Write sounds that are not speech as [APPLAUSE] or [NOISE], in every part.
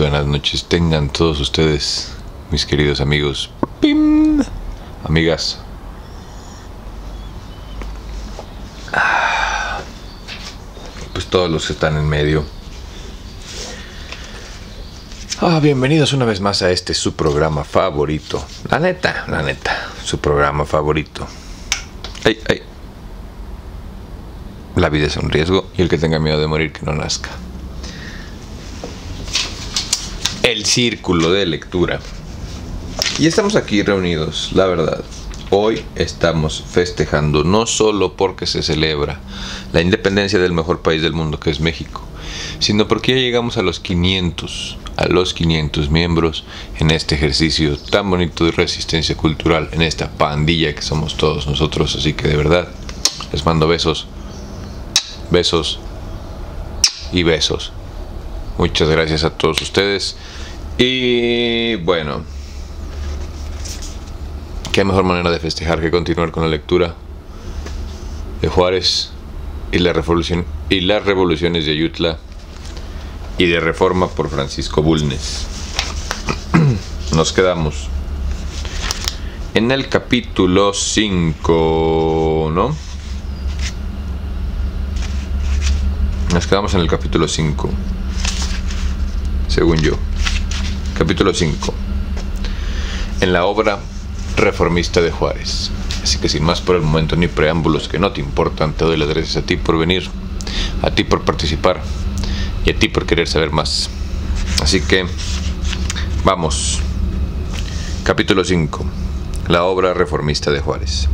buenas noches tengan todos ustedes, mis queridos amigos. ¡Pim! Amigas. Ah, Pues todos los que están en medio. Ah, bienvenidos una vez más a este su programa favorito. La neta, la neta, su programa favorito. Ay, ay. La vida es un riesgo y el que tenga miedo de morir que no nazca. El círculo de lectura. Y estamos aquí reunidos, la verdad. Hoy estamos festejando no solo porque se celebra la independencia del mejor país del mundo que es México, sino porque ya llegamos a los 500, a los 500 miembros en este ejercicio tan bonito de resistencia cultural, en esta pandilla que somos todos nosotros. Así que de verdad, les mando besos, besos y besos. Muchas gracias a todos ustedes. Y bueno, qué mejor manera de festejar que continuar con la lectura de Juárez y la revolución y las revoluciones de Ayutla y de Reforma por Francisco Bulnes. [CLEARS THROAT] Nos quedamos en el capítulo 5, ¿no? Nos quedamos en el capítulo 5. Según yo. Capítulo 5. En la obra reformista de Juárez. Así que sin más por el momento ni preámbulos que no te importan, te doy las gracias a ti por venir, a ti por participar y a ti por querer saber más. Así que vamos. Capítulo 5. La obra reformista de Juárez.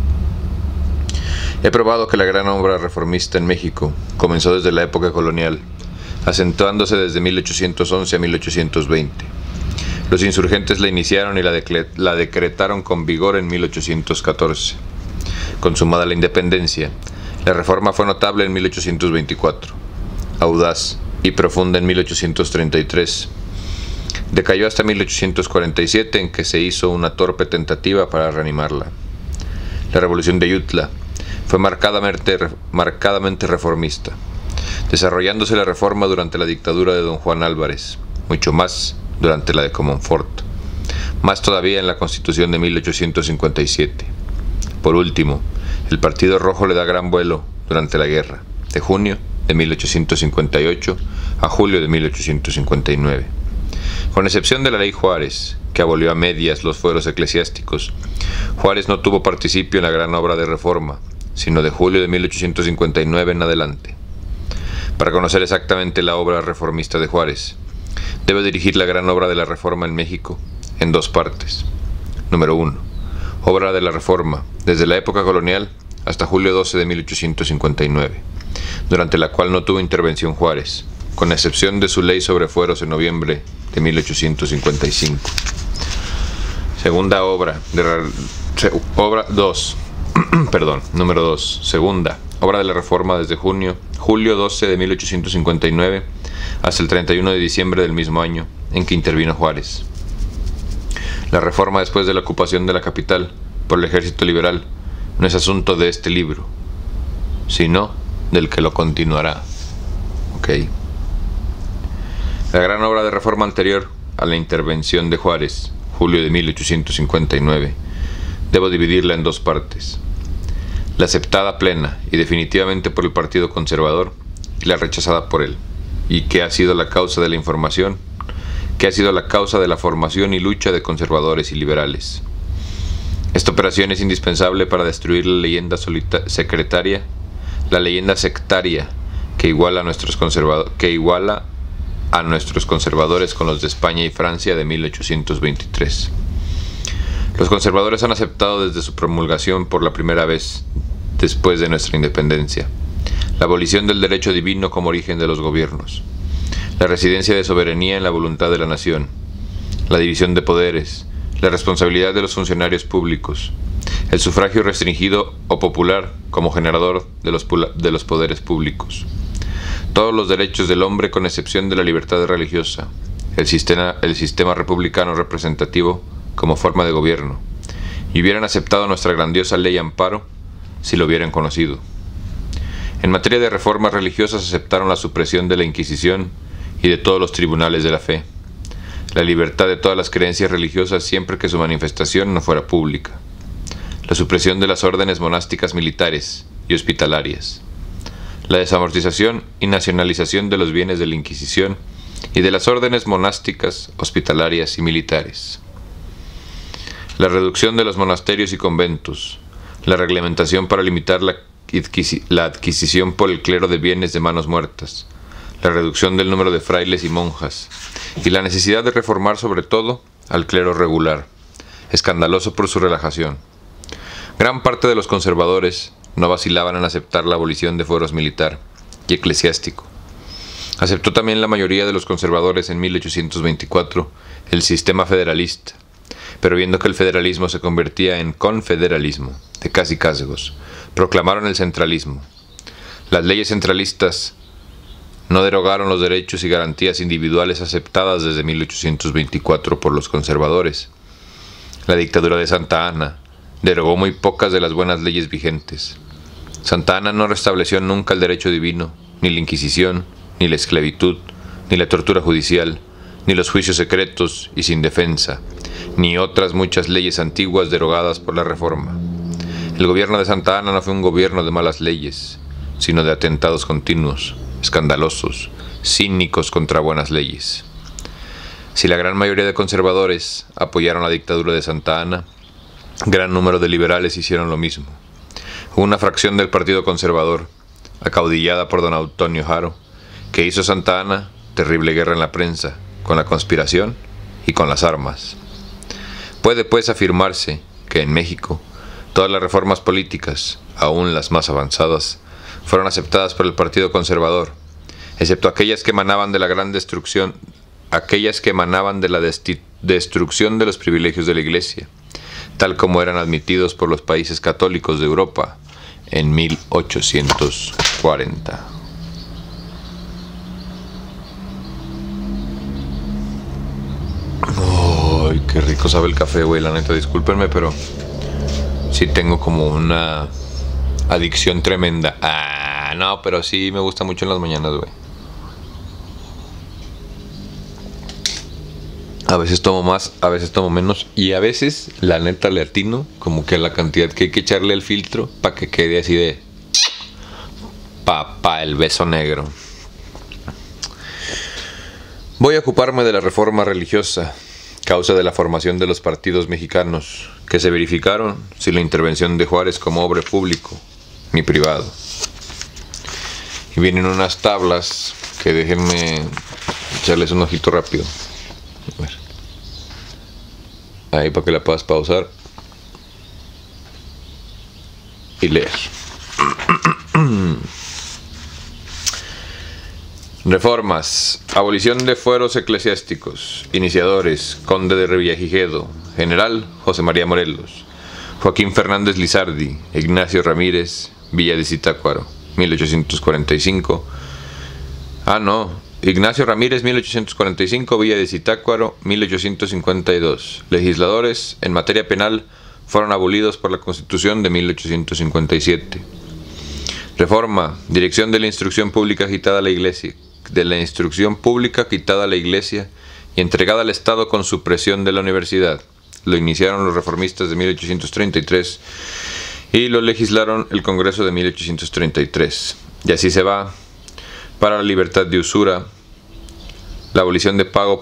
He probado que la gran obra reformista en México comenzó desde la época colonial, acentuándose desde 1811 a 1820. Los insurgentes la iniciaron y la, decretaron con vigor en 1814. Consumada la independencia, la reforma fue notable en 1824, audaz y profunda en 1833. Decayó hasta 1847 en que se hizo una torpe tentativa para reanimarla. La revolución de Ayutla fue marcadamente, marcadamente reformista, desarrollándose la reforma durante la dictadura de don Juan Álvarez, mucho más durante la de Comonfort, más todavía en la Constitución de 1857. Por último, el Partido Rojo le da gran vuelo durante la guerra, de junio de 1858 a julio de 1859. Con excepción de la ley Juárez, que abolió a medias los fueros eclesiásticos, Juárez no tuvo participio en la gran obra de reforma, sino de julio de 1859 en adelante. Para conocer exactamente la obra reformista de Juárez, debe dirigir la gran obra de la reforma en México en dos partes. Número 1. Obra de la reforma, desde la época colonial hasta julio 12 de 1859, durante la cual no tuvo intervención Juárez, con excepción de su ley sobre fueros en noviembre de 1855. Segunda obra, de obra 2, [CLEARS THROAT] perdón, número 2, segunda, obra de la reforma desde junio, julio 12 de 1859 hasta el 31 de diciembre del mismo año en que intervino Juárez. La reforma después de la ocupación de la capital por el ejército liberal no es asunto de este libro, sino del que lo continuará. Ok. La gran obra de reforma anterior a la intervención de Juárez, julio de 1859, debo dividirla en dos partes. La aceptada plena y definitivamente por el Partido Conservador y la rechazada por él, y que ha sido la causa de la información, que ha sido la causa de la formación y lucha de conservadores y liberales. Esta operación es indispensable para destruir la leyenda secretaria, la leyenda sectaria que iguala a nuestros que iguala a nuestros conservadores con los de España y Francia de 1823. Los conservadores han aceptado desde su promulgación por la primera vez después de nuestra independencia la abolición del derecho divino como origen de los gobiernos, la residencia de soberanía en la voluntad de la nación, la división de poderes, la responsabilidad de los funcionarios públicos, el sufragio restringido o popular como generador de los, de los poderes públicos, todos los derechos del hombre con excepción de la libertad religiosa, el sistema, el sistema republicano representativo como forma de gobierno, y hubieran aceptado nuestra grandiosa ley amparo si lo hubieran conocido. En materia de reformas religiosas aceptaron la supresión de la Inquisición y de todos los tribunales de la fe, la libertad de todas las creencias religiosas siempre que su manifestación no fuera pública, la supresión de las órdenes monásticas militares y hospitalarias, la desamortización y nacionalización de los bienes de la Inquisición y de las órdenes monásticas, hospitalarias y militares, la reducción de los monasterios y conventos, la reglamentación para limitar la, adquisición por el clero de bienes de manos muertas, la reducción del número de frailes y monjas, y la necesidad de reformar sobre todo al clero regular, escandaloso por su relajación. Gran parte de los conservadores no vacilaban en aceptar la abolición de fueros militar y eclesiástico. Aceptó también la mayoría de los conservadores en 1824 el sistema federalista, pero viendo que el federalismo se convertía en confederalismo, de casi casgos, proclamaron el centralismo. Las leyes centralistas no derogaron los derechos y garantías individuales aceptadas desde 1824 por los conservadores. La dictadura de Santa Ana derogó muy pocas de las buenas leyes vigentes. Santa Ana no restableció nunca el derecho divino, ni la Inquisición, ni la esclavitud, ni la tortura judicial, ni los juicios secretos y sin defensa, ni otras muchas leyes antiguas derogadas por la Reforma. El gobierno de Santa Ana no fue un gobierno de malas leyes, sino de atentados continuos, escandalosos, cínicos contra buenas leyes. Si la gran mayoría de conservadores apoyaron la dictadura de Santa Ana, gran número de liberales hicieron lo mismo. Una fracción del Partido Conservador, acaudillada por don Antonio Jaro, que hizo Santa Ana terrible guerra en la prensa, con la conspiración y con las armas. Puede pues afirmarse que en México todas las reformas políticas, aún las más avanzadas, fueron aceptadas por el Partido Conservador, excepto aquellas que emanaban de la gran destrucción, aquellas que emanaban de la destrucción de los privilegios de la Iglesia, tal como eran admitidos por los países católicos de Europa en 1840. Ay, qué rico sabe el café, güey, la neta, discúlpenme, pero sí tengo como una adicción tremenda. Ah, no, pero sí me gusta mucho en las mañanas, güey. A veces tomo más, a veces tomo menos. Y a veces, la neta, le atino como que la cantidad que hay que echarle al filtro para que quede así de. Papá, el beso negro. Voy a ocuparme de la reforma religiosa, causa de la formación de los partidos mexicanos, que se verificaron sin la intervención de Juárez como hombre público ni privado. Y vienen unas tablas que déjenme echarles un ojito rápido. Ahí para que la puedas pausar y leer. [CLEARS THROAT] Reformas. Abolición de fueros eclesiásticos. Iniciadores. Conde de Revillagigedo. General José María Morelos. Joaquín Fernández Lizardi. Ignacio Ramírez. Villa de Zitácuaro. 1845. Ah, no. Ignacio Ramírez, 1845. Villa de Zitácuaro. 1852. Legisladores en materia penal fueron abolidos por la Constitución de 1857. Reforma. Dirección de la instrucción pública agitada a la Iglesia de la instrucción pública quitada a la Iglesia y entregada al Estado con supresión de la universidad. Lo iniciaron los reformistas de 1833 y lo legislaron el Congreso de 1833. Y así se va para la libertad de usura, la abolición del pago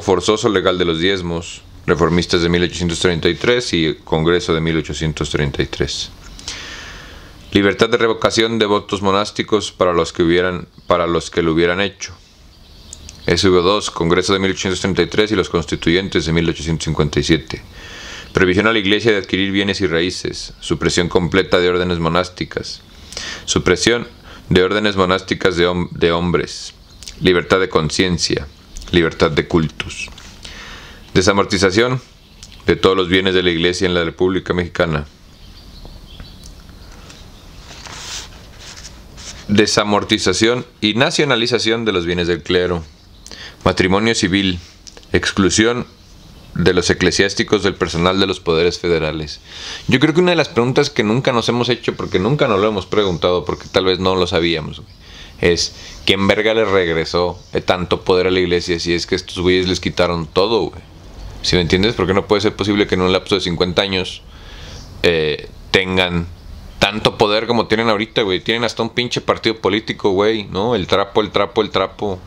forzoso legal de los diezmos, reformistas de 1833 y Congreso de 1833. Libertad de revocación de votos monásticos para los que, hubieran, para los que lo hubieran hecho. SV2, Congreso de 1833 y los Constituyentes de 1857. Previsión a la Iglesia de adquirir bienes y raíces. Supresión completa de órdenes monásticas. Supresión de órdenes monásticas de, de hombres. Libertad de conciencia. Libertad de cultos. Desamortización de todos los bienes de la Iglesia en la República Mexicana. Desamortización y nacionalización de los bienes del clero, matrimonio civil, exclusión de los eclesiásticos del personal de los poderes federales. Yo creo que una de las preguntas que nunca nos hemos hecho, porque nunca nos lo hemos preguntado, porque tal vez no lo sabíamos, es ¿quién verga le regresó tanto poder a la iglesia si es que estos güeyes les quitaron todo, güey? Si me entiendes, porque no puede ser posible que en un lapso de 50 años eh, tengan tanto poder como tienen ahorita, güey. Tienen hasta un pinche partido político, güey, ¿no? El trapo, el trapo, el trapo.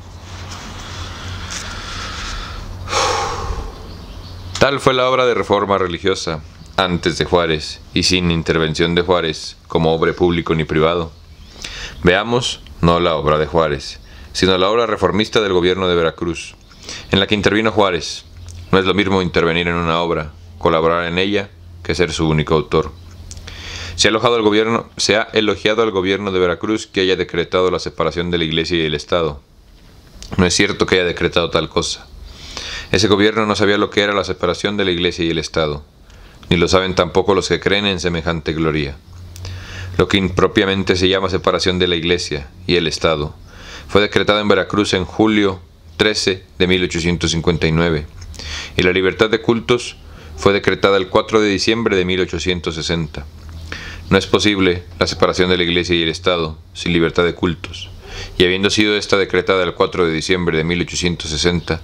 Tal fue la obra de reforma religiosa antes de Juárez y sin intervención de Juárez como hombre público ni privado. Veamos no la obra de Juárez, sino la obra reformista del gobierno de Veracruz, en la que intervino Juárez. No es lo mismo intervenir en una obra, colaborar en ella, que ser su único autor. Se ha, elogiado al gobierno de Veracruz que haya decretado la separación de la iglesia y el Estado. No es cierto que haya decretado tal cosa. Ese gobierno no sabía lo que era la separación de la Iglesia y el Estado, ni lo saben tampoco los que creen en semejante gloria. Lo que impropiamente se llama separación de la Iglesia y el Estado fue decretado en Veracruz en julio 13 de 1859, y la libertad de cultos fue decretada el 4 de diciembre de 1860. No es posible la separación de la Iglesia y el Estado sin libertad de cultos, y habiendo sido esta decretada el 4 de diciembre de 1860,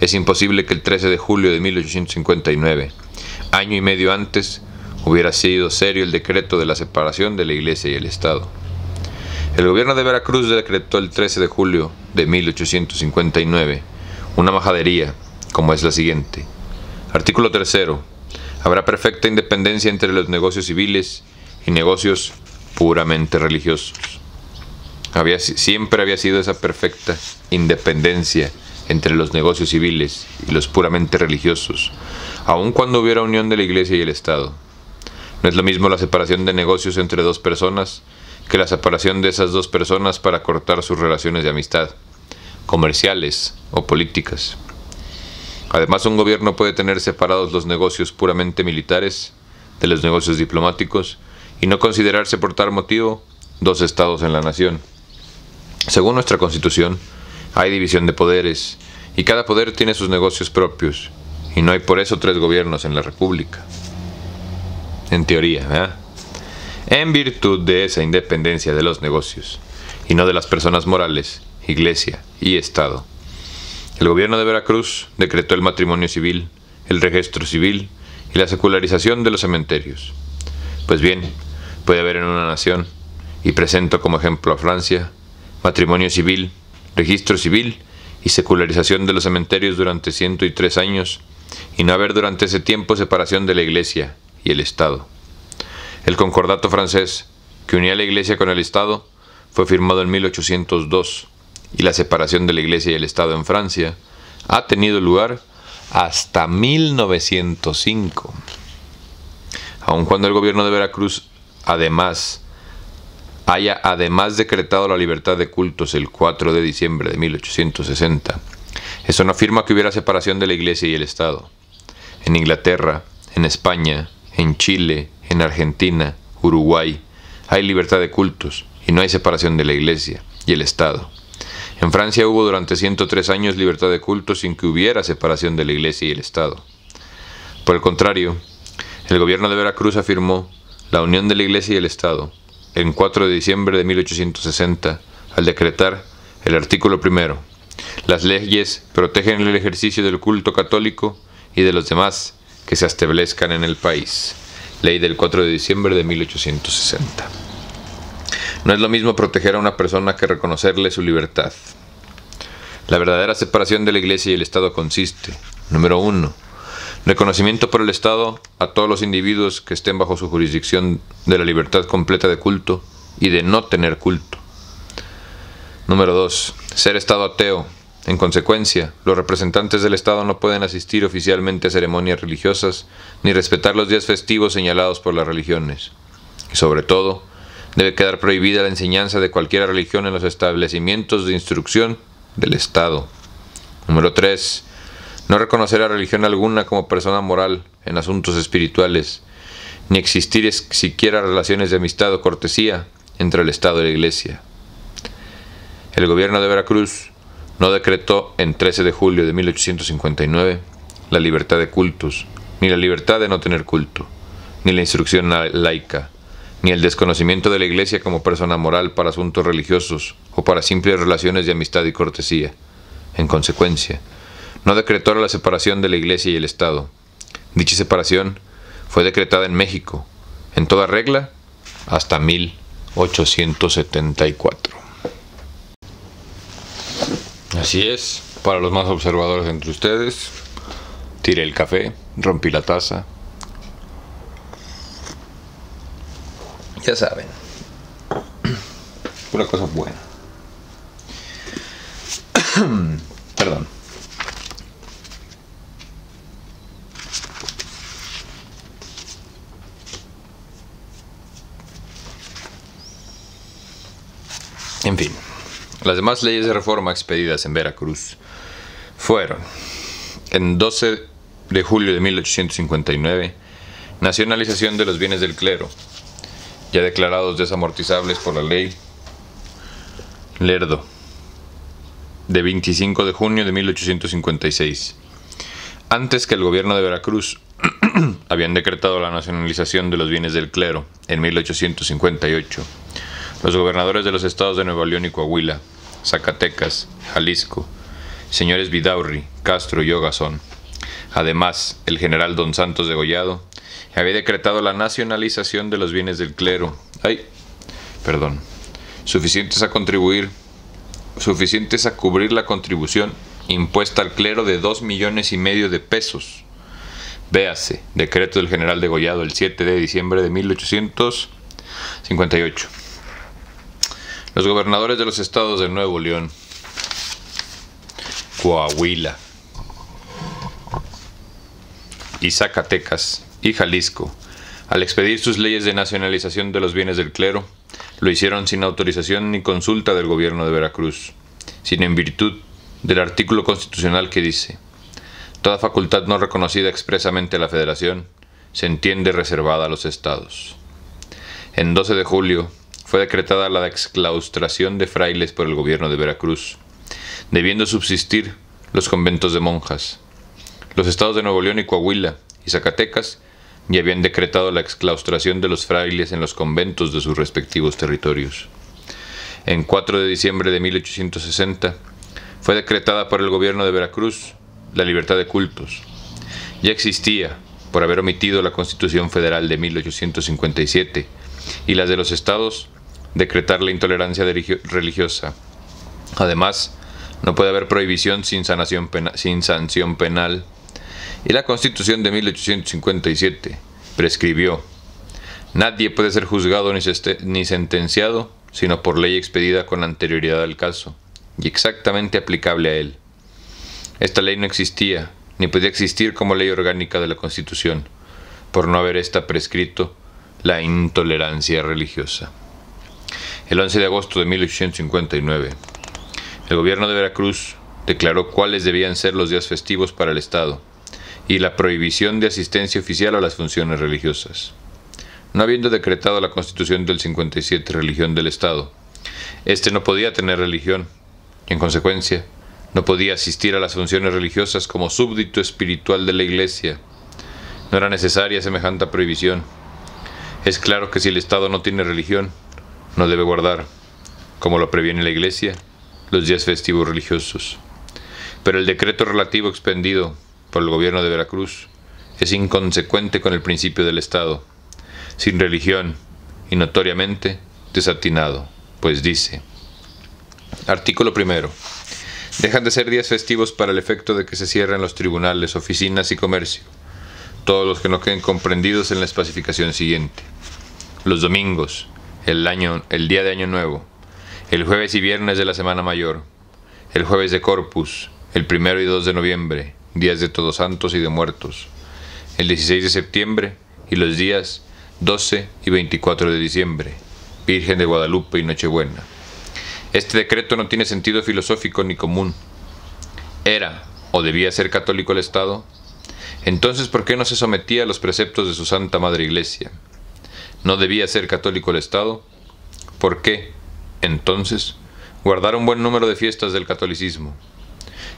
es imposible que el 13 de julio de 1859, año y medio antes, hubiera sido serio el decreto de la separación de la Iglesia y el Estado. El gobierno de Veracruz decretó el 13 de julio de 1859 una majadería, como es la siguiente. Artículo 3. Habrá perfecta independencia entre los negocios civiles y negocios puramente religiosos. Había, siempre había sido esa perfecta independencia entre los negocios civiles y los puramente religiosos, aun cuando hubiera unión de la Iglesia y el Estado. No es lo mismo la separación de negocios entre dos personas que la separación de esas dos personas para cortar sus relaciones de amistad, comerciales o políticas. Además, un gobierno puede tener separados los negocios puramente militares de los negocios diplomáticos y no considerarse por tal motivo dos estados en la nación. Según nuestra Constitución, hay división de poderes, y cada poder tiene sus negocios propios, y no hay por eso tres gobiernos en la República. En teoría, ¿eh? En virtud de esa independencia de los negocios, y no de las personas morales, iglesia y Estado. El gobierno de Veracruz decretó el matrimonio civil, el registro civil y la secularización de los cementerios. Pues bien, puede haber en una nación, y presento como ejemplo a Francia, matrimonio civil, registro civil y secularización de los cementerios durante 103 años, y no haber durante ese tiempo separación de la Iglesia y el Estado. El concordato francés, que unía la Iglesia con el Estado, fue firmado en 1802, y la separación de la Iglesia y el Estado en Francia ha tenido lugar hasta 1905. Aun cuando el gobierno de Veracruz, además, haya además decretado la libertad de cultos el 4 de diciembre de 1860. Eso no afirma que hubiera separación de la Iglesia y el Estado. En Inglaterra, en España, en Chile, en Argentina, Uruguay, hay libertad de cultos y no hay separación de la Iglesia y el Estado. En Francia hubo durante 103 años libertad de cultos sin que hubiera separación de la Iglesia y el Estado. Por el contrario, el gobierno de Veracruz afirmó la unión de la Iglesia y el Estado en 4 de diciembre de 1860 al decretar el artículo primero. Las leyes protegen el ejercicio del culto católico y de los demás que se establezcan en el país. Ley del 4 de diciembre de 1860. No es lo mismo proteger a una persona que reconocerle su libertad. La verdadera separación de la Iglesia y el Estado consiste, número uno, Reconocimiento por el Estado a todos los individuos que estén bajo su jurisdicción de la libertad completa de culto y de no tener culto. Número 2. Ser Estado ateo. En consecuencia, los representantes del Estado no pueden asistir oficialmente a ceremonias religiosas ni respetar los días festivos señalados por las religiones. Y sobre todo, debe quedar prohibida la enseñanza de cualquier religión en los establecimientos de instrucción del Estado. Número 3 no reconocer a religión alguna como persona moral en asuntos espirituales, ni existir siquiera relaciones de amistad o cortesía entre el Estado y la Iglesia. El gobierno de Veracruz no decretó en 13 de julio de 1859 la libertad de cultos, ni la libertad de no tener culto, ni la instrucción laica, ni el desconocimiento de la Iglesia como persona moral para asuntos religiosos o para simples relaciones de amistad y cortesía. En consecuencia, no decretó la separación de la Iglesia y el Estado. Dicha separación fue decretada en México, en toda regla, hasta 1874. Así es, para los más observadores entre ustedes, tiré el café, rompí la taza. Ya saben, una cosa buena. [COUGHS] Perdón. En fin, las demás leyes de reforma expedidas en Veracruz fueron, en 12 de julio de 1859, nacionalización de los bienes del clero, ya declarados desamortizables por la ley Lerdo, de 25 de junio de 1856. Antes que el gobierno de Veracruz [CLEARS THROAT] habían decretado la nacionalización de los bienes del clero en 1858 los gobernadores de los estados de Nueva León y Coahuila, Zacatecas, Jalisco, señores Vidaurri, Castro y Ogazón. Además, el general don Santos de Gollado había decretado la nacionalización de los bienes del clero. Ay, perdón. Suficientes a contribuir, suficientes a cubrir la contribución impuesta al clero de dos millones y medio de pesos. Véase, decreto del general de Gollado el 7 de diciembre de 1858. Los gobernadores de los estados de Nuevo León, Coahuila. Y Zacatecas y Jalisco, al expedir sus leyes de nacionalización de los bienes del clero, lo hicieron sin autorización ni consulta del gobierno de Veracruz, sino en virtud del artículo constitucional que dice, toda facultad no reconocida expresamente a la Federación se entiende reservada a los estados. En 12 de julio fue decretada la exclaustración de frailes por el gobierno de Veracruz, debiendo subsistir los conventos de monjas. Los estados de Nuevo León y Coahuila y Zacatecas ya habían decretado la exclaustración de los frailes en los conventos de sus respectivos territorios. En 4 de diciembre de 1860 fue decretada por el gobierno de Veracruz la libertad de cultos. Ya existía, por haber omitido la Constitución Federal de 1857 y las de los estados, decretar la intolerancia religiosa. Además, no puede haber prohibición sin, sanación sin sanción penal. Y la Constitución de 1857 prescribió, nadie puede ser juzgado ni, ni sentenciado sino por ley expedida con anterioridad al caso, y exactamente aplicable a él. Esta ley no existía, ni podía existir como ley orgánica de la Constitución, por no haber ésta prescrito la intolerancia religiosa el 11 de agosto de 1859. El gobierno de Veracruz declaró cuáles debían ser los días festivos para el Estado y la prohibición de asistencia oficial a las funciones religiosas. No habiendo decretado la Constitución del 57 religión del Estado, éste no podía tener religión y en consecuencia no podía asistir a las funciones religiosas como súbdito espiritual de la Iglesia. No era necesaria semejante prohibición. Es claro que si el Estado no tiene religión, no debe guardar, como lo previene la Iglesia, los días festivos religiosos. Pero el decreto relativo expendido por el gobierno de Veracruz es inconsecuente con el principio del Estado, sin religión y notoriamente desatinado, pues dice, artículo primero, dejan de ser días festivos para el efecto de que se cierren los tribunales, oficinas y comercio, todos los que no queden comprendidos en la especificación siguiente. Los domingos, el, día de Año Nuevo, el jueves y viernes de la Semana Mayor, el jueves de Corpus, el primero y 2 de noviembre, días de Todos Santos y de Muertos, el 16 de septiembre y los días 12 y 24 de diciembre, Virgen de Guadalupe y Nochebuena. Este decreto no tiene sentido filosófico ni común. ¿Era o debía ser católico el Estado? Entonces, ¿por qué no se sometía a los preceptos de su Santa Madre Iglesia? ¿No debía ser católico el Estado? ¿Por qué, entonces, guardar un buen número de fiestas del catolicismo?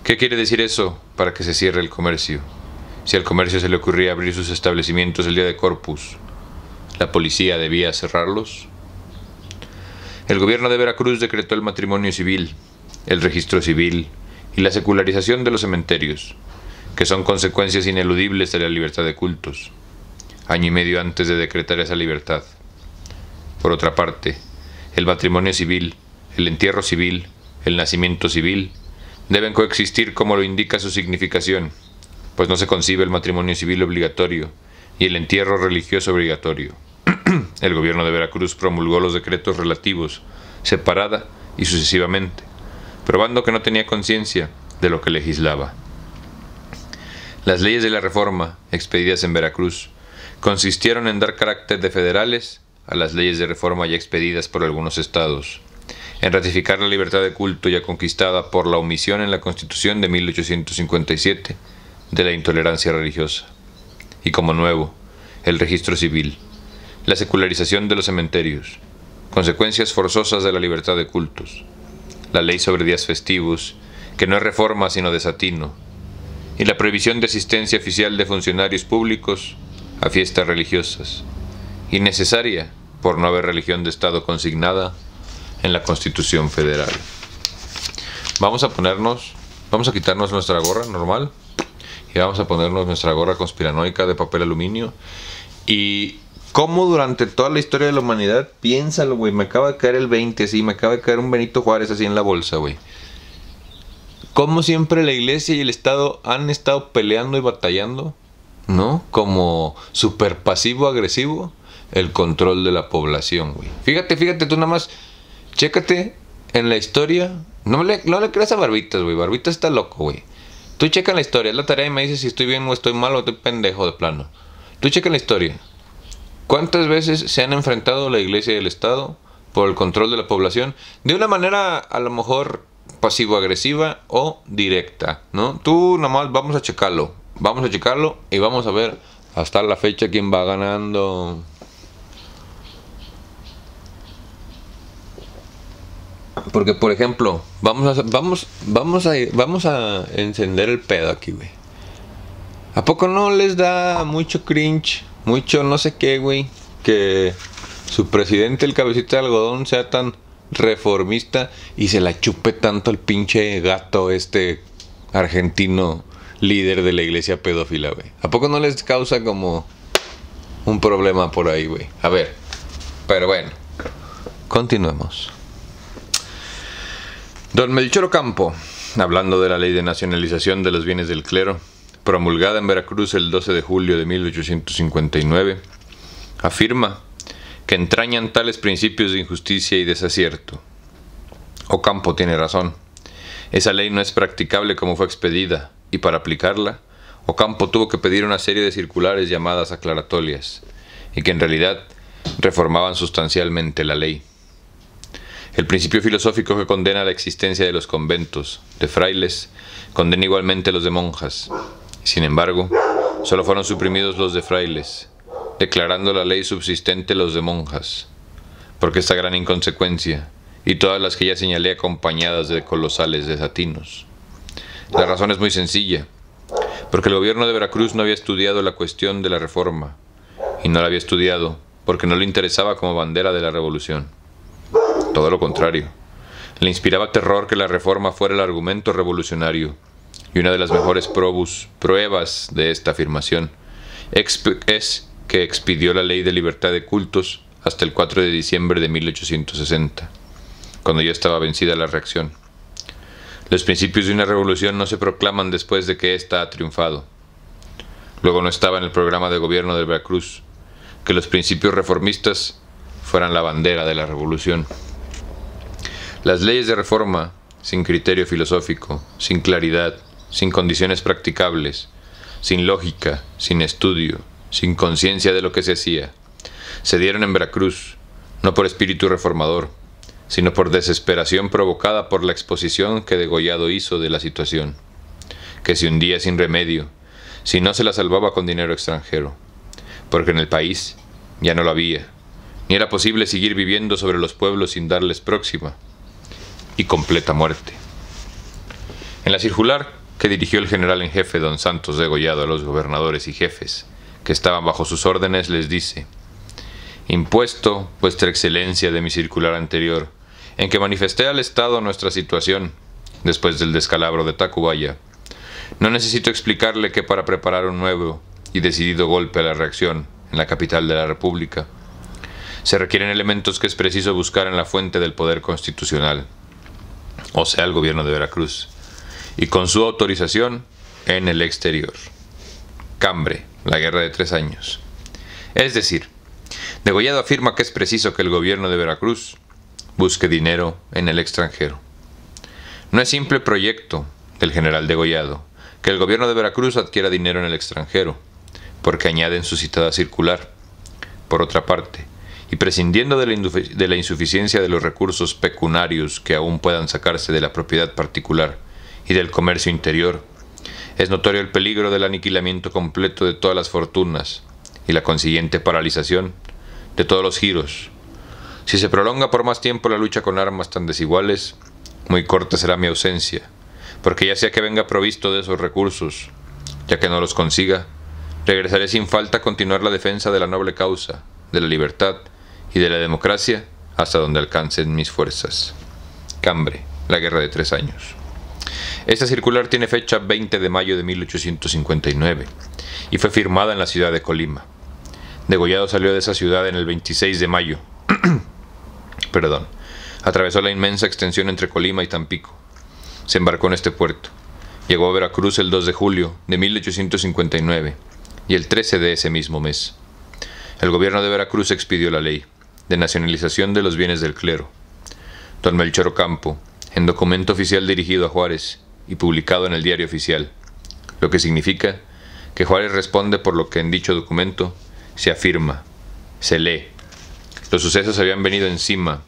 ¿Qué quiere decir eso para que se cierre el comercio? Si al comercio se le ocurría abrir sus establecimientos el día de Corpus, ¿la policía debía cerrarlos? El gobierno de Veracruz decretó el matrimonio civil, el registro civil y la secularización de los cementerios, que son consecuencias ineludibles de la libertad de cultos, año y medio antes de decretar esa libertad. Por otra parte, el matrimonio civil, el entierro civil, el nacimiento civil, deben coexistir como lo indica su significación, pues no se concibe el matrimonio civil obligatorio y el entierro religioso obligatorio. [CLEARS THROAT] el gobierno de Veracruz promulgó los decretos relativos, separada y sucesivamente, probando que no tenía conciencia de lo que legislaba. Las leyes de la Reforma, expedidas en Veracruz, consistieron en dar carácter de federales a las leyes de reforma ya expedidas por algunos estados, en ratificar la libertad de culto ya conquistada por la omisión en la Constitución de 1857 de la intolerancia religiosa, y como nuevo, el registro civil, la secularización de los cementerios, consecuencias forzosas de la libertad de cultos, la ley sobre días festivos, que no es reforma sino desatino, y la prohibición de asistencia oficial de funcionarios públicos a fiestas religiosas, innecesaria por no haber religión de Estado consignada en la Constitución Federal. Vamos a ponernos, vamos a quitarnos nuestra gorra normal y vamos a ponernos nuestra gorra conspiranoica de papel aluminio y cómo durante toda la historia de la humanidad, piénsalo, güey, me acaba de caer el 20, así, me acaba de caer un Benito Juárez así en la bolsa, güey. Cómo siempre la iglesia y el Estado han estado peleando y batallando, ¿no? Como super pasivo-agresivo, el control de la población, güey. Fíjate, fíjate, tú nada más, chécate en la historia. No le, no le creas a Barbitas, güey. Barbitas está loco, güey. Tú checa en la historia, es la tarea y me dices si estoy bien o estoy mal o estoy pendejo de plano. Tú checa en la historia. ¿Cuántas veces se han enfrentado la iglesia y el Estado por el control de la población? De una manera a lo mejor pasivo-agresiva o directa, ¿no? Tú nomás vamos a checarlo. Vamos a checarlo y vamos a ver hasta la fecha quién va ganando. Porque, por ejemplo, vamos a, vamos, vamos a, vamos a encender el pedo aquí, güey. ¿A poco no les da mucho cringe mucho no sé qué, güey, que su presidente, el cabecita de algodón, sea tan reformista y se la chupe tanto el pinche gato este argentino líder de la iglesia pedófila, güey. ¿A poco no les causa como un problema por ahí, güey? A ver, pero bueno, continuemos. Don Melchor Ocampo, hablando de la ley de nacionalización de los bienes del clero, promulgada en Veracruz el 12 de julio de 1859, afirma que entrañan tales principios de injusticia y desacierto. Ocampo tiene razón. Esa ley no es practicable como fue expedida, y para aplicarla, Ocampo tuvo que pedir una serie de circulares llamadas aclaratorias, y que en realidad reformaban sustancialmente la ley. El principio filosófico que condena la existencia de los conventos, de frailes, condena igualmente los de monjas, sin embargo, solo fueron suprimidos los de frailes, declarando la ley subsistente los de monjas, porque esta gran inconsecuencia, y todas las que ya señalé acompañadas de colosales desatinos. La razón es muy sencilla, porque el gobierno de Veracruz no había estudiado la cuestión de la reforma, y no la había estudiado porque no le interesaba como bandera de la revolución. Todo lo contrario, le inspiraba terror que la reforma fuera el argumento revolucionario y una de las mejores probus, pruebas de esta afirmación es que expidió la ley de libertad de cultos hasta el 4 de diciembre de 1860, cuando ya estaba vencida la reacción. Los principios de una revolución no se proclaman después de que ésta ha triunfado. Luego no estaba en el programa de gobierno de Veracruz que los principios reformistas fueran la bandera de la revolución. Las leyes de reforma, sin criterio filosófico, sin claridad, sin condiciones practicables, sin lógica, sin estudio, sin conciencia de lo que se hacía. Se dieron en Veracruz, no por espíritu reformador, sino por desesperación provocada por la exposición que Degollado hizo de la situación, que se hundía sin remedio, si no se la salvaba con dinero extranjero, porque en el país ya no lo había, ni era posible seguir viviendo sobre los pueblos sin darles próxima y completa muerte. En la circular que dirigió el general en jefe don Santos degollado a los gobernadores y jefes que estaban bajo sus órdenes, les dice, impuesto vuestra excelencia de mi circular anterior, en que manifesté al Estado nuestra situación después del descalabro de Tacubaya, no necesito explicarle que para preparar un nuevo y decidido golpe a la reacción en la capital de la República, se requieren elementos que es preciso buscar en la fuente del poder constitucional, o sea, el gobierno de Veracruz, y con su autorización en el exterior. Cambre, la guerra de tres años. Es decir, Degollado afirma que es preciso que el gobierno de Veracruz busque dinero en el extranjero. No es simple proyecto del general Degollado que el gobierno de Veracruz adquiera dinero en el extranjero, porque añade en su citada circular. Por otra parte, y prescindiendo de la, de la, insuficiencia de los recursos pecunarios que aún puedan sacarse de la propiedad particular y del comercio interior, es notorio el peligro del aniquilamiento completo de todas las fortunas y la consiguiente paralización de todos los giros. Si se prolonga por más tiempo la lucha con armas tan desiguales, muy corta será mi ausencia, porque ya sea que venga provisto de esos recursos, ya que no los consiga, regresaré sin falta a continuar la defensa de la noble causa, de la libertad y de la democracia hasta donde alcancen mis fuerzas. Cambre, la guerra de tres años. Esta circular tiene fecha 20 de mayo de 1859 y fue firmada en la ciudad de Colima. Degollado salió de esa ciudad en el 26 de mayo. [CLEARS THROAT] Perdón. Atravesó la inmensa extensión entre Colima y Tampico. Se embarcó en este puerto. Llegó a Veracruz el 2 de julio de 1859 y el 13 de ese mismo mes. El gobierno de Veracruz expidió la ley de nacionalización de los bienes del clero. Don Melchor Ocampo, en documento oficial dirigido a Juárez y publicado en el diario oficial, lo que significa que Juárez responde por lo que en dicho documento se afirma, se lee. Los sucesos habían venido encima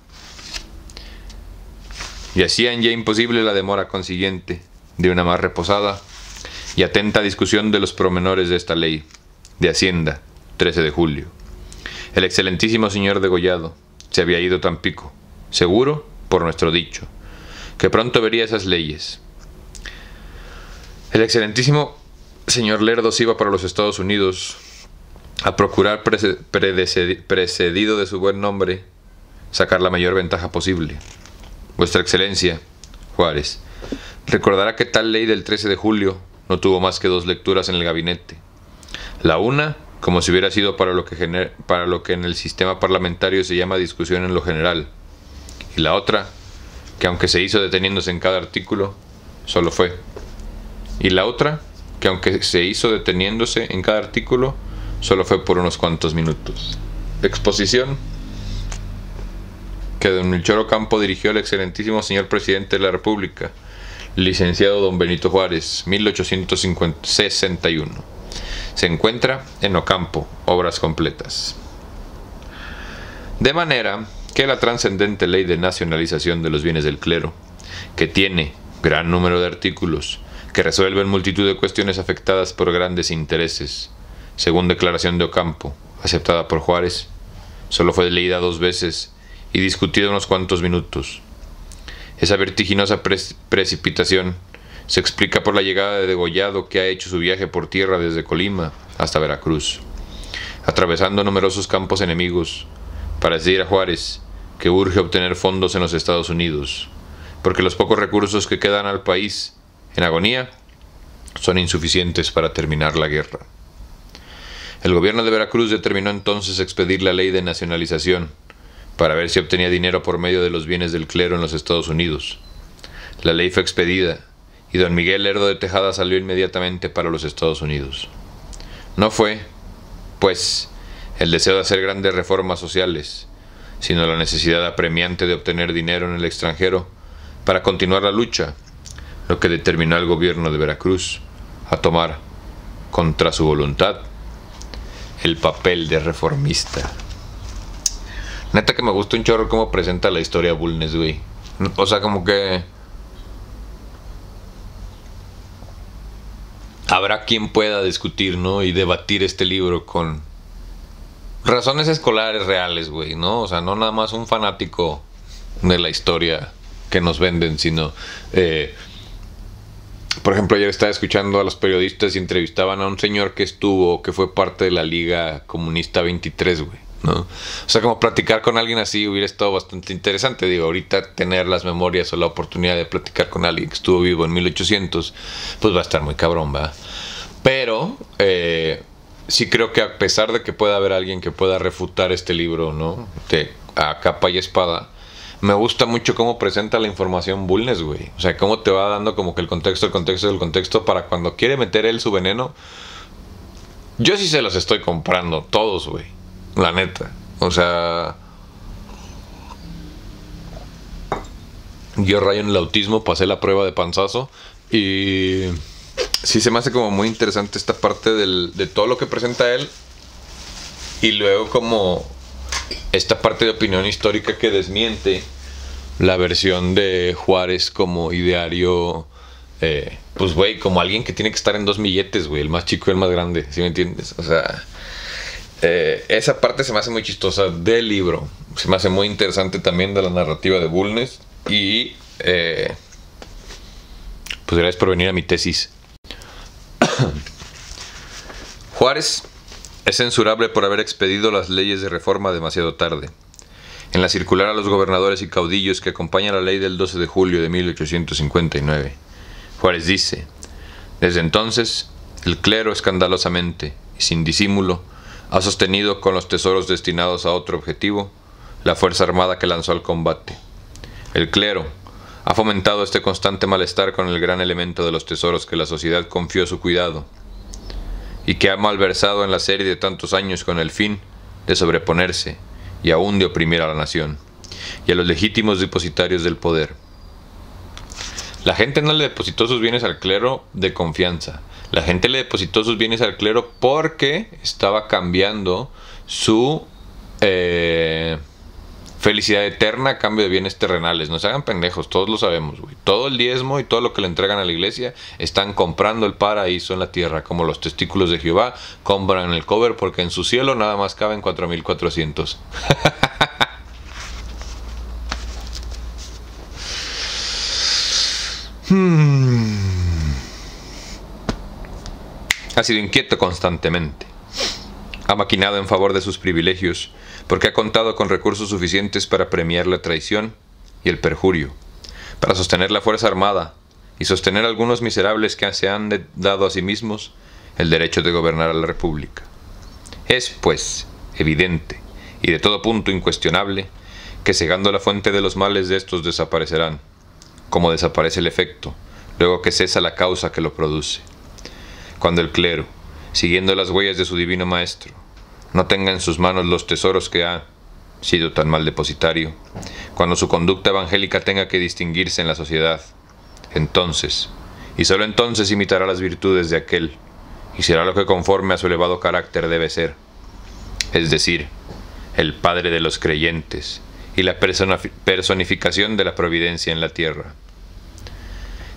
y hacían ya imposible la demora consiguiente de una más reposada y atenta discusión de los promenores de esta ley, de Hacienda, 13 de julio. El excelentísimo señor degollado se había ido a Tampico, seguro por nuestro dicho, que pronto vería esas leyes. El excelentísimo señor Lerdo se iba para los Estados Unidos a procurar, precedido de su buen nombre, sacar la mayor ventaja posible. Vuestra Excelencia, Juárez, recordará que tal ley del 13 de julio no tuvo más que dos lecturas en el gabinete. La una como si hubiera sido para lo, que para lo que en el sistema parlamentario se llama discusión en lo general, y la otra, que aunque se hizo deteniéndose en cada artículo, solo fue. Y la otra, que aunque se hizo deteniéndose en cada artículo, solo fue por unos cuantos minutos. Exposición que don Melchor Campo dirigió al excelentísimo señor presidente de la República, licenciado don Benito Juárez, 1861. Se encuentra en Ocampo, obras completas. De manera que la trascendente ley de nacionalización de los bienes del clero, que tiene gran número de artículos, que resuelven multitud de cuestiones afectadas por grandes intereses, según declaración de Ocampo, aceptada por Juárez, solo fue leída dos veces y discutida unos cuantos minutos. Esa vertiginosa precipitación se explica por la llegada de Degollado que ha hecho su viaje por tierra desde Colima hasta Veracruz, atravesando numerosos campos enemigos, para decir a Juárez que urge obtener fondos en los Estados Unidos, porque los pocos recursos que quedan al país en agonía son insuficientes para terminar la guerra. El gobierno de Veracruz determinó entonces expedir la ley de nacionalización para ver si obtenía dinero por medio de los bienes del clero en los Estados Unidos. La ley fue expedida y don Miguel Lerdo de Tejada salió inmediatamente para los Estados Unidos. No fue, pues, el deseo de hacer grandes reformas sociales, sino la necesidad apremiante de obtener dinero en el extranjero para continuar la lucha, lo que determinó al gobierno de Veracruz a tomar, contra su voluntad, el papel de reformista. Neta que me gusta un chorro cómo presenta la historia Bulnes, güey. O sea, como que habrá quien pueda discutir, ¿no? Y debatir este libro con razones escolares reales, güey, ¿no? O sea, no nada más un fanático de la historia que nos venden, sino eh, por ejemplo, ayer estaba escuchando a los periodistas y entrevistaban a un señor que estuvo, que fue parte de la Liga Comunista 23, güey. ¿no? O sea, como platicar con alguien así hubiera estado bastante interesante. Digo, ahorita tener las memorias o la oportunidad de platicar con alguien que estuvo vivo en 1800, pues va a estar muy cabrón, ¿va? Pero, eh, sí creo que a pesar de que pueda haber alguien que pueda refutar este libro, ¿no? De, a capa y espada, me gusta mucho cómo presenta la información Bulnes, güey. O sea, cómo te va dando como que el contexto, el contexto, el contexto para cuando quiere meter él su veneno. Yo sí se los estoy comprando, todos, güey. La neta. O sea... Yo rayo en el autismo, pasé la prueba de panzazo y sí se me hace como muy interesante esta parte del, de todo lo que presenta él y luego como esta parte de opinión histórica que desmiente la versión de Juárez como ideario, eh, pues, güey, como alguien que tiene que estar en dos billetes, güey, el más chico y el más grande, ¿sí me entiendes? O sea, eh, esa parte se me hace muy chistosa del libro, se me hace muy interesante también de la narrativa de Bulnes y, eh, pues, gracias por venir a mi tesis. [COUGHS] Juárez es censurable por haber expedido las leyes de reforma demasiado tarde. En la circular a los gobernadores y caudillos que acompaña la ley del 12 de julio de 1859, Juárez dice, desde entonces, el clero escandalosamente y sin disimulo ha sostenido con los tesoros destinados a otro objetivo la fuerza armada que lanzó al combate. El clero ha fomentado este constante malestar con el gran elemento de los tesoros que la sociedad confió a su cuidado y que ha malversado en la serie de tantos años con el fin de sobreponerse y aún de oprimir a la nación y a los legítimos depositarios del poder. La gente no le depositó sus bienes al clero de confianza. La gente le depositó sus bienes al clero porque estaba cambiando su eh, felicidad eterna a cambio de bienes terrenales. No se hagan pendejos, todos lo sabemos, güey. Todo el diezmo y todo lo que le entregan a la iglesia están comprando el paraíso en la tierra, como los testículos de Jehová compran el cover porque en su cielo nada más caben 4400. [LAUGHS] Hmm. Ha sido inquieto constantemente. Ha maquinado en favor de sus privilegios porque ha contado con recursos suficientes para premiar la traición y el perjurio, para sostener la Fuerza Armada y sostener a algunos miserables que se han dado a sí mismos el derecho de gobernar a la República. Es, pues, evidente y de todo punto incuestionable que cegando la fuente de los males de estos desaparecerán, como desaparece el efecto, luego que cesa la causa que lo produce. Cuando el clero, siguiendo las huellas de su divino maestro, no tenga en sus manos los tesoros que ha sido tan mal depositario, cuando su conducta evangélica tenga que distinguirse en la sociedad, entonces, y sólo entonces imitará las virtudes de aquel, y será lo que conforme a su elevado carácter debe ser, es decir, el Padre de los creyentes y la personificación de la providencia en la tierra.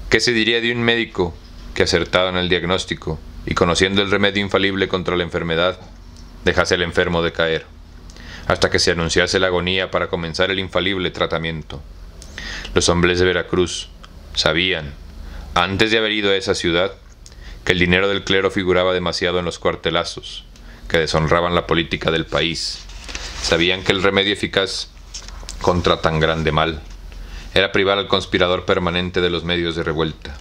¿Qué se diría de un médico que acertado en el diagnóstico y conociendo el remedio infalible contra la enfermedad, dejase el enfermo de caer, hasta que se anunciase la agonía para comenzar el infalible tratamiento. Los hombres de Veracruz sabían, antes de haber ido a esa ciudad, que el dinero del clero figuraba demasiado en los cuartelazos, que deshonraban la política del país. Sabían que el remedio eficaz contra tan grande mal era privar al conspirador permanente de los medios de revuelta.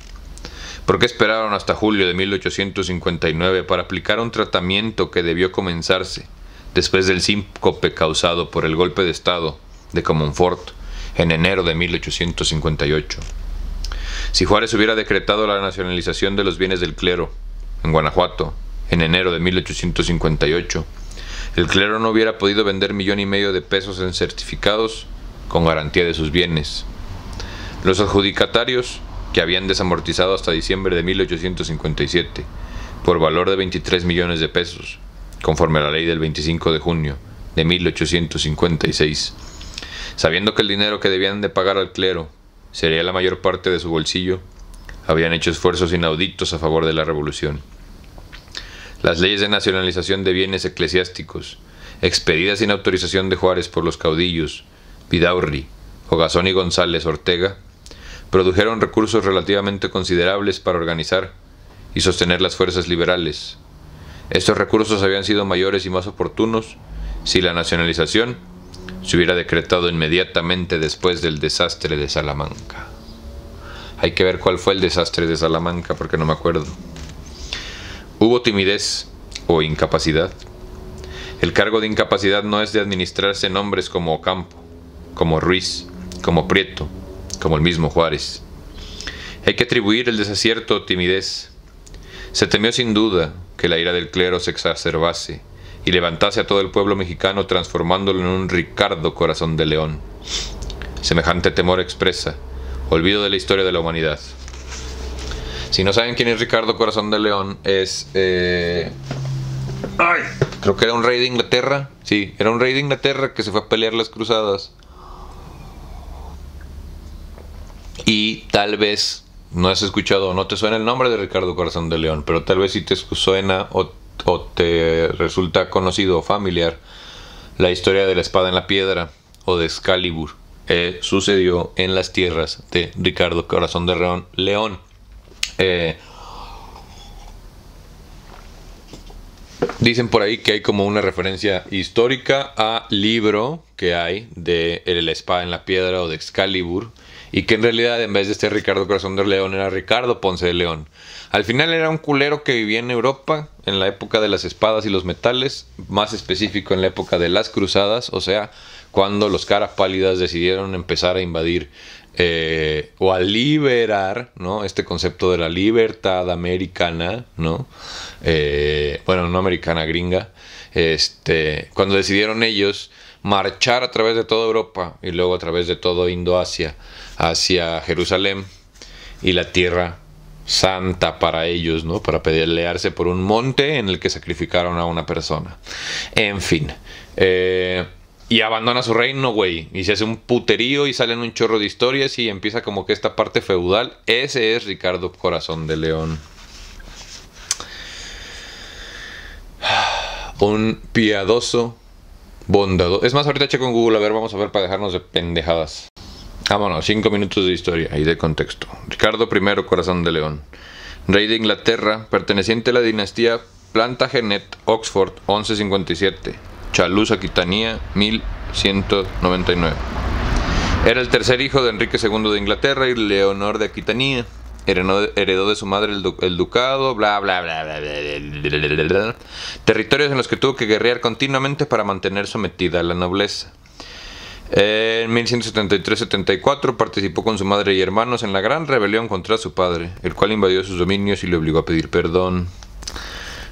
¿Por qué esperaron hasta julio de 1859 para aplicar un tratamiento que debió comenzarse después del síncope causado por el golpe de Estado de Comonfort en enero de 1858? Si Juárez hubiera decretado la nacionalización de los bienes del clero en Guanajuato en enero de 1858, el clero no hubiera podido vender millón y medio de pesos en certificados con garantía de sus bienes. Los adjudicatarios que habían desamortizado hasta diciembre de 1857 por valor de 23 millones de pesos, conforme a la ley del 25 de junio de 1856. Sabiendo que el dinero que debían de pagar al clero sería la mayor parte de su bolsillo, habían hecho esfuerzos inauditos a favor de la revolución. Las leyes de nacionalización de bienes eclesiásticos, expedidas sin autorización de Juárez por los caudillos Vidaurri, Ogazón y González Ortega, produjeron recursos relativamente considerables para organizar y sostener las fuerzas liberales. Estos recursos habían sido mayores y más oportunos si la nacionalización se hubiera decretado inmediatamente después del desastre de Salamanca. Hay que ver cuál fue el desastre de Salamanca porque no me acuerdo. Hubo timidez o incapacidad. El cargo de incapacidad no es de administrarse nombres como Ocampo, como Ruiz, como Prieto, como el mismo Juárez. Hay que atribuir el desacierto o timidez. Se temió sin duda que la ira del clero se exacerbase y levantase a todo el pueblo mexicano transformándolo en un Ricardo corazón de león. Semejante temor expresa olvido de la historia de la humanidad. Si no saben quién es Ricardo Corazón de León, es... Eh, creo que era un rey de Inglaterra. Sí, era un rey de Inglaterra que se fue a pelear las cruzadas. Y tal vez no has escuchado, no te suena el nombre de Ricardo Corazón de León, pero tal vez sí te suena o, o te resulta conocido o familiar la historia de la espada en la piedra o de Excalibur. Eh, sucedió en las tierras de Ricardo Corazón de León. Eh, dicen por ahí que hay como una referencia histórica a libro que hay de La espada en la piedra o de Excalibur y que en realidad en vez de ser Ricardo Corazón de León era Ricardo Ponce de León. Al final era un culero que vivía en Europa en la época de las espadas y los metales, más específico en la época de las cruzadas, o sea, cuando los caras pálidas decidieron empezar a invadir eh, o a liberar, ¿no? Este concepto de la libertad americana, ¿no? Eh, bueno, no americana, gringa. Este, cuando decidieron ellos marchar a través de toda Europa y luego a través de todo Indoasia hacia Jerusalén y la tierra santa para ellos, ¿no? Para pelearse por un monte en el que sacrificaron a una persona. En fin. Eh, y abandona su reino, güey. Y se hace un puterío y salen un chorro de historias y empieza como que esta parte feudal. Ese es Ricardo Corazón de León. Un piadoso, bondadoso. Es más, ahorita checo en Google, a ver, vamos a ver para dejarnos de pendejadas. Vámonos, cinco minutos de historia y de contexto. Ricardo I, Corazón de León. Rey de Inglaterra, perteneciente a la dinastía Plantagenet, Oxford, 1157 Chaluz Aquitanía, 1199. Era el tercer hijo de Enrique II de Inglaterra y Leonor de Aquitania. Heredó de su madre el, ducado, bla, bla, bla, bla, bla, Territorios en los que tuvo que guerrear continuamente para mantener sometida a la nobleza. En 1173-74 participó con su madre y hermanos en la gran rebelión contra su padre, el cual invadió sus dominios y le obligó a pedir perdón.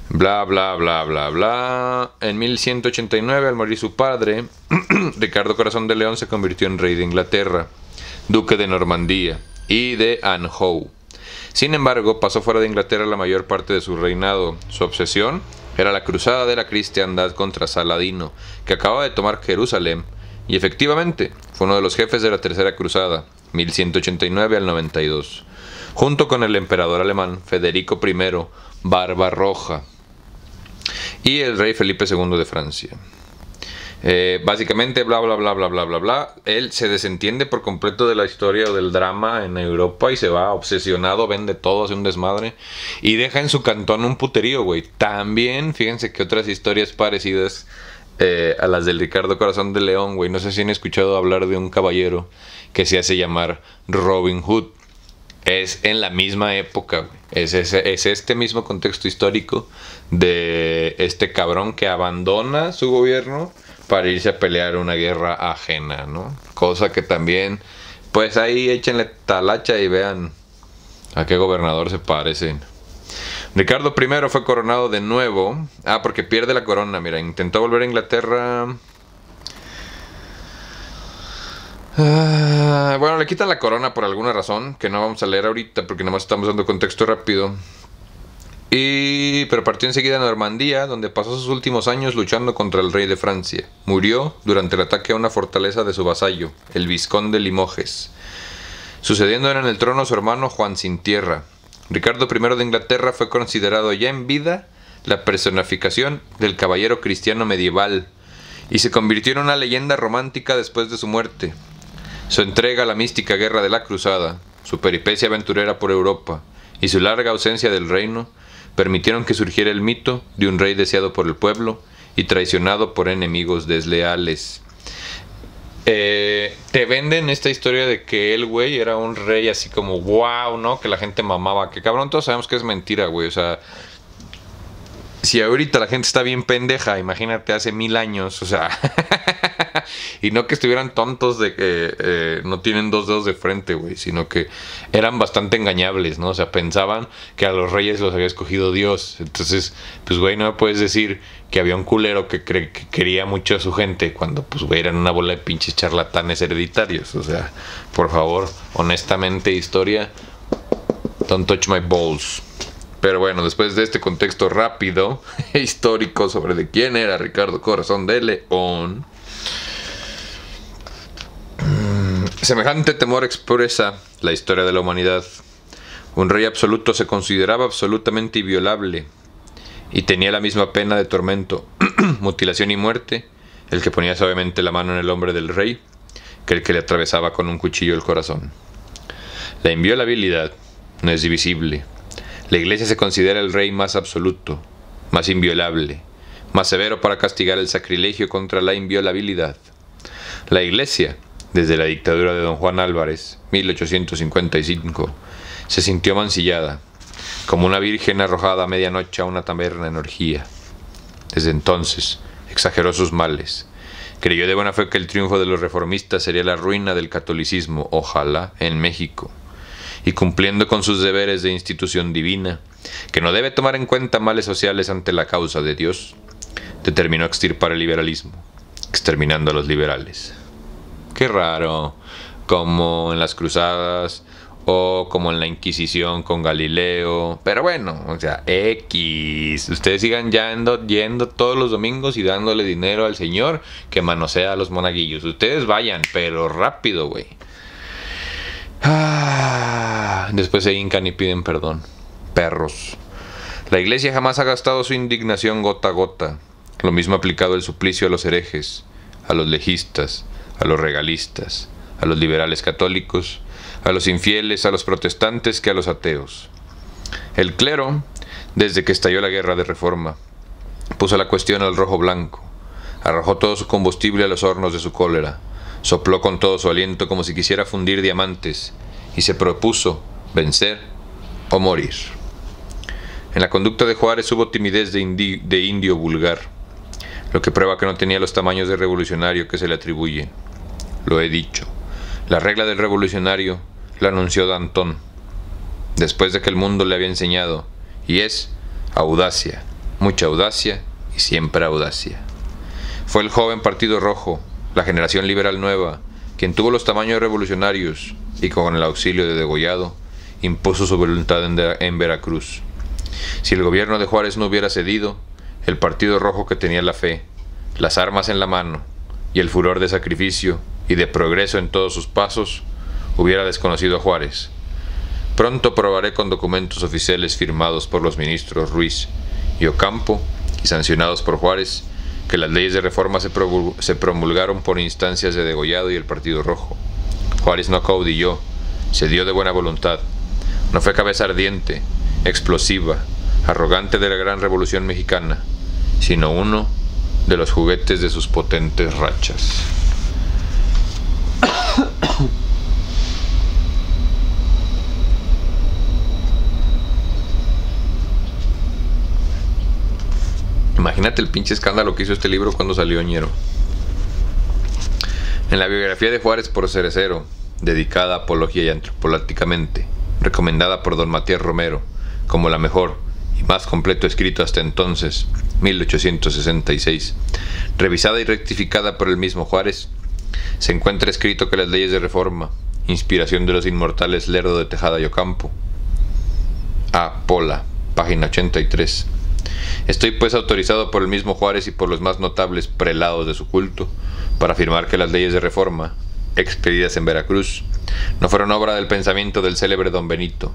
Bla, bla, bla, bla, bla. En 1189, al morir su padre, [CLEARS THROAT] Ricardo Corazón de León se convirtió en rey de Inglaterra, duque de Normandía y de Anjou. Sin embargo, pasó fuera de Inglaterra la mayor parte de su reinado. Su obsesión era la cruzada de la cristiandad contra Saladino, que acababa de tomar Jerusalén, y efectivamente fue uno de los jefes de la Tercera Cruzada, 1189 al 92, junto con el emperador alemán Federico I Barbarroja, y el rey Felipe II de Francia. Eh, básicamente, bla, bla, bla, bla, bla, bla, bla. Él se desentiende por completo de la historia o del drama en Europa y se va obsesionado, vende todo, hace un desmadre y deja en su cantón un puterío, güey. También, fíjense que otras historias parecidas eh, a las del Ricardo Corazón de León, güey. No sé si han escuchado hablar de un caballero que se hace llamar Robin Hood es en la misma época, Es, es, este mismo contexto histórico de este cabrón que abandona su gobierno para irse a pelear una guerra ajena, ¿no? Cosa que también, pues ahí échenle talacha y vean a qué gobernador se parecen. Ricardo I fue coronado de nuevo. Ah, porque pierde la corona, mira, intentó volver a Inglaterra Ah, bueno, le quitan la corona por alguna razón, que no vamos a leer ahorita porque nada más estamos dando contexto rápido. Y pero partió enseguida a Normandía, donde pasó sus últimos años luchando contra el rey de Francia. Murió durante el ataque a una fortaleza de su vasallo, el vizconde Limoges. Sucediendo en el trono su hermano Juan Sin Tierra. Ricardo I de Inglaterra fue considerado ya en vida la personificación del caballero cristiano medieval y se convirtió en una leyenda romántica después de su muerte. Su entrega a la mística guerra de la Cruzada su peripecia aventurera por Europa y su larga ausencia del reino permitieron que surgiera el mito de un rey deseado por el pueblo y traicionado por enemigos desleales. Eh, te venden esta historia de que el güey era un rey así como wow, ¿no? Que la gente mamaba. Que cabrón, todos sabemos que es mentira, güey. O sea, si ahorita la gente está bien pendeja, imagínate hace mil años, o sea, [LAUGHS] y no que estuvieran tontos de que eh, no tienen dos dedos de frente, güey, sino que eran bastante engañables, ¿no? O sea, pensaban que a los reyes los había escogido Dios. Entonces, pues, güey, no me puedes decir que había un culero que, que quería mucho a su gente cuando, pues, güey, eran una bola de pinches charlatanes hereditarios. O sea, por favor, honestamente, historia, don't touch my balls. Pero bueno, después de este contexto rápido e [LAUGHS] histórico sobre de quién era Ricardo Corazón de León, mm, semejante temor expresa la historia de la humanidad. Un rey absoluto se consideraba absolutamente inviolable y tenía la misma pena de tormento, [CLEARS THROAT] mutilación y muerte, el que ponía suavemente la mano en el hombre del rey, que el que le atravesaba con un cuchillo el corazón. La inviolabilidad no es divisible, la Iglesia se considera el rey más absoluto, más inviolable, más severo para castigar el sacrilegio contra la inviolabilidad. La Iglesia, desde la dictadura de don Juan Álvarez, 1855, se sintió mancillada, como una virgen arrojada a medianoche a una taberna en orgía. Desde entonces, exageró sus males. Creyó de buena fe que el triunfo de los reformistas sería la ruina del catolicismo, ojalá, en México y cumpliendo con sus deberes de institución divina, que no debe tomar en cuenta males sociales ante la causa de Dios, determinó extirpar el liberalismo, exterminando a los liberales. Qué raro, como en las cruzadas o como en la Inquisición con Galileo, pero bueno, o sea, X, ustedes sigan yendo, yendo todos los domingos y dándole dinero al Señor que manosea a los monaguillos, ustedes vayan, pero rápido, güey. Ah, después se hincan y piden perdón. Perros. La iglesia jamás ha gastado su indignación gota a gota. Lo mismo ha aplicado el suplicio a los herejes, a los legistas, a los regalistas, a los liberales católicos, a los infieles, a los protestantes que a los ateos. El clero, desde que estalló la guerra de reforma, puso la cuestión al rojo blanco, arrojó todo su combustible a los hornos de su cólera, Sopló con todo su aliento como si quisiera fundir diamantes y se propuso vencer o morir. En la conducta de Juárez hubo timidez de, indio vulgar, lo que prueba que no tenía los tamaños de revolucionario que se le atribuyen. Lo he dicho. La regla del revolucionario la anunció Danton, después de que el mundo le había enseñado, y es audacia, mucha audacia y siempre audacia. Fue el joven Partido Rojo la generación liberal nueva, quien tuvo los tamaños revolucionarios y con el auxilio de Degollado, impuso su voluntad en, Veracruz. Si el gobierno de Juárez no hubiera cedido, el Partido Rojo que tenía la fe, las armas en la mano y el furor de sacrificio y de progreso en todos sus pasos, hubiera desconocido a Juárez. Pronto probaré con documentos oficiales firmados por los ministros Ruiz y Ocampo y sancionados por Juárez que las leyes de reforma se, promulgaron por instancias de Degollado y el Partido Rojo. Juárez no caudilló, se dio de buena voluntad. No fue cabeza ardiente, explosiva, arrogante de la gran revolución mexicana, sino uno de los juguetes de sus potentes rachas. [COUGHS] Imagínate el pinche escándalo que hizo este libro cuando salió Ñero. En la biografía de Juárez por Cerecero, dedicada a apología y antropológicamente, recomendada por don Matías Romero como la mejor más completo escrito hasta entonces, 1866, revisada y rectificada por el mismo Juárez, se encuentra escrito que las leyes de reforma, inspiración de los inmortales Lerdo de Tejada y Ocampo, A. Pola, página 83, Estoy pues autorizado por el mismo Juárez y por los más notables prelados de su culto para afirmar que las leyes de reforma, expedidas en Veracruz, no fueron obra del pensamiento del célebre don Benito.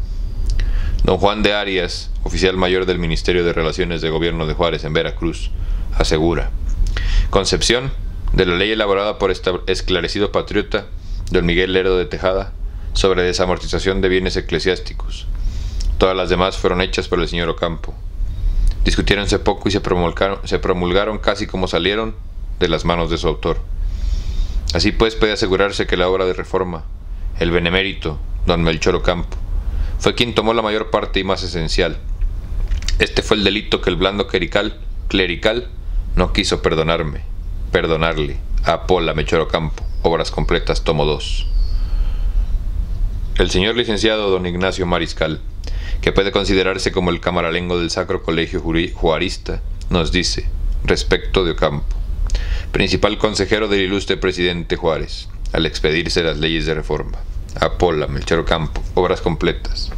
Don Juan de Arias, oficial mayor del Ministerio de Relaciones de Gobierno de Juárez en Veracruz, asegura. Concepción de la ley elaborada por esclarecido patriota, don Miguel Lerdo de Tejada, sobre desamortización de bienes eclesiásticos. Todas las demás fueron hechas por el señor Ocampo. Discutiéronse poco y se promulgaron, se promulgaron casi como salieron de las manos de su autor. Así pues puede asegurarse que la obra de reforma, el benemérito, don Melchor Ocampo, fue quien tomó la mayor parte y más esencial. Este fue el delito que el blando clerical, clerical no quiso perdonarme, perdonarle a Pola Melchor Ocampo, obras completas, tomo 2. El señor licenciado don Ignacio Mariscal, que puede considerarse como el camaralengo del Sacro Colegio Juarista, nos dice, respecto de Ocampo, principal consejero del ilustre presidente Juárez, al expedirse las leyes de reforma. Apola, Melchor Ocampo, obras completas.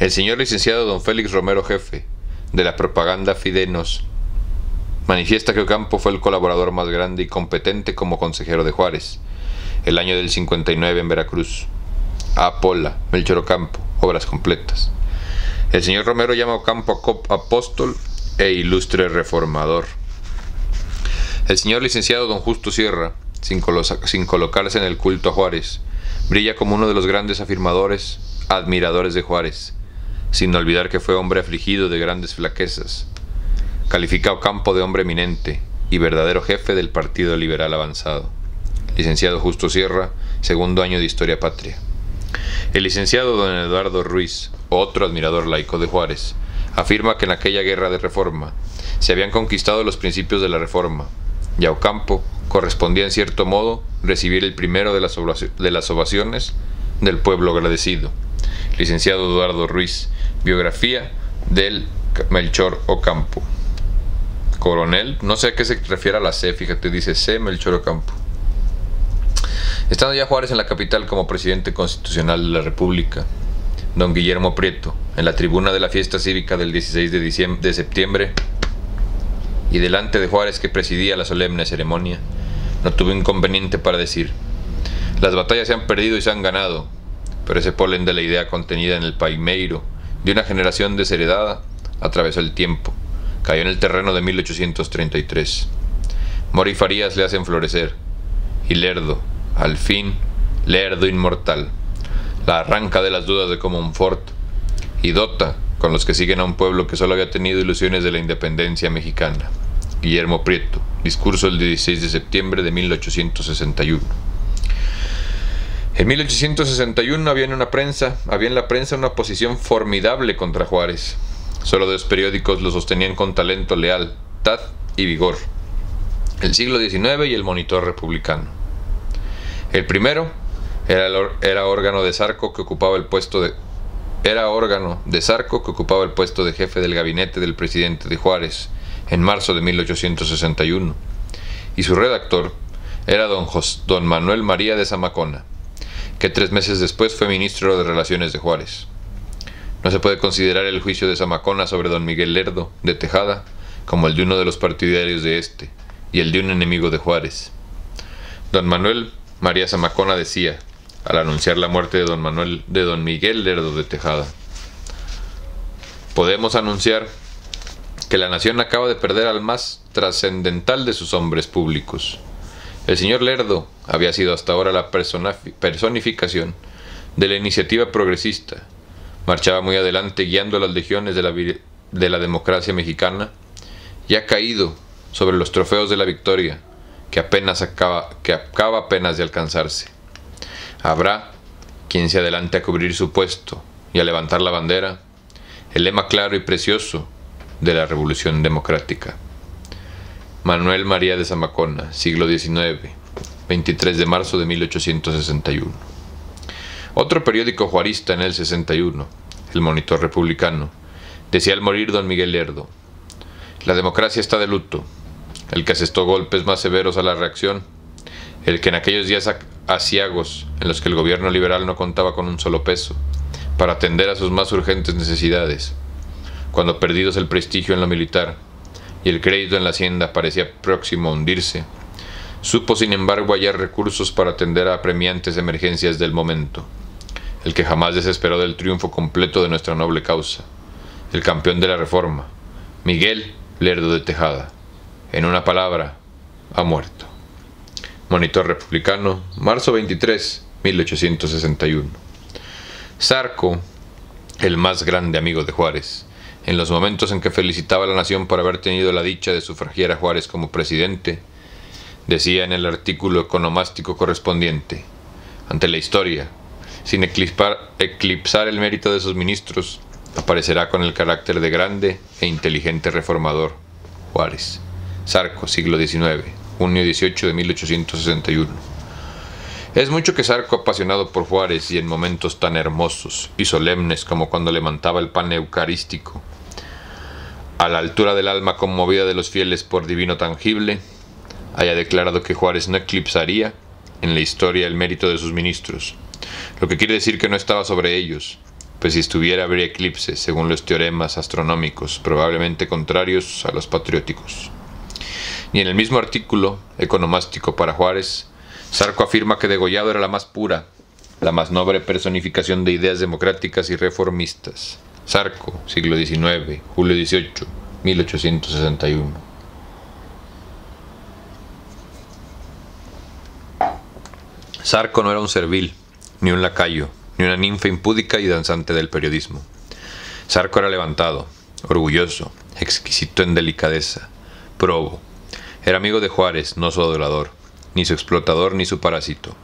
El señor licenciado don Félix Romero Jefe, de la propaganda Fidenos, manifiesta que Ocampo fue el colaborador más grande y competente como consejero de Juárez, el año del 59 en Veracruz. Apola, Melchor Ocampo, obras completas. El señor Romero llama a Ocampo apóstol e ilustre reformador. El señor licenciado don Justo Sierra, sin, sin colocarse en el culto a Juárez, brilla como uno de los grandes afirmadores, admiradores de Juárez, sin olvidar que fue hombre afligido de grandes flaquezas. Califica a Ocampo de hombre eminente y verdadero jefe del Partido Liberal Avanzado. Licenciado Justo Sierra, segundo año de Historia Patria. El licenciado don Eduardo Ruiz, otro admirador laico de Juárez, afirma que en aquella guerra de reforma se habían conquistado los principios de la reforma, y Ocampo correspondía en cierto modo recibir el primero de las, ovaciones del pueblo agradecido. Licenciado Eduardo Ruiz, biografía del Melchor Ocampo. Coronel, no sé a qué se refiere a la C, fíjate, dice C Melchor Ocampo. Estando ya Juárez en la capital como presidente constitucional de la República, don Guillermo Prieto, en la tribuna de la fiesta cívica del 16 de, de septiembre, y delante de Juárez que presidía la solemne ceremonia, no tuvo inconveniente para decir, las batallas se han perdido y se han ganado, pero ese polen de la idea contenida en el paimeiro de una generación desheredada atravesó el tiempo, cayó en el terreno de 1833. Mori Farías le hacen florecer, y Lerdo, al fin, lerdo inmortal, la arranca de las dudas de Comonfort y dota con los que siguen a un pueblo que solo había tenido ilusiones de la independencia mexicana. Guillermo Prieto, discurso del 16 de septiembre de 1861. En 1861 había en, una prensa, había en la prensa una posición formidable contra Juárez. Solo dos periódicos lo sostenían con talento leal, tad y vigor. El siglo XIX y el Monitor Republicano. El primero era, era órgano de Zarco que ocupaba el puesto de era órgano de Zarco que ocupaba el puesto de jefe del gabinete del presidente de Juárez en marzo de 1861 y su redactor era don, don Manuel María de Zamacona, que tres meses después fue ministro de Relaciones de Juárez. No se puede considerar el juicio de Zamacona sobre don Miguel Lerdo de Tejada como el de uno de los partidarios de este y el de un enemigo de Juárez. Don Manuel María Zamacona decía, al anunciar la muerte de don Manuel, de don Miguel Lerdo de Tejada. Podemos anunciar que la nación acaba de perder al más trascendental de sus hombres públicos. El señor Lerdo había sido hasta ahora la personificación de la iniciativa progresista. Marchaba muy adelante guiando a las legiones de la, de la democracia mexicana y ha caído sobre los trofeos de la victoria que apenas acaba, que acaba apenas de alcanzarse. Habrá quien se adelante a cubrir su puesto y a levantar la bandera, el lema claro y precioso de la Revolución Democrática. Manuel María de Zamacona, siglo XIX, 23 de marzo de 1861. Otro periódico juarista en el 61, el Monitor Republicano, decía al morir don Miguel Lerdo, la democracia está de luto, el que asestó golpes más severos a la reacción, el que en aquellos días asiagos en los que el gobierno liberal no contaba con un solo peso para atender a sus más urgentes necesidades, cuando perdidos el prestigio en lo militar y el crédito en la hacienda parecía próximo a hundirse, supo sin embargo hallar recursos para atender a apremiantes emergencias del momento, el que jamás desesperó del triunfo completo de nuestra noble causa, el campeón de la reforma, Miguel Lerdo de Tejada. En una palabra, ha muerto. Monitor Republicano, marzo 23, 1861. Zarco, el más grande amigo de Juárez, en los momentos en que felicitaba a la nación por haber tenido la dicha de sufragiar a Juárez como presidente, decía en el artículo economástico correspondiente, ante la historia, sin eclipsar el mérito de sus ministros, aparecerá con el carácter de grande e inteligente reformador. Juárez. Zarco, siglo XIX, junio 18 de 1861. Es mucho que Zarco, apasionado por Juárez y en momentos tan hermosos y solemnes como cuando levantaba el pan eucarístico, a la altura del alma conmovida de los fieles por divino tangible, haya declarado que Juárez no eclipsaría en la historia el mérito de sus ministros, lo que quiere decir que no estaba sobre ellos, pues si estuviera habría eclipse, según los teoremas astronómicos, probablemente contrarios a los patrióticos. Y en el mismo artículo, economástico para Juárez, Sarco afirma que Degollado era la más pura, la más noble personificación de ideas democráticas y reformistas. Sarco, siglo XIX, julio XVIII, 1861. Sarco no era un servil, ni un lacayo, ni una ninfa impúdica y danzante del periodismo. Sarco era levantado, orgulloso, exquisito en delicadeza, probo. Era amigo de Juárez, no su adorador, ni su explotador ni su parásito.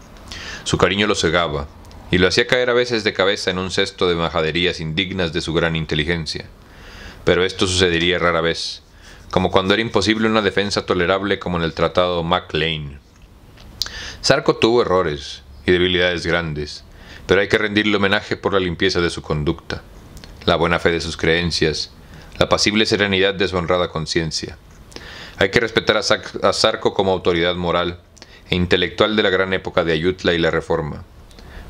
Su cariño lo cegaba, y lo hacía caer a veces de cabeza en un cesto de majaderías indignas de su gran inteligencia. Pero esto sucedería rara vez, como cuando era imposible una defensa tolerable como en el tratado MacLean. Sarco tuvo errores y debilidades grandes, pero hay que rendirle homenaje por la limpieza de su conducta, la buena fe de sus creencias, la pasible serenidad de su honrada conciencia. Hay que respetar a, Sarco como autoridad moral e intelectual de la gran época de Ayutla y la Reforma,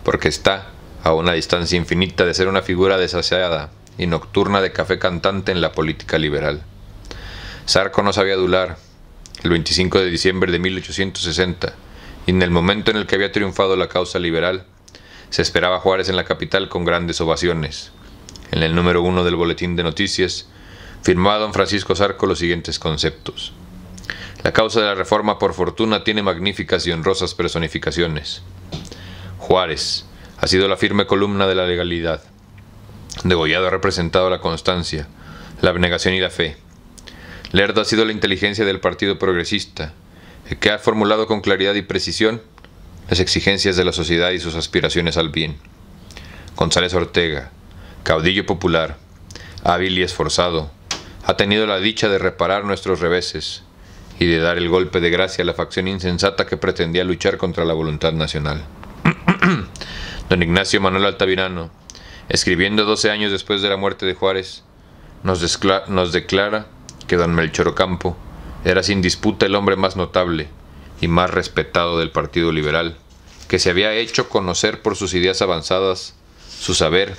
porque está a una distancia infinita de ser una figura desaseada y nocturna de café cantante en la política liberal. Sarco no sabía adular. El 25 de diciembre de 1860, y en el momento en el que había triunfado la causa liberal, se esperaba a Juárez en la capital con grandes ovaciones. En el número uno del boletín de noticias, firmaba don Francisco Sarco los siguientes conceptos. La causa de la reforma, por fortuna, tiene magníficas y honrosas personificaciones. Juárez ha sido la firme columna de la legalidad. Degollado ha representado la constancia, la abnegación y la fe. Lerdo ha sido la inteligencia del Partido Progresista, que ha formulado con claridad y precisión las exigencias de la sociedad y sus aspiraciones al bien. González Ortega, caudillo popular, hábil y esforzado, ha tenido la dicha de reparar nuestros reveses y de dar el golpe de gracia a la facción insensata que pretendía luchar contra la voluntad nacional. [CLEARS THROAT] Don Ignacio Manuel Altavirano, escribiendo 12 años después de la muerte de Juárez, nos, declara que don Melchor Ocampo era sin disputa el hombre más notable y más respetado del Partido Liberal, que se había hecho conocer por sus ideas avanzadas, su saber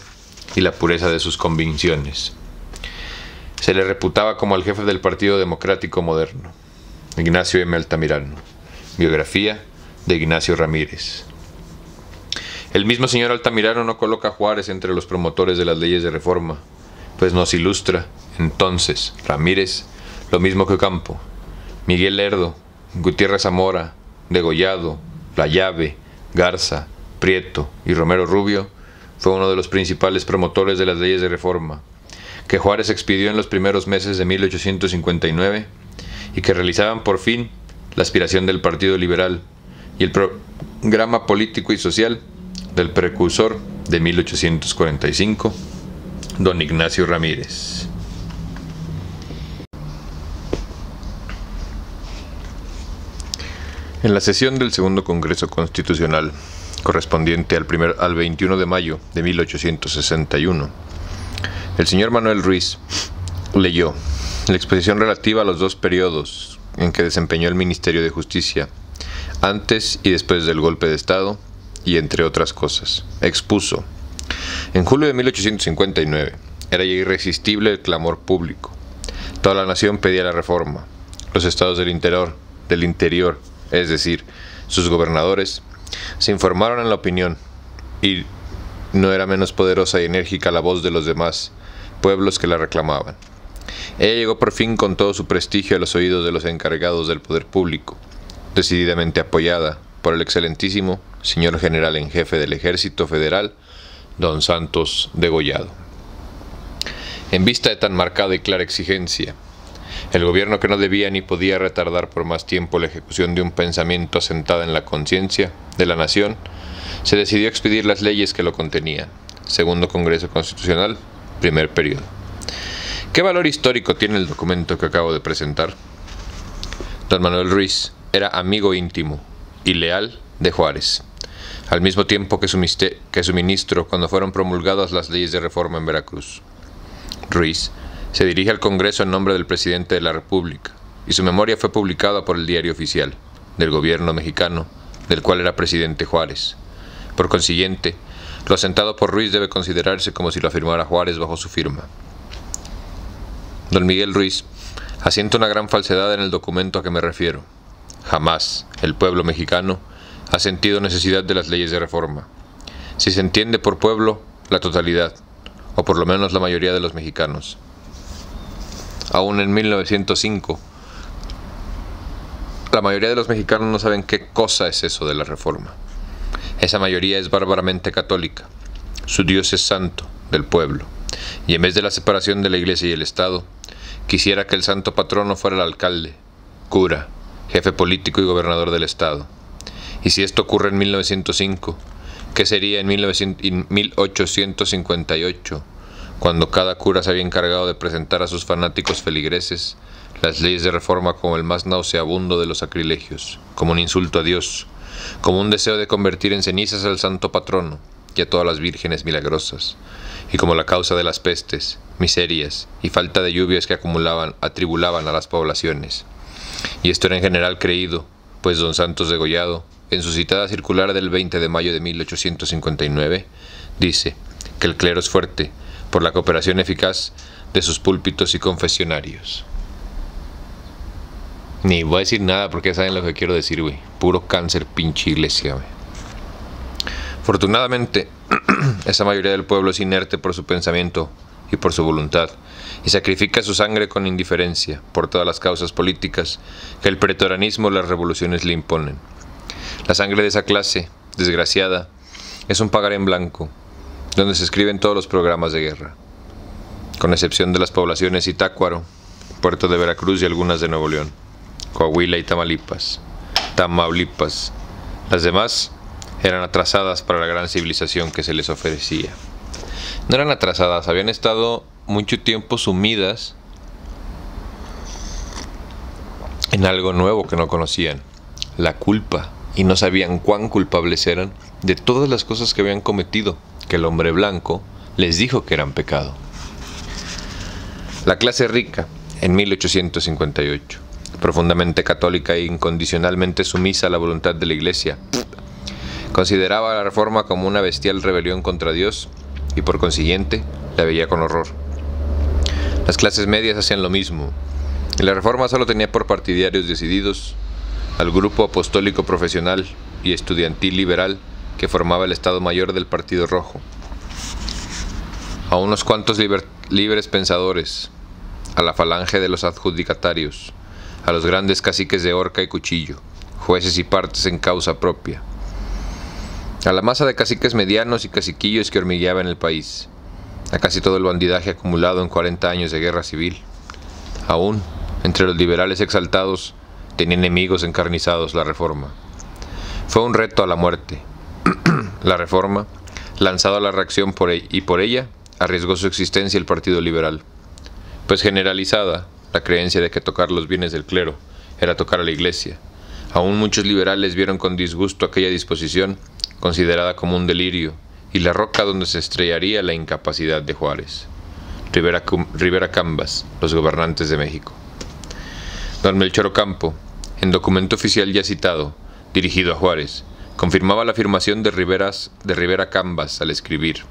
y la pureza de sus convicciones. Se le reputaba como el jefe del Partido Democrático Moderno, Ignacio M. Altamirano. Biografía de Ignacio Ramírez. El mismo señor Altamirano no coloca a Juárez entre los promotores de las leyes de reforma, pues nos ilustra, entonces, Ramírez, lo mismo que Ocampo, Miguel Lerdo, Gutiérrez Zamora, Degollado, La Llave, Garza, Prieto y Romero Rubio, fue uno de los principales promotores de las leyes de reforma, que Juárez expidió en los primeros meses de 1859 y que realizaban por fin la aspiración del Partido Liberal y el programa político y social del precursor de 1845, don Ignacio Ramírez. En la sesión del Segundo Congreso Constitucional, correspondiente al, primer, al 21 de mayo de 1861, el señor Manuel Ruiz leyó la exposición relativa a los dos periodos en que desempeñó el Ministerio de Justicia, antes y después del golpe de Estado, y entre otras cosas. Expuso. En julio de 1859 era ya irresistible el clamor público. Toda la nación pedía la reforma. Los estados del interior, del interior es decir, sus gobernadores, se informaron en la opinión y no era menos poderosa y enérgica la voz de los demás pueblos que la reclamaban. Ella llegó por fin con todo su prestigio a los oídos de los encargados del poder público, decididamente apoyada por el excelentísimo señor general en jefe del ejército federal, don Santos degollado. En vista de tan marcada y clara exigencia, el gobierno que no debía ni podía retardar por más tiempo la ejecución de un pensamiento asentado en la conciencia de la nación, se decidió expedir las leyes que lo contenían. Segundo Congreso Constitucional, primer periodo. ¿Qué valor histórico tiene el documento que acabo de presentar? Don Manuel Ruiz era amigo íntimo y leal de Juárez, al mismo tiempo que que su ministro cuando fueron promulgadas las leyes de reforma en Veracruz. Ruiz se dirige al Congreso en nombre del presidente de la República, y su memoria fue publicada por el diario oficial del gobierno mexicano, del cual era presidente Juárez. Por consiguiente, lo asentado por Ruiz debe considerarse como si lo afirmara Juárez bajo su firma. Don Miguel Ruiz asienta una gran falsedad en el documento a que me refiero. Jamás el pueblo mexicano ha sentido necesidad de las leyes de reforma. Si se entiende por pueblo, la totalidad, o por lo menos la mayoría de los mexicanos. Aún en 1905, la mayoría de los mexicanos no saben qué cosa es eso de la reforma. Esa mayoría es bárbaramente católica. Su Dios es santo, del pueblo. Y en vez de la separación de la iglesia y el Estado, quisiera que el santo patrono fuera el alcalde, cura, jefe político y gobernador del Estado. Y si esto ocurre en 1905, ¿qué sería en 1858, cuando cada cura se había encargado de presentar a sus fanáticos feligreses las leyes de reforma como el más nauseabundo de los sacrilegios, como un insulto a Dios, como un deseo de convertir en cenizas al santo patrono y a todas las vírgenes milagrosas, y como la causa de las pestes, miserias y falta de lluvias que acumulaban, atribulaban a las poblaciones. Y esto era en general creído, pues don Santos Degollado, en su citada circular del 20 de mayo de 1859, dice que el clero es fuerte por la cooperación eficaz de sus púlpitos y confesionarios. Ni voy a decir nada porque saben lo que quiero decir, güey. Puro cáncer, pinche iglesia, güey. Afortunadamente, [CLEARS THROAT] esa mayoría del pueblo es inerte por su pensamiento y por su voluntad, y sacrifica su sangre con indiferencia por todas las causas políticas que el pretorianismo o las revoluciones le imponen. La sangre de esa clase, desgraciada, es un pagar en blanco, donde se escriben todos los programas de guerra, con excepción de las poblaciones Itácuaro, Puerto de Veracruz y algunas de Nuevo León. Coahuila y Tamaulipas. Tamaulipas. Las demás eran atrasadas para la gran civilización que se les ofrecía. No eran atrasadas, habían estado mucho tiempo sumidas en algo nuevo que no conocían, la culpa, y no sabían cuán culpables eran de todas las cosas que habían cometido, que el hombre blanco les dijo que eran pecado. La clase rica, en 1858 profundamente católica e incondicionalmente sumisa a la voluntad de la Iglesia. Consideraba la reforma como una bestial rebelión contra Dios y por consiguiente la veía con horror. Las clases medias hacían lo mismo, y la reforma solo tenía por partidarios decididos al grupo apostólico profesional y estudiantil liberal que formaba el Estado Mayor del Partido Rojo, a unos cuantos libres pensadores, a la falange de los adjudicatarios, a los grandes caciques de horca y cuchillo, jueces y partes en causa propia, a la masa de caciques medianos y caciquillos que hormigueaba en el país, a casi todo el bandidaje acumulado en 40 años de guerra civil. Aún, entre los liberales exaltados, tenía enemigos encarnizados la reforma. Fue un reto a la muerte. [CLEARS THROAT] la reforma, lanzado a la reacción por e-, y por ella, arriesgó su existencia el Partido Liberal. Pues generalizada, la creencia de que tocar los bienes del clero era tocar a la iglesia. Aún muchos liberales vieron con disgusto aquella disposición, considerada como un delirio, y la roca donde se estrellaría la incapacidad de Juárez. Rivera, Rivera Cambas, los gobernantes de México. Don Melchor Ocampo, en documento oficial ya citado, dirigido a Juárez, confirmaba la afirmación de, Riveras, de Rivera Cambas al escribir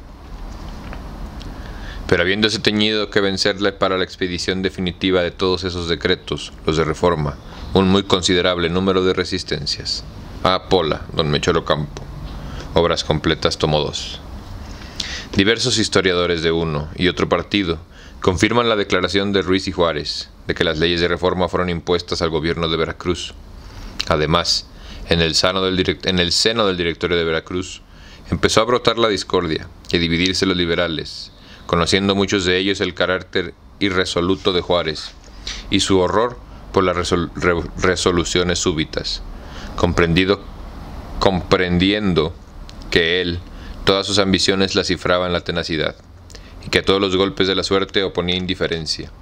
pero habiéndose teñido que vencerle para la expedición definitiva de todos esos decretos, los de reforma, un muy considerable número de resistencias. A Pola, don Mechoro Campo. Obras completas, tomo 2. Diversos historiadores de uno y otro partido confirman la declaración de Ruiz y Juárez de que las leyes de reforma fueron impuestas al gobierno de Veracruz. Además, en el, seno del directorio de Veracruz, empezó a brotar la discordia y a dividirse los liberales, conociendo muchos de ellos el carácter irresoluto de Juárez y su horror por las resoluciones súbitas, comprendido, comprendiendo que él todas sus ambiciones las cifraba en la tenacidad, y que a todos los golpes de la suerte oponía indiferencia.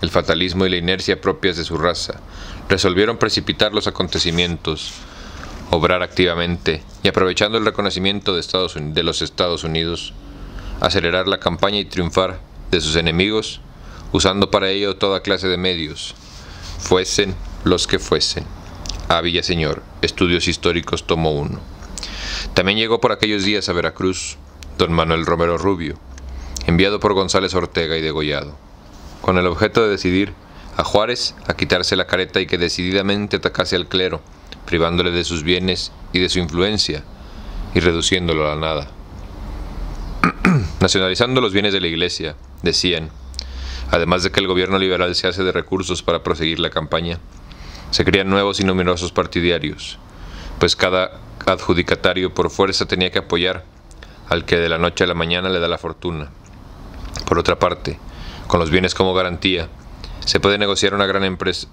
El fatalismo y la inercia propias de su raza resolvieron precipitar los acontecimientos, obrar activamente y aprovechando el reconocimiento de, Estados de los Estados Unidos, acelerar la campaña y triunfar de sus enemigos, usando para ello toda clase de medios, fuesen los que fuesen. A Señor, Estudios Históricos, tomo 1. También llegó por aquellos días a Veracruz don Manuel Romero Rubio, enviado por González Ortega y degollado, con el objeto de decidir a Juárez a quitarse la careta y que decididamente atacase al clero, privándole de sus bienes y de su influencia, y reduciéndolo a la nada. [CLEARS THROAT] Nacionalizando los bienes de la Iglesia, decían, además de que el gobierno liberal se hace de recursos para proseguir la campaña, se crean nuevos y numerosos partidarios, pues cada adjudicatario por fuerza tenía que apoyar al que de la noche a la mañana le da la fortuna. Por otra parte, con los bienes como garantía, se puede negociar una gran empresa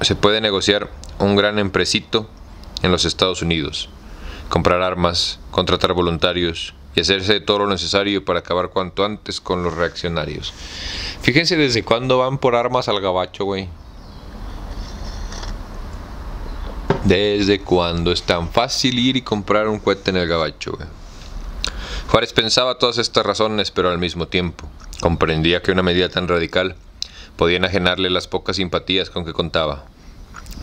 se puede negociar un gran empresito en los Estados Unidos, comprar armas, contratar voluntarios y hacerse todo lo necesario para acabar cuanto antes con los reaccionarios. Fíjense desde cuándo van por armas al gabacho, güey. Desde cuándo es tan fácil ir y comprar un cohete en el gabacho, güey. Juárez pensaba todas estas razones, pero al mismo tiempo comprendía que una medida tan radical podía enajenarle las pocas simpatías con que contaba,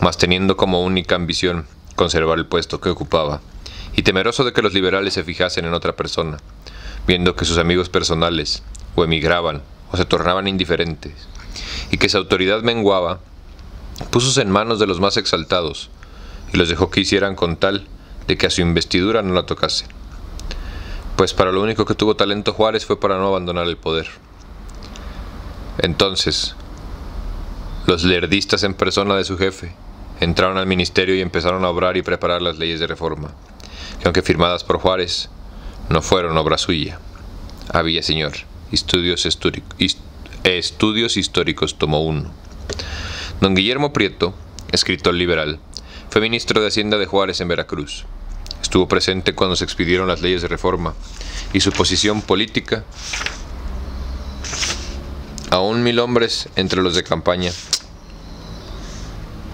mas teniendo como única ambición conservar el puesto que ocupaba, y temeroso de que los liberales se fijasen en otra persona, viendo que sus amigos personales o emigraban o se tornaban indiferentes, y que su autoridad menguaba, puso en manos de los más exaltados, y los dejó que hicieran con tal de que a su investidura no la tocase. Pues para lo único que tuvo talento Juárez fue para no abandonar el poder. Entonces, los lerdistas en persona de su jefe entraron al ministerio y empezaron a obrar y preparar las leyes de reforma, que aunque firmadas por Juárez, no fueron obra suya. Había, señor, estudios, estudios históricos tomo uno. Don Guillermo Prieto, escritor liberal, fue ministro de Hacienda de Juárez en Veracruz. Estuvo presente cuando se expidieron las leyes de reforma y su posición política aún mil hombres entre los de campaña.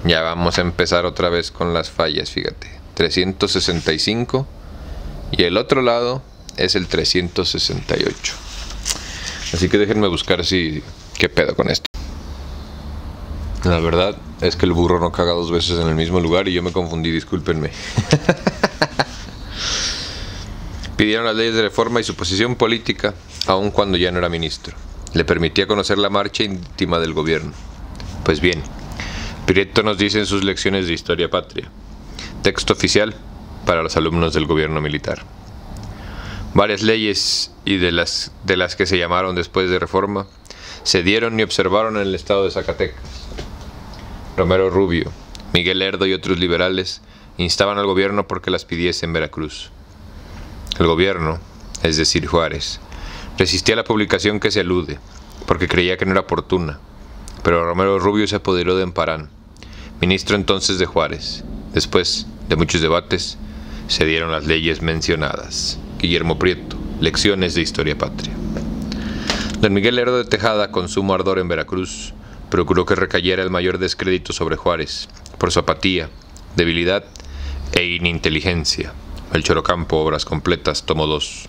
Ya vamos a empezar otra vez con las fallas, fíjate. 365 y el otro lado es el 368. Así que déjenme buscar si qué pedo con esto. La verdad es que el burro no caga dos veces en el mismo lugar y yo me confundí, discúlpenme. [LAUGHS] Pidieron las leyes de reforma y su posición política, aun cuando ya no era ministro le permitía conocer la marcha íntima del gobierno. Pues bien, Prieto nos dice en sus lecciones de Historia Patria, texto oficial para los alumnos del gobierno militar. Varias leyes y de las, de las que se llamaron después de reforma se dieron y observaron en el estado de Zacatecas. Romero Rubio, Miguel Erdo y otros liberales instaban al gobierno porque las pidiese en Veracruz. El gobierno, es decir Juárez, Resistía la publicación que se alude, porque creía que no era oportuna, pero Romero Rubio se apoderó de Emparán, ministro entonces de Juárez. Después de muchos debates, se dieron las leyes mencionadas. Guillermo Prieto, Lecciones de Historia Patria. Don Miguel Lerdo de Tejada, con sumo ardor en Veracruz, procuró que recayera el mayor descrédito sobre Juárez, por su apatía, debilidad e ininteligencia. El Chorocampo, Obras Completas, tomo 2.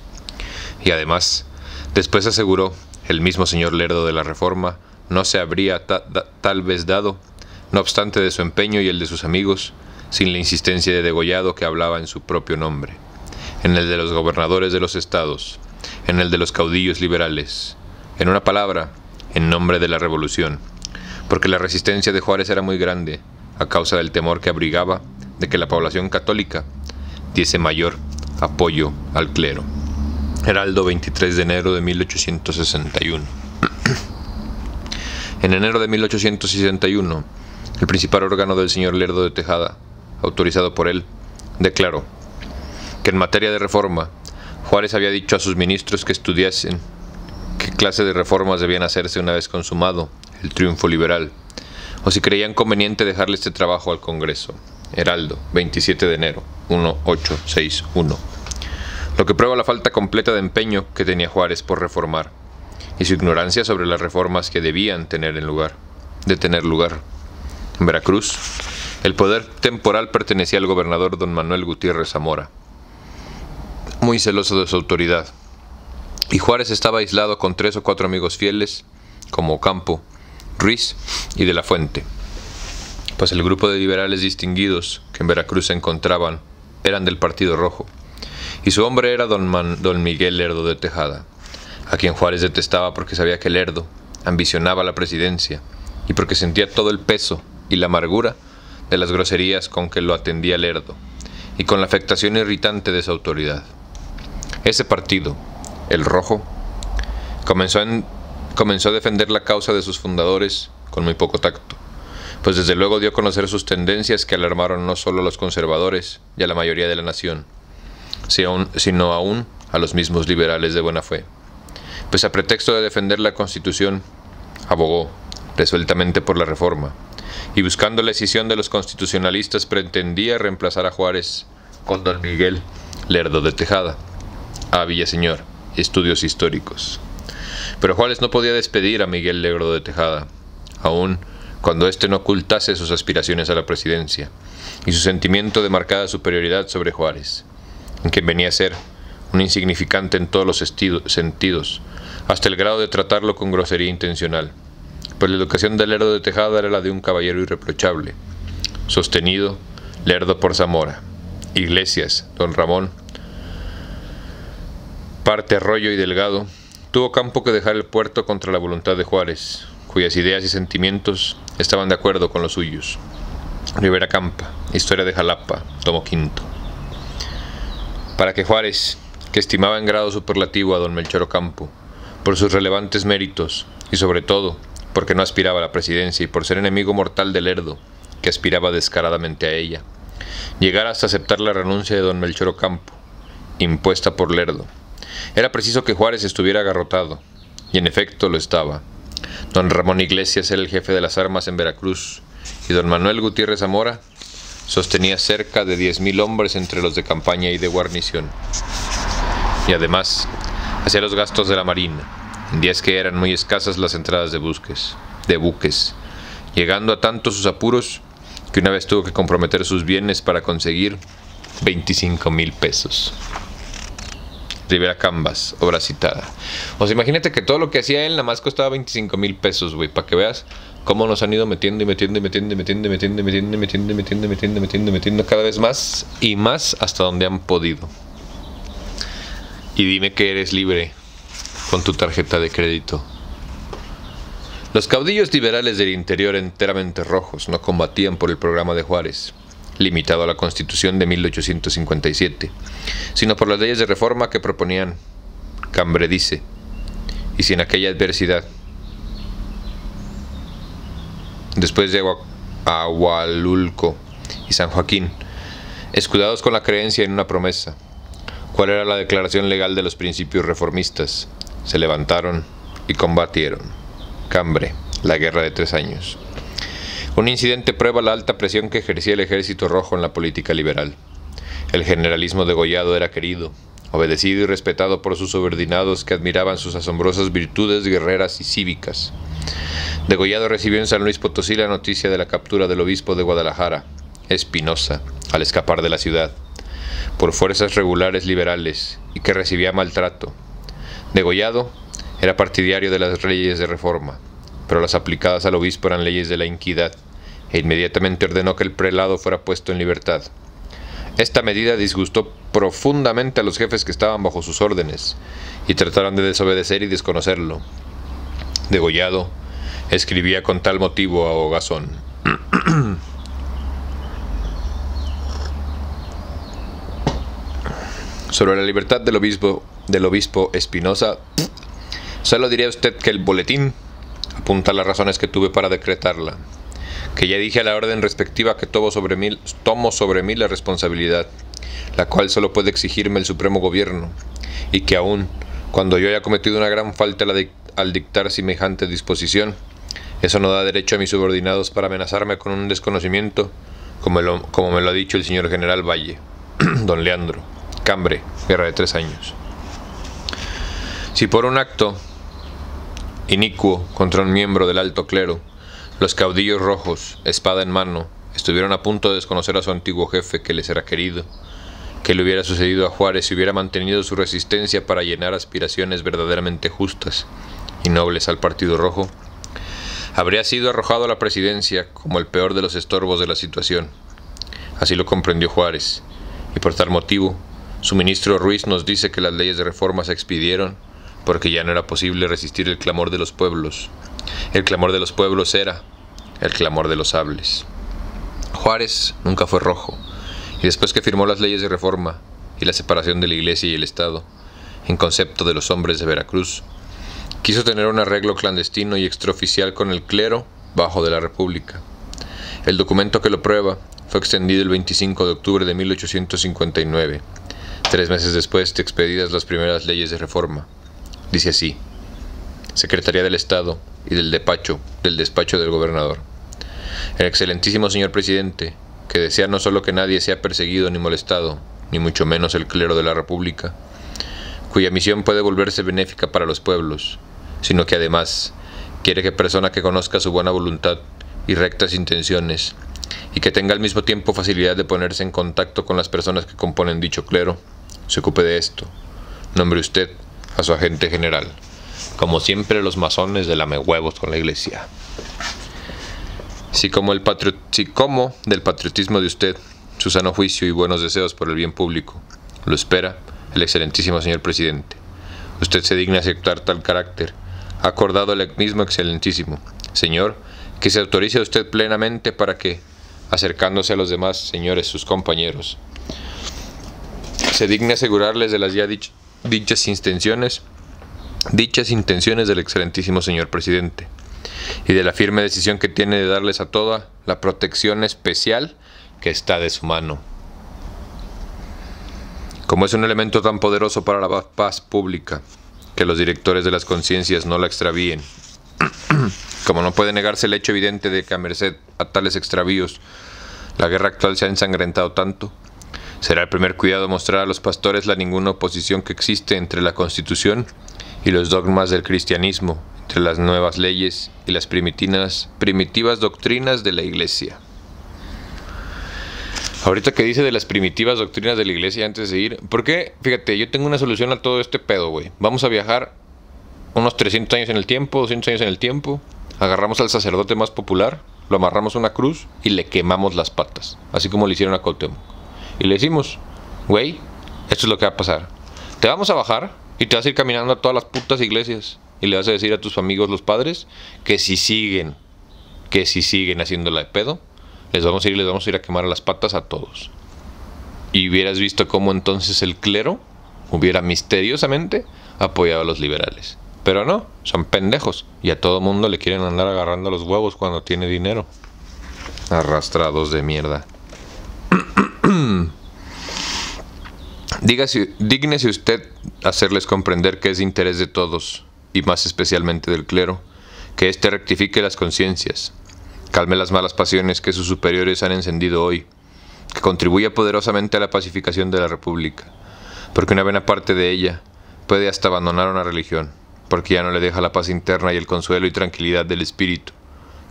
Y además, Después aseguró, el mismo señor Lerdo de la Reforma no se habría tal vez dado, no obstante de su empeño y el de sus amigos, sin la insistencia de Degollado que hablaba en su propio nombre, en el de los gobernadores de los estados, en el de los caudillos liberales, en una palabra, en nombre de la revolución, porque la resistencia de Juárez era muy grande, a causa del temor que abrigaba de que la población católica diese mayor apoyo al clero. Heraldo 23 de enero de 1861. [CLEARS THROAT] en enero de 1861, el principal órgano del señor Lerdo de Tejada, autorizado por él, declaró que en materia de reforma, Juárez había dicho a sus ministros que estudiasen qué clase de reformas debían hacerse una vez consumado el triunfo liberal, o si creían conveniente dejarle este trabajo al Congreso. Heraldo, 27 de enero, 1861. Lo que prueba la falta completa de empeño que tenía Juárez por reformar y su ignorancia sobre las reformas que debían tener en lugar, de tener lugar. En Veracruz, el poder temporal pertenecía al gobernador don Manuel Gutiérrez Zamora, muy celoso de su autoridad, y Juárez estaba aislado con tres o cuatro amigos fieles, como Campo, Ruiz y de la Fuente, pues el grupo de liberales distinguidos que en Veracruz se encontraban eran del Partido Rojo, y su hombre era don, don Miguel Lerdo de Tejada, a quien Juárez detestaba porque sabía que Lerdo ambicionaba la presidencia y porque sentía todo el peso y la amargura de las groserías con que lo atendía Lerdo y con la afectación irritante de su autoridad. Ese partido, el Rojo, comenzó, comenzó a defender la causa de sus fundadores con muy poco tacto, pues desde luego dio a conocer sus tendencias que alarmaron no solo a los conservadores y a la mayoría de la nación, sino aún a los mismos liberales de buena fe pues a pretexto de defender la Constitución, abogó resueltamente por la reforma, y buscando la decisión de los constitucionalistas pretendía reemplazar a Juárez con don Miguel Lerdo de Tejada, a Villaseñor, estudios históricos. Pero Juárez no podía despedir a Miguel Lerdo de Tejada, aun cuando éste no ocultase sus aspiraciones a la presidencia y su sentimiento de marcada superioridad sobre Juárez, quien venía a ser un insignificante en todos los sentidos, hasta el grado de tratarlo con grosería intencional, pues la educación de Lerdo de Tejada era la de un caballero irreprochable, sostenido, Lerdo por Zamora, Iglesias, don Ramón, parte Arroyo y Delgado, tuvo campo que dejar el puerto contra la voluntad de Juárez, cuyas ideas y sentimientos estaban de acuerdo con los suyos. Rivera Campa, Historia de Jalapa, tomo quinto. Para que Juárez, que estimaba en grado superlativo a don Melchor Ocampo, por sus relevantes méritos y sobre todo porque no aspiraba a la presidencia y por ser enemigo mortal del Lerdo, que aspiraba descaradamente a ella. Llegar hasta aceptar la renuncia de don Melchor Ocampo, impuesta por Lerdo. Era preciso que Juárez estuviera agarrotado, y en efecto lo estaba. Don Ramón Iglesias era el jefe de las armas en Veracruz, y don Manuel Gutiérrez Zamora sostenía cerca de diez mil hombres entre los de campaña y de guarnición. Y además, hacia los gastos de la marina, en días que eran muy escasas las entradas de, busques, de buques, llegando a tantos sus apuros que una vez tuvo que comprometer sus bienes para conseguir 25 mil pesos. Rivera Cambas, obra citada. O sea, imagínate que todo lo que hacía él nada más costaba 25 mil pesos, güey, para que veas cómo nos han ido metiendo y metiendo y metiendo y metiendo y metiendo y metiendo y metiendo y metiendo y metiendo y metiendo y metiendo cada vez más y más hasta donde han podido y dime que eres libre con tu tarjeta de crédito. Los caudillos liberales del interior enteramente rojos no combatían por el programa de Juárez, limitado a la Constitución de 1857, sino por las leyes de reforma que proponían Cambre dice, y sin aquella adversidad. Después de Agualulco y San Joaquín, escudados con la creencia en una promesa, cuál era la declaración legal de los principios reformistas. Se levantaron y combatieron. Cambre, la guerra de tres años. Un incidente prueba la alta presión que ejercía el ejército rojo en la política liberal. El generalismo degollado era querido, obedecido y respetado por sus subordinados que admiraban sus asombrosas virtudes guerreras y cívicas. Degollado recibió en San Luis Potosí la noticia de la captura del obispo de Guadalajara, Espinosa, al escapar de la ciudad por fuerzas regulares liberales y que recibía maltrato. Degollado era partidario de las leyes de reforma, pero las aplicadas al obispo eran leyes de la inquidad, e inmediatamente ordenó que el prelado fuera puesto en libertad. Esta medida disgustó profundamente a los jefes que estaban bajo sus órdenes, y trataron de desobedecer y desconocerlo. Degollado escribía con tal motivo a Hogazón. [CLEARS THROAT] Sobre la libertad del obispo, del obispo Espinosa, solo diré a usted que el boletín apunta las razones que tuve para decretarla, que ya dije a la orden respectiva que tomo sobre mí, tomo sobre mí la responsabilidad la cual solo puede exigirme el supremo gobierno, y que aún, cuando yo haya cometido una gran falta al dictar semejante disposición, eso no da derecho a mis subordinados para amenazarme con un desconocimiento, como, me lo ha dicho el señor general Valle, [CLEARS THROAT] don Leandro, Cambre, guerra de tres años. Si por un acto inicuo contra un miembro del alto clero, los caudillos rojos, espada en mano, estuvieron a punto de desconocer a su antiguo jefe que les era querido, que le hubiera sucedido a Juárez si hubiera mantenido su resistencia para llenar aspiraciones verdaderamente justas y nobles al Partido Rojo, habría sido arrojado a la presidencia como el peor de los estorbos de la situación. Así lo comprendió Juárez, y por tal motivo, su ministro Ruiz nos dice que las leyes de reforma se expidieron porque ya no era posible resistir el clamor de los pueblos. El clamor de los pueblos era el clamor de los sables. Juárez nunca fue rojo, y después que firmó las leyes de reforma y la separación de la Iglesia y el Estado, en concepto de los hombres de Veracruz, quiso tener un arreglo clandestino y extraoficial con el clero bajo de la República. El documento que lo prueba fue extendido el 25 de octubre de 1859, tres meses después de expedidas las primeras leyes de reforma. Dice así, Secretaría del Estado y del despacho, del despacho del gobernador. El excelentísimo señor presidente, que desea no solo que nadie sea perseguido ni molestado, ni mucho menos el clero de la República, cuya misión puede volverse benéfica para los pueblos, sino que además quiere que persona que conozca su buena voluntad y rectas intenciones, y que tenga al mismo tiempo facilidad de ponerse en contacto con las personas que componen dicho clero, se ocupe de esto. Nombre usted a su agente general. Como siempre los masones de lame huevos con la iglesia. Si como, el si como del patriotismo de usted, su sano juicio y buenos deseos por el bien público, lo espera el excelentísimo señor presidente. Usted se digna aceptar tal carácter, acordado el mismo excelentísimo. Señor, que se autorice a usted plenamente para que, acercándose a los demás señores, sus compañeros, se digne asegurarles de las ya dichas intenciones, dichas intenciones del excelentísimo señor presidente y de la firme decisión que tiene de darles a toda la protección especial que está de su mano. Como es un elemento tan poderoso para la paz pública, que los directores de las conciencias no la extravíen, [CLEARS THROAT] como no puede negarse el hecho evidente de que a merced a tales extravíos la guerra actual se ha ensangrentado tanto, Será el primer cuidado mostrar a los pastores la ninguna oposición que existe entre la Constitución y los dogmas del cristianismo, entre las nuevas leyes y las primitivas, primitivas doctrinas de la Iglesia. Ahorita que dice de las primitivas doctrinas de la Iglesia antes de ir, ¿por qué? Fíjate, yo tengo una solución a todo este pedo, güey. Vamos a viajar unos 300 años en el tiempo, 200 años en el tiempo, agarramos al sacerdote más popular, lo amarramos a una cruz y le quemamos las patas, así como le hicieron a Cuauhtémoc. Y le decimos, güey, esto es lo que va a pasar. Te vamos a bajar y te vas a ir caminando a todas las putas iglesias. Y le vas a decir a tus amigos los padres que si siguen, que si siguen haciéndola de pedo, les vamos a ir les vamos a ir a quemar las patas a todos. Y hubieras visto cómo entonces el clero hubiera misteriosamente apoyado a los liberales. Pero no, son pendejos. Y a todo mundo le quieren andar agarrando los huevos cuando tiene dinero. Arrastrados de mierda. [CLEARS THROAT] Dígase, dígnese usted hacerles comprender que es interés de todos, y más especialmente del clero, que éste rectifique las conciencias, calme las malas pasiones que sus superiores han encendido hoy, que contribuya poderosamente a la pacificación de la República, porque una buena parte de ella puede hasta abandonar una religión, porque ya no le deja la paz interna y el consuelo y tranquilidad del espíritu,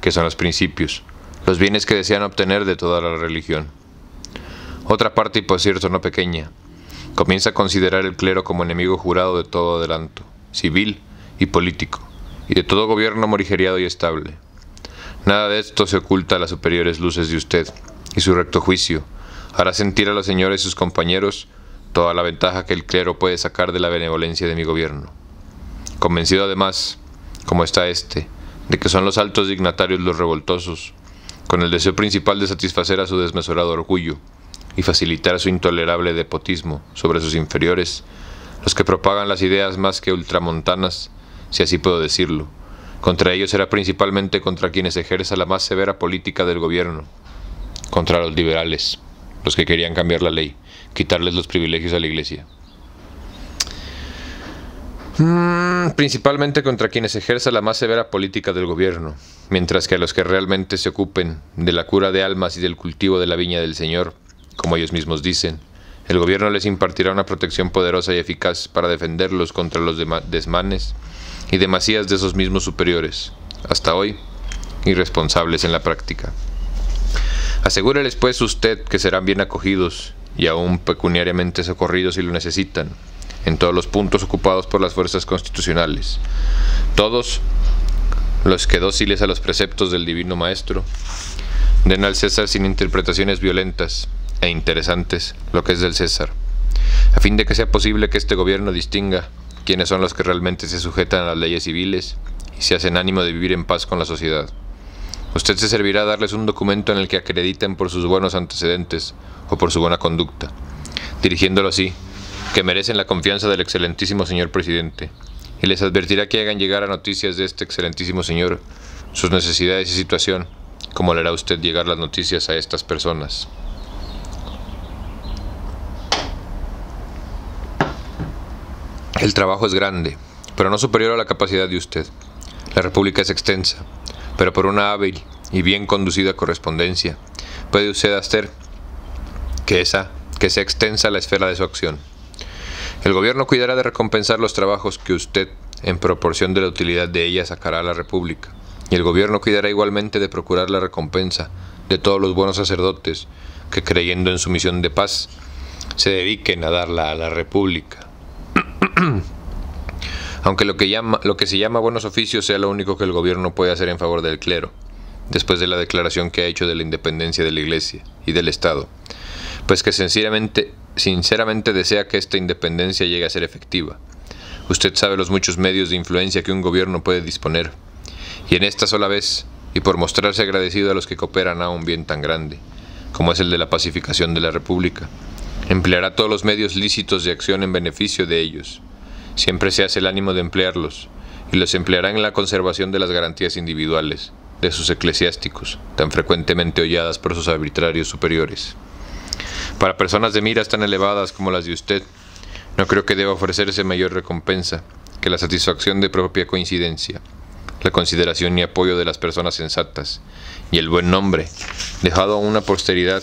que son los principios, los bienes que desean obtener de toda la religión. Otra parte, y por cierto no pequeña, comienza a considerar el clero como enemigo jurado de todo adelanto, civil y político, y de todo gobierno morigeriado y estable. Nada de esto se oculta a las superiores luces de usted, y su recto juicio hará sentir a los señores y sus compañeros toda la ventaja que el clero puede sacar de la benevolencia de mi gobierno. Convencido además, como está éste, de que son los altos dignatarios los revoltosos, con el deseo principal de satisfacer a su desmesurado orgullo, y facilitar su intolerable depotismo sobre sus inferiores, los que propagan las ideas más que ultramontanas, si así puedo decirlo. Contra ellos será principalmente contra quienes ejerza la más severa política del gobierno, contra los liberales, los que querían cambiar la ley, quitarles los privilegios a la iglesia. Mm, principalmente contra quienes ejerza la más severa política del gobierno, mientras que a los que realmente se ocupen de la cura de almas y del cultivo de la viña del Señor, como ellos mismos dicen, el gobierno les impartirá una protección poderosa y eficaz para defenderlos contra los desmanes y demasías de esos mismos superiores, hasta hoy irresponsables en la práctica. Asegúreles pues usted que serán bien acogidos y aún pecuniariamente socorridos si lo necesitan, en todos los puntos ocupados por las fuerzas constitucionales. Todos los que dóciles a los preceptos del Divino Maestro, den al César sin interpretaciones violentas e interesantes lo que es del César, a fin de que sea posible que este gobierno distinga quiénes son los que realmente se sujetan a las leyes civiles y se hacen ánimo de vivir en paz con la sociedad. Usted se servirá a darles un documento en el que acrediten por sus buenos antecedentes o por su buena conducta, dirigiéndolo así que merecen la confianza del excelentísimo señor presidente, y les advertirá que hagan llegar a noticias de este excelentísimo señor sus necesidades y situación, como le hará usted llegar las noticias a estas personas. El trabajo es grande, pero no superior a la capacidad de usted. La República es extensa, pero por una hábil y bien conducida correspondencia, puede usted hacer que, esa, que sea extensa la esfera de su acción. El gobierno cuidará de recompensar los trabajos que usted, en proporción de la utilidad de ella, sacará a la República. Y el gobierno cuidará igualmente de procurar la recompensa de todos los buenos sacerdotes que, creyendo en su misión de paz, se dediquen a darla a la República. [CLEARS THROAT] Aunque lo que, llama, lo que se llama buenos oficios sea lo único que el gobierno puede hacer en favor del clero, después de la declaración que ha hecho de la independencia de la Iglesia y del Estado, pues que sinceramente sinceramente desea que esta independencia llegue a ser efectiva. Usted sabe los muchos medios de influencia que un gobierno puede disponer, y en esta sola vez, y por mostrarse agradecido a los que cooperan a un bien tan grande, como es el de la pacificación de la República, empleará todos los medios lícitos de acción en beneficio de ellos. Siempre se hace el ánimo de emplearlos, y los empleará en la conservación de las garantías individuales, de sus eclesiásticos, tan frecuentemente holladas por sus arbitrarios superiores. Para personas de miras tan elevadas como las de usted, no creo que deba ofrecerse mayor recompensa que la satisfacción de propia coincidencia, la consideración y apoyo de las personas sensatas, y el buen nombre, dejado a una posteridad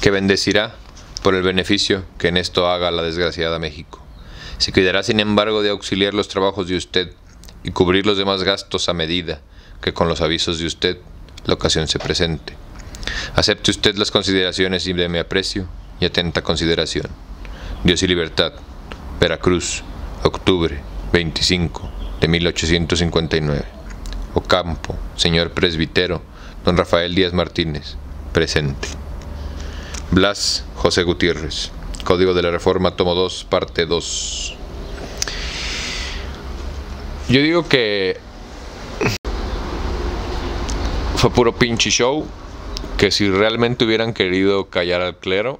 que bendecirá por el beneficio que en esto haga la desgraciada México. Se cuidará, sin embargo, de auxiliar los trabajos de usted y cubrir los demás gastos a medida que con los avisos de usted la ocasión se presente. Acepte usted las consideraciones y de mi aprecio y atenta consideración. Dios y Libertad, Veracruz, octubre 25 de 1859. Ocampo, señor presbítero, don Rafael Díaz Martínez, presente. Blas José Gutiérrez, Código de la Reforma, tomo 2, parte 2. Yo digo que fue puro pinche show que si realmente hubieran querido callar al clero,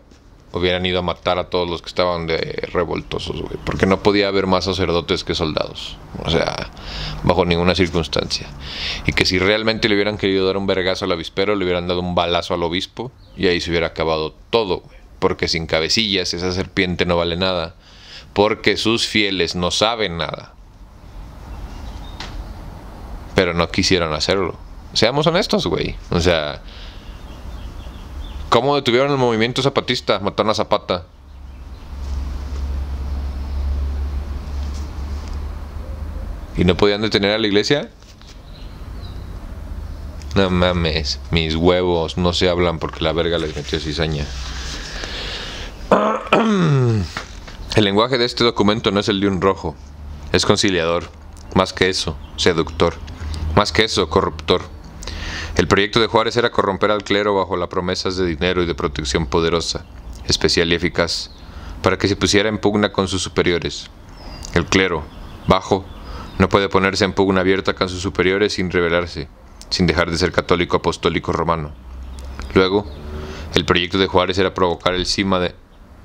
hubieran ido a matar a todos los que estaban de revoltosos, güey. Porque no podía haber más sacerdotes que soldados. O sea, bajo ninguna circunstancia. Y que si realmente le hubieran querido dar un vergazo al avispero, le hubieran dado un balazo al obispo y ahí se hubiera acabado todo, güey. Porque sin cabecillas esa serpiente no vale nada. Porque sus fieles no saben nada. Pero no quisieron hacerlo. Seamos honestos, güey. O sea, ¿Cómo detuvieron el movimiento zapatista? Mataron a Zapata. ¿Y no podían detener a la iglesia? No mames, mis huevos no se hablan porque la verga les metió cizaña. [CLEARS THROAT] El lenguaje de este documento no es el de un rojo, es conciliador, más que eso, seductor, más que eso, corruptor. El proyecto de Juárez era corromper al clero bajo las promesas de dinero y de protección poderosa, especial y eficaz, para que se pusiera en pugna con sus superiores. El clero, bajo, no puede ponerse en pugna abierta con sus superiores sin rebelarse, sin dejar de ser católico apostólico romano. Luego, el proyecto de Juárez era provocar el, de,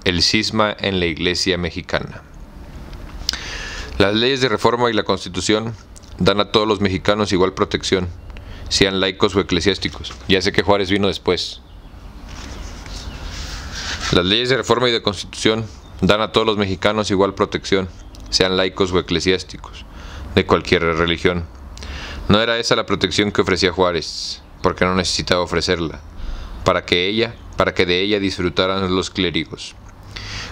el cisma en la iglesia mexicana. Las leyes de reforma y la constitución dan a todos los mexicanos igual protección sean laicos o eclesiásticos. Ya sé que Juárez vino después. Las leyes de reforma y de constitución dan a todos los mexicanos igual protección, sean laicos o eclesiásticos, de cualquier religión. No era esa la protección que ofrecía Juárez, porque no necesitaba ofrecerla, para que ella, para que de ella disfrutaran los clérigos.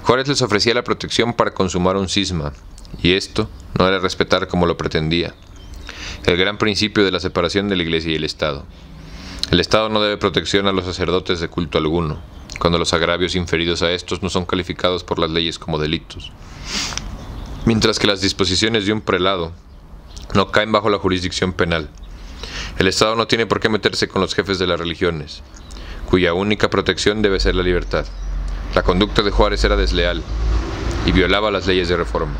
Juárez les ofrecía la protección para consumar un cisma, y esto no era respetar como lo pretendía, el gran principio de la separación de la Iglesia y el Estado. El Estado no debe protección a los sacerdotes de culto alguno, cuando los agravios inferidos a estos no son calificados por las leyes como delitos. Mientras que las disposiciones de un prelado no caen bajo la jurisdicción penal. El Estado no tiene por qué meterse con los jefes de las religiones, cuya única protección debe ser la libertad. La conducta de Juárez era desleal y violaba las leyes de reforma.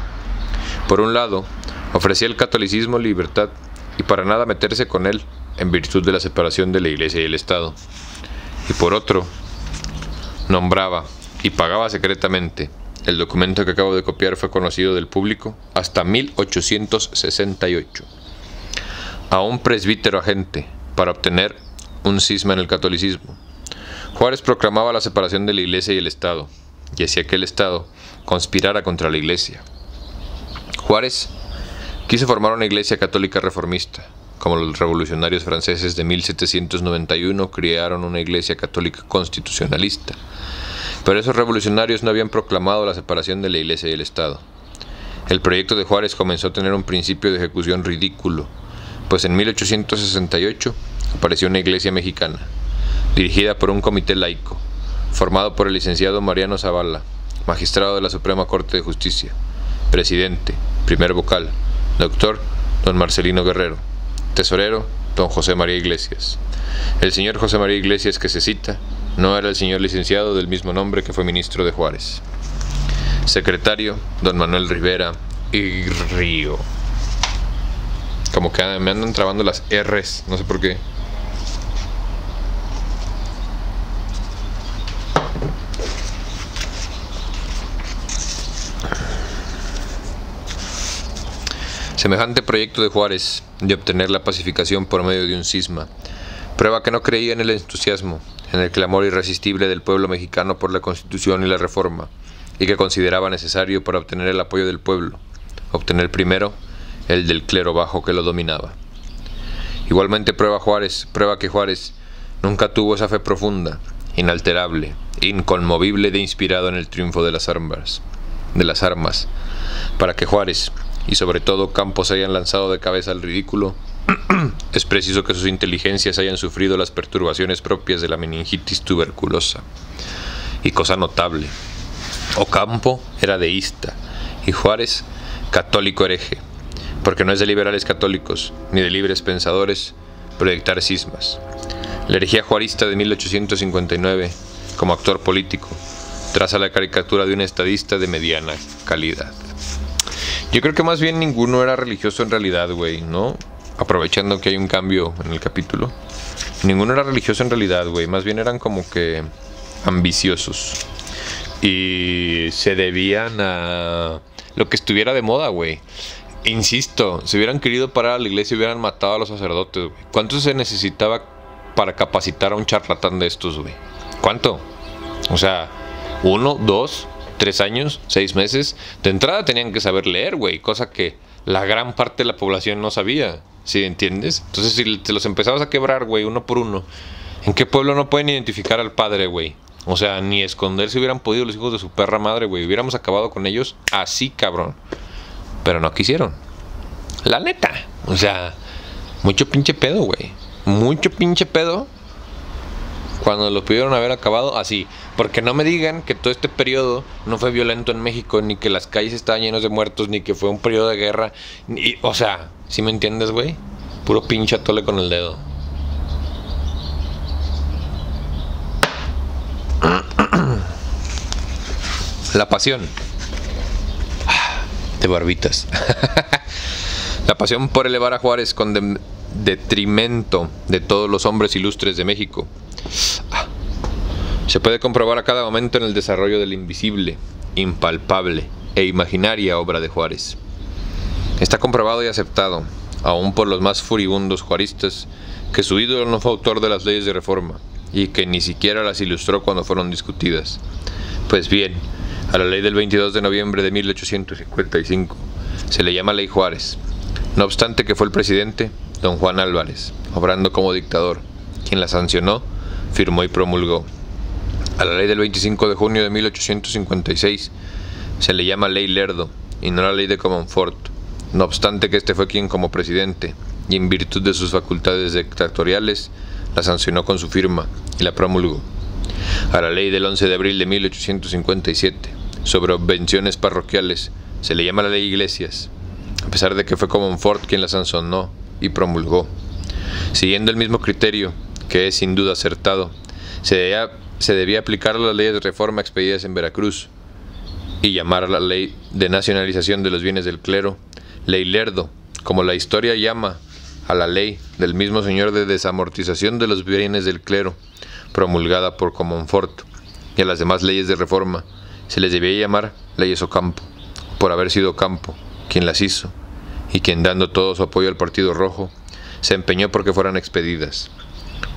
Por un lado, ofrecía el catolicismo libertad y para nada meterse con él, en virtud de la separación de la Iglesia y el Estado. Y por otro, nombraba y pagaba secretamente. El documento que acabo de copiar fue conocido del público hasta 1868. A un presbítero agente para obtener un cisma en el catolicismo. Juárez proclamaba la separación de la Iglesia y el Estado, y hacía que el Estado conspirara contra la Iglesia. Juárez quiso formar una Iglesia católica reformista, como los revolucionarios franceses de 1791 crearon una Iglesia católica constitucionalista. Pero esos revolucionarios no habían proclamado la separación de la Iglesia y el Estado. El proyecto de Juárez comenzó a tener un principio de ejecución ridículo, pues en 1868 apareció una iglesia mexicana, dirigida por un comité laico, formado por el licenciado Mariano Zavala, magistrado de la Suprema Corte de Justicia, presidente, primer vocal, doctor don Marcelino Guerrero, tesorero don José María Iglesias. El señor José María Iglesias que se cita no era el señor licenciado del mismo nombre que fue ministro de Juárez. Secretario don Manuel Rivera y Río. Como que me andan trabando las R's, no sé por qué. Semejante proyecto de Juárez de obtener la pacificación por medio de un cisma, prueba que no creía en el entusiasmo, en el clamor irresistible del pueblo mexicano por la constitución y la reforma, y que consideraba necesario para obtener el apoyo del pueblo, obtener primero el del clero bajo que lo dominaba. Igualmente prueba Juárez, prueba que Juárez nunca tuvo esa fe profunda, inalterable, inconmovible de inspirado en el triunfo de las armas, de las armas, para que Juárez, y sobre todo Campos hayan lanzado de cabeza al ridículo, [CLEARS THROAT] es preciso que sus inteligencias hayan sufrido las perturbaciones propias de la meningitis tuberculosa. Y cosa notable, Ocampo era deísta y Juárez católico hereje, porque no es de liberales católicos ni de libres pensadores proyectar cismas. La herejía juarista de 1859, como actor político, traza la caricatura de un estadista de mediana calidad. Yo creo que más bien ninguno era religioso en realidad, güey, ¿no? Aprovechando que hay un cambio en el capítulo. Ninguno era religioso en realidad, güey. Más bien eran como que ambiciosos. Y se debían a lo que estuviera de moda, güey. Insisto, si hubieran querido parar a la iglesia, hubieran matado a los sacerdotes, güey. ¿Cuánto se necesitaba para capacitar a un charlatán de estos, güey? ¿Cuánto? O sea, uno, dos, tres años, seis meses, de entrada tenían que saber leer, güey, cosa que la gran parte de la población no sabía, ¿sí entiendes? Entonces, si te los empezabas a quebrar, güey, uno por uno, ¿en qué pueblo no pueden identificar al padre, güey? O sea, ni esconderse hubieran podido los hijos de su perra madre, güey. Hubiéramos acabado con ellos así, cabrón. Pero no quisieron. La neta. O sea, mucho pinche pedo, güey. Mucho pinche pedo cuando lo pudieron haber acabado así. Porque no me digan que todo este periodo no fue violento en México, ni que las calles estaban llenas de muertos, ni que fue un periodo de guerra. o sea, si me entiendes, güey? Puro pinche atole con el dedo. La pasión. De barbitas. [LAUGHS] La pasión por elevar a Juárez con detrimento de todos los hombres ilustres de México se puede comprobar a cada momento en el desarrollo del invisible, impalpable e imaginaria obra de Juárez. Está comprobado y aceptado, aún por los más furibundos juaristas, que su ídolo no fue autor de las leyes de reforma y que ni siquiera las ilustró cuando fueron discutidas. Pues bien, a la ley del 22 de noviembre de 1855 se le llama Ley Juárez, no obstante que fue el presidente, don Juan Álvarez, obrando como dictador, quien la sancionó, firmó y promulgó. A la ley del 25 de junio de 1856 se le llama Ley Lerdo y no la ley de Comonfort, no obstante que este fue quien como presidente, y en virtud de sus facultades dictatoriales, la sancionó con su firma y la promulgó. A la ley del 11 de abril de 1857 sobre obvenciones parroquiales se le llama la ley Iglesias, a pesar de que fue Comonfort quien la sancionó y promulgó. Siguiendo el mismo criterio, que es sin duda acertado, se debía, se debía aplicar las leyes de reforma expedidas en Veracruz y llamar a la ley de nacionalización de los bienes del clero, ley Lerdo, como la historia llama a la ley del mismo señor de desamortización de los bienes del clero, promulgada por Comonfort, y a las demás leyes de reforma, se les debía llamar leyes Ocampo, por haber sido Campo quien las hizo, y quien dando todo su apoyo al Partido Rojo, se empeñó porque fueran expedidas.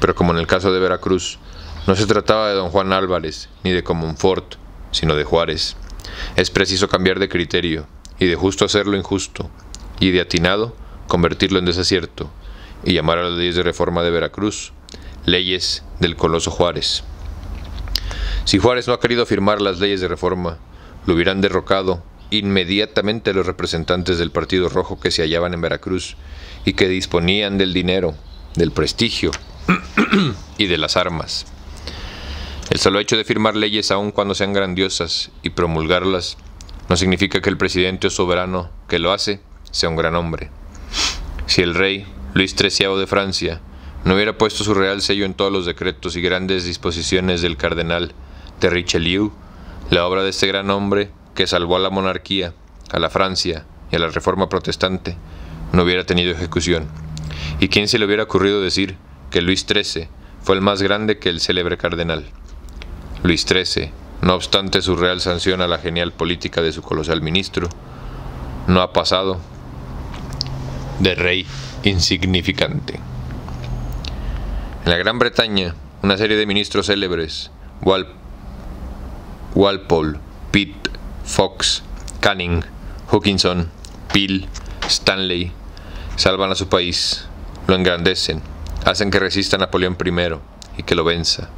Pero como en el caso de Veracruz, no se trataba de don Juan Álvarez ni de Comonfort, sino de Juárez. Es preciso cambiar de criterio, y de justo hacerlo injusto, y de atinado convertirlo en desacierto, y llamar a las leyes de reforma de Veracruz leyes del coloso Juárez. Si Juárez no ha querido firmar las leyes de reforma, lo hubieran derrocado inmediatamente los representantes del Partido Rojo que se hallaban en Veracruz y que disponían del dinero, del prestigio [CLEARS THROAT] y de las armas. El solo hecho de firmar leyes aun cuando sean grandiosas y promulgarlas no significa que el presidente o soberano que lo hace sea un gran hombre. Si el rey Luis XIII de Francia no hubiera puesto su real sello en todos los decretos y grandes disposiciones del cardenal de Richelieu, la obra de este gran hombre que salvó a la monarquía, a la Francia y a la reforma protestante, no hubiera tenido ejecución. ¿Y quién se le hubiera ocurrido decir que Luis XIII fue el más grande que el célebre cardenal? Luis XIII, no obstante su real sanción a la genial política de su colosal ministro, no ha pasado de rey insignificante. En la Gran Bretaña, una serie de ministros célebres, Walpole, Pitt, Fox, Canning, Hawkinson, Peel, Stanley, salvan a su país, lo engrandecen, hacen que resista a Napoleón I y que lo venza.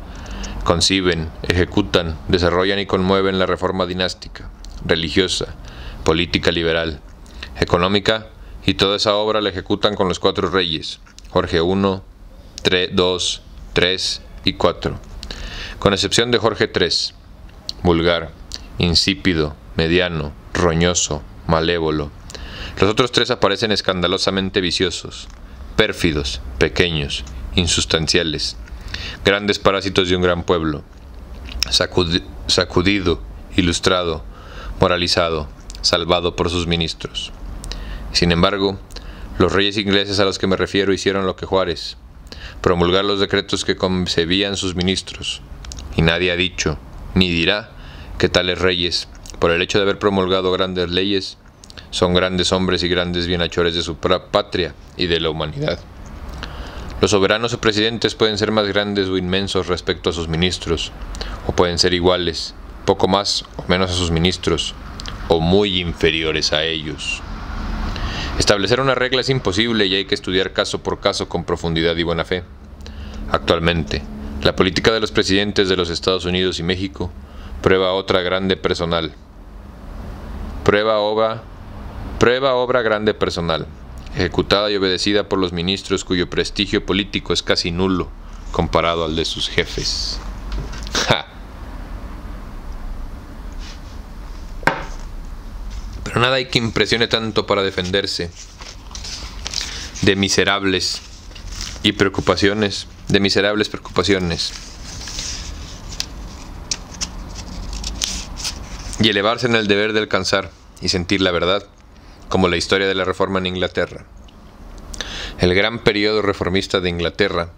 Conciben, ejecutan, desarrollan y conmueven la reforma dinástica, religiosa, política liberal, económica y toda esa obra la ejecutan con los cuatro reyes, Jorge I, 3, 2, 3 y 4, con excepción de Jorge III, vulgar, insípido, mediano, roñoso, malévolo. Los otros tres aparecen escandalosamente viciosos, pérfidos, pequeños, insustanciales, grandes parásitos de un gran pueblo, sacudido, ilustrado, moralizado, salvado por sus ministros. Sin embargo, los reyes ingleses a los que me refiero hicieron lo que Juárez, promulgar los decretos que concebían sus ministros, y nadie ha dicho, ni dirá, que tales reyes, por el hecho de haber promulgado grandes leyes, son grandes hombres y grandes bienhechores de su patria y de la humanidad. Los soberanos o presidentes pueden ser más grandes o inmensos respecto a sus ministros, o pueden ser iguales, poco más o menos a sus ministros, o muy inferiores a ellos. Establecer una regla es imposible y hay que estudiar caso por caso con profundidad y buena fe. Actualmente, la política de los presidentes de los Estados Unidos y México prueba otra grande personal. Prueba obra, prueba obra grande personal, ejecutada y obedecida por los ministros cuyo prestigio político es casi nulo comparado al de sus jefes. Pero nada hay que impresione tanto para defenderse de miserables y preocupaciones, de miserables preocupaciones. Y elevarse en el deber de alcanzar y sentir la verdad, como la historia de la reforma en Inglaterra. El gran periodo reformista de Inglaterra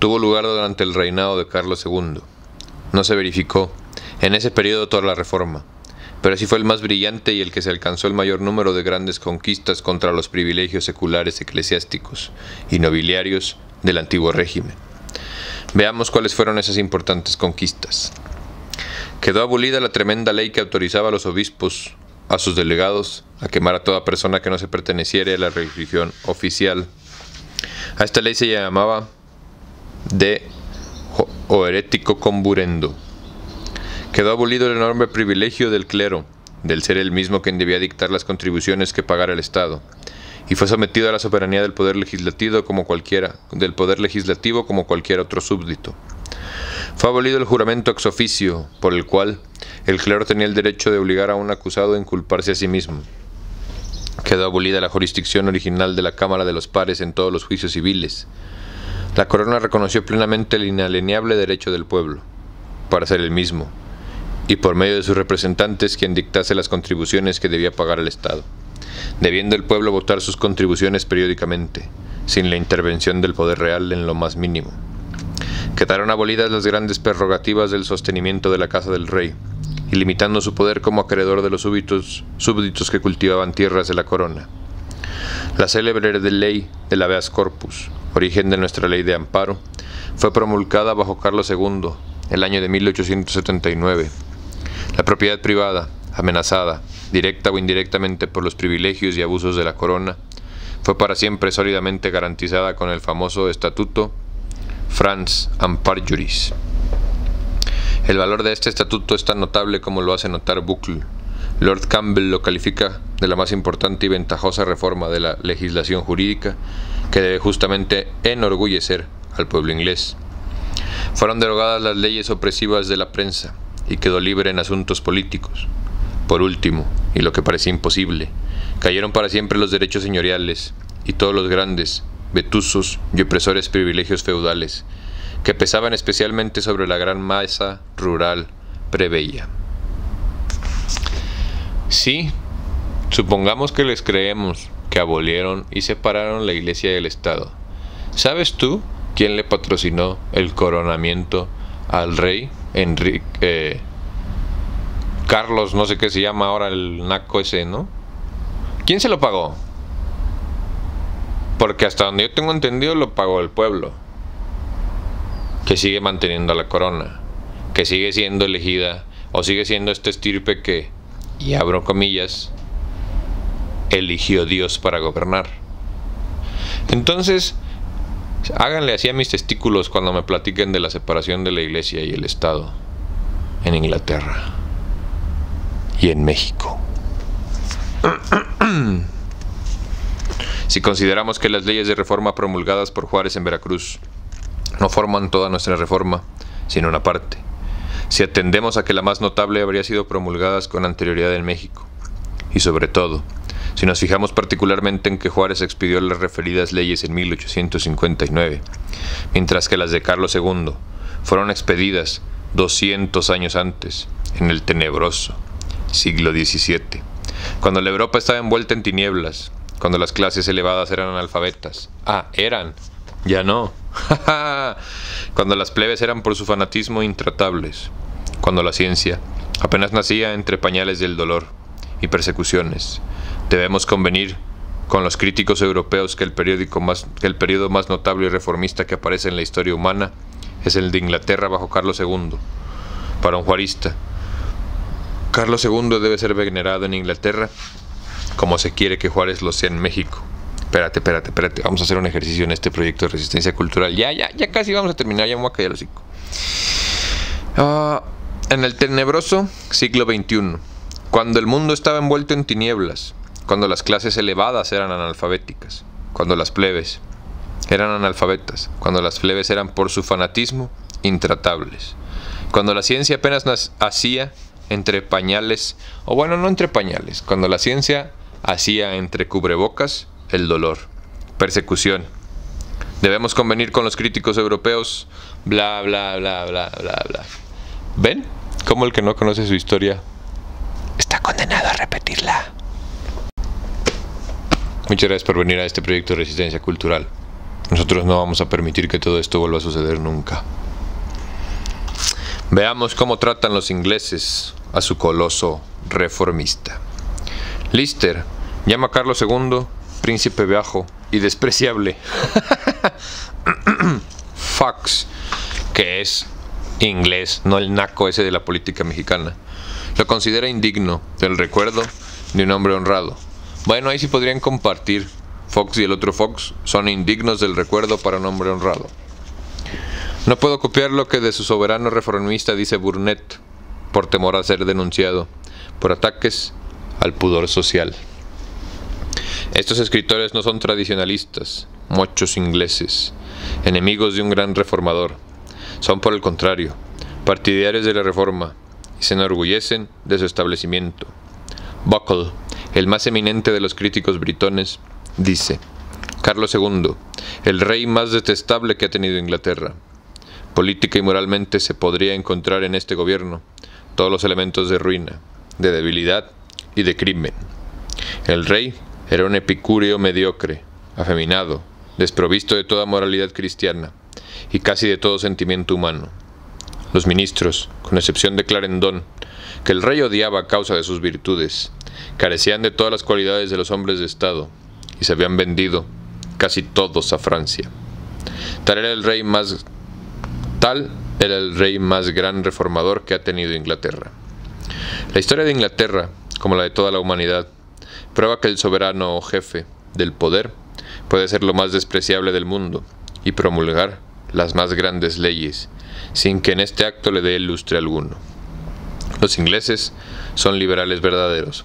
tuvo lugar durante el reinado de Carlos II. No se verificó en ese periodo toda la reforma, pero sí fue el más brillante y el que se alcanzó el mayor número de grandes conquistas contra los privilegios seculares eclesiásticos y nobiliarios del antiguo régimen. Veamos cuáles fueron esas importantes conquistas. Quedó abolida la tremenda ley que autorizaba a los obispos, a sus delegados, a quemar a toda persona que no se perteneciera a la religión oficial. A esta ley se llamaba de o herético comburendo. Quedó abolido el enorme privilegio del clero, del ser el mismo quien debía dictar las contribuciones que pagara el Estado, y fue sometido a la soberanía del poder legislativo como cualquiera, del poder legislativo como cualquier otro súbdito. Fue abolido el juramento ex oficio, por el cual el clero tenía el derecho de obligar a un acusado a inculparse a sí mismo. Quedó abolida la jurisdicción original de la Cámara de los Pares en todos los juicios civiles. La corona reconoció plenamente el inalienable derecho del pueblo, para ser el mismo, y por medio de sus representantes quien dictase las contribuciones que debía pagar el Estado, debiendo el pueblo votar sus contribuciones periódicamente, sin la intervención del poder real en lo más mínimo. Quedaron abolidas las grandes prerrogativas del sostenimiento de la casa del rey, y limitando su poder como acreedor de los súbditos, que cultivaban tierras de la corona. La célebre ley del habeas corpus, origen de nuestra ley de amparo, fue promulgada bajo Carlos II, el año de 1879, la propiedad privada, amenazada, directa o indirectamente por los privilegios y abusos de la corona, fue para siempre sólidamente garantizada con el famoso Estatuto Franz Ampar Juris. El valor de este estatuto es tan notable como lo hace notar Buckle. Lord Campbell lo califica de la más importante y ventajosa reforma de la legislación jurídica que debe justamente enorgullecer al pueblo inglés. Fueron derogadas las leyes opresivas de la prensa, y quedó libre en asuntos políticos. Por último, y lo que parecía imposible, cayeron para siempre los derechos señoriales y todos los grandes, vetusos y opresores privilegios feudales, que pesaban especialmente sobre la gran masa rural preveía. Sí, supongamos que les creemos que abolieron y separaron la iglesia del Estado. ¿Sabes tú quién le patrocinó el coronamiento al rey? Enrique, eh, Carlos, no sé qué se llama ahora el naco ese, ¿no? ¿Quién se lo pagó? Porque hasta donde yo tengo entendido lo pagó el pueblo, que sigue manteniendo la corona, que sigue siendo elegida, o sigue siendo este estirpe que, y abro comillas, eligió Dios para gobernar. Entonces, Háganle así a mis testículos cuando me platiquen de la separación de la iglesia y el Estado en Inglaterra y en México. [CLEARS THROAT] Si consideramos que las leyes de reforma promulgadas por Juárez en Veracruz no forman toda nuestra reforma, sino una parte, si atendemos a que la más notable habría sido promulgadas con anterioridad en México, y sobre todo, si nos fijamos particularmente en que Juárez expidió las referidas leyes en 1859, mientras que las de Carlos II fueron expedidas 200 años antes, en el tenebroso siglo XVII, cuando la Europa estaba envuelta en tinieblas, cuando las clases elevadas eran analfabetas. Ah, eran, ya no. [LAUGHS] cuando las plebes eran por su fanatismo intratables, cuando la ciencia apenas nacía entre pañales del dolor y persecuciones, Debemos convenir con los críticos europeos que el, periódico más, que el periodo más notable y reformista que aparece en la historia humana es el de Inglaterra bajo Carlos II. Para un juarista, Carlos II debe ser venerado en Inglaterra como se quiere que Juárez lo sea en México. Espérate, espérate, espérate. Vamos a hacer un ejercicio en este proyecto de resistencia cultural. Ya, ya, ya casi vamos a terminar. Ya me voy a callar el hocico. Ah, en el tenebroso siglo XXI, cuando el mundo estaba envuelto en tinieblas, cuando las clases elevadas eran analfabéticas, cuando las plebes eran analfabetas, cuando las plebes eran por su fanatismo intratables, cuando la ciencia apenas hacía entre pañales, o bueno, no entre pañales, cuando la ciencia hacía entre cubrebocas el dolor, persecución. Debemos convenir con los críticos europeos, bla, bla, bla, bla, bla, bla. ¿Ven? Como el que no conoce su historia está condenado a repetirla. Muchas gracias por venir a este proyecto de resistencia cultural. Nosotros no vamos a permitir que todo esto vuelva a suceder nunca. Veamos cómo tratan los ingleses a su coloso reformista. Lister llama a Carlos II príncipe bajo y despreciable. [LAUGHS] Fox, que es inglés, no el naco ese de la política mexicana. Lo considera indigno del recuerdo de un hombre honrado. Bueno, ahí sí podrían compartir. Fox y el otro Fox son indignos del recuerdo para un hombre honrado. No puedo copiar lo que de su soberano reformista dice Burnett, por temor a ser denunciado por ataques al pudor social. Estos escritores no son tradicionalistas, muchos ingleses, enemigos de un gran reformador. Son por el contrario, partidarios de la reforma y se enorgullecen de su establecimiento. Buckle, el más eminente de los críticos britones, dice, Carlos II, el rey más detestable que ha tenido Inglaterra. Política y moralmente se podría encontrar en este gobierno todos los elementos de ruina, de debilidad y de crimen. El rey era un epicúreo mediocre, afeminado, desprovisto de toda moralidad cristiana y casi de todo sentimiento humano. Los ministros, con excepción de Clarendon, que el rey odiaba a causa de sus virtudes, carecían de todas las cualidades de los hombres de Estado y se habían vendido casi todos a Francia. Tal era el rey más tal era el rey más gran reformador que ha tenido Inglaterra. La historia de Inglaterra, como la de toda la humanidad, prueba que el soberano o jefe del poder puede ser lo más despreciable del mundo y promulgar las más grandes leyes, sin que en este acto le dé lustre alguno. Los ingleses son liberales verdaderos.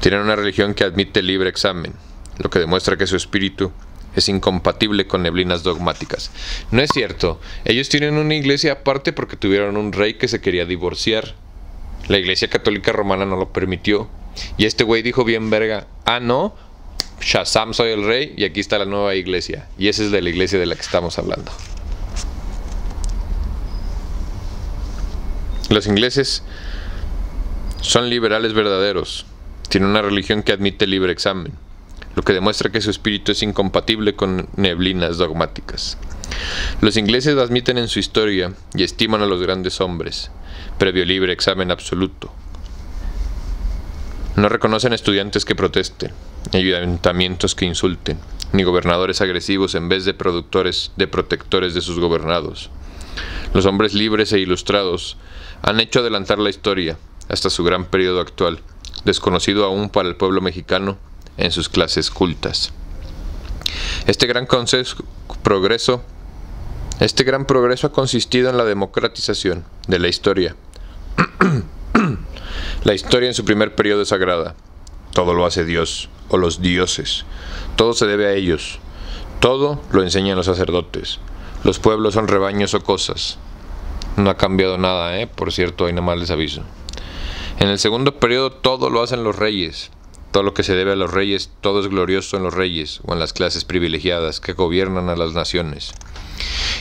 Tienen una religión que admite libre examen, lo que demuestra que su espíritu es incompatible con neblinas dogmáticas. No es cierto, ellos tienen una iglesia aparte porque tuvieron un rey que se quería divorciar. La iglesia católica romana no lo permitió. Y este güey dijo bien verga, ah no, Shazam soy el rey y aquí está la nueva iglesia. Y esa es de la iglesia de la que estamos hablando. Los ingleses son liberales verdaderos. Tienen una religión que admite libre examen, lo que demuestra que su espíritu es incompatible con neblinas dogmáticas. Los ingleses admiten en su historia y estiman a los grandes hombres, previo libre examen absoluto. No reconocen estudiantes que protesten, ayuntamientos que insulten, ni gobernadores agresivos en vez de productores de protectores de sus gobernados. Los hombres libres e ilustrados han hecho adelantar la historia hasta su gran periodo actual, desconocido aún para el pueblo mexicano en sus clases cultas. Este gran progreso, este gran progreso ha consistido en la democratización de la historia. [CLEARS THROAT] la historia en su primer periodo es sagrada. Todo lo hace Dios o los dioses. Todo se debe a ellos. Todo lo enseñan los sacerdotes. Los pueblos son rebaños o cosas. No ha cambiado nada, ¿eh? Por cierto, ahí nada más les aviso. En el segundo periodo todo lo hacen los reyes. Todo lo que se debe a los reyes, todo es glorioso en los reyes o en las clases privilegiadas que gobiernan a las naciones.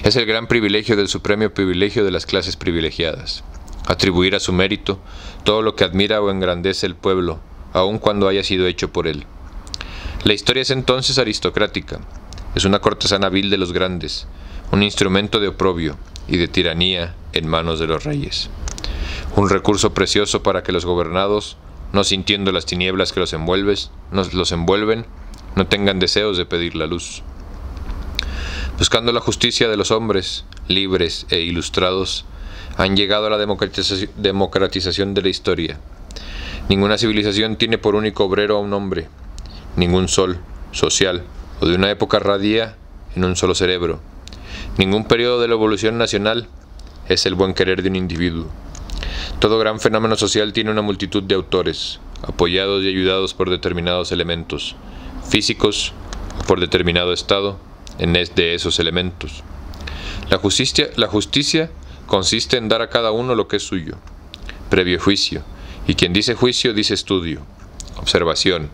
Es el gran privilegio del supremo privilegio de las clases privilegiadas. Atribuir a su mérito todo lo que admira o engrandece el pueblo, aun cuando haya sido hecho por él. La historia es entonces aristocrática. Es una cortesana vil de los grandes, un instrumento de oprobio y de tiranía en manos de los reyes. Un recurso precioso para que los gobernados, no sintiendo las tinieblas que los, envuelves, nos los envuelven, no tengan deseos de pedir la luz. Buscando la justicia de los hombres, libres e ilustrados, han llegado a la democratización de la historia. Ninguna civilización tiene por único obrero a un hombre, ningún sol social o de una época radia en un solo cerebro. Ningún periodo de la evolución nacional es el buen querer de un individuo. Todo gran fenómeno social tiene una multitud de autores, apoyados y ayudados por determinados elementos, físicos o por determinado estado en de esos elementos. La justicia, la justicia consiste en dar a cada uno lo que es suyo, previo juicio, y quien dice juicio dice estudio, observación,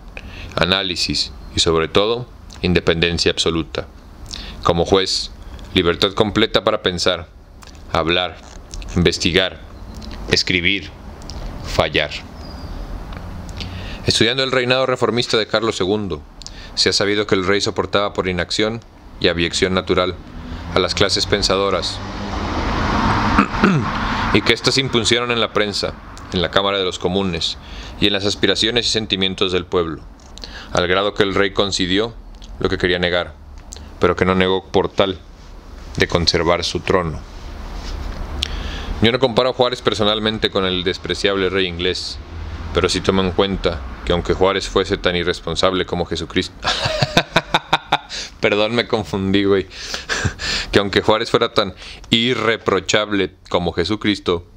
análisis y sobre todo independencia absoluta. Como juez, libertad completa para pensar, hablar, investigar, escribir, fallar. Estudiando el reinado reformista de Carlos II, se ha sabido que el rey soportaba por inacción y abyección natural a las clases pensadoras [CLEARS THROAT] y que éstas impusieron en la prensa, en la Cámara de los Comunes y en las aspiraciones y sentimientos del pueblo, al grado que el rey concedió lo que quería negar, pero que no negó por tal de conservar su trono. Yo no comparo a Juárez personalmente con el despreciable rey inglés, pero sí tomo en cuenta que aunque Juárez fuese tan irresponsable como Jesucristo... [LAUGHS] Perdón, me confundí, güey. [LAUGHS] que aunque Juárez fuera tan irreprochable como Jesucristo,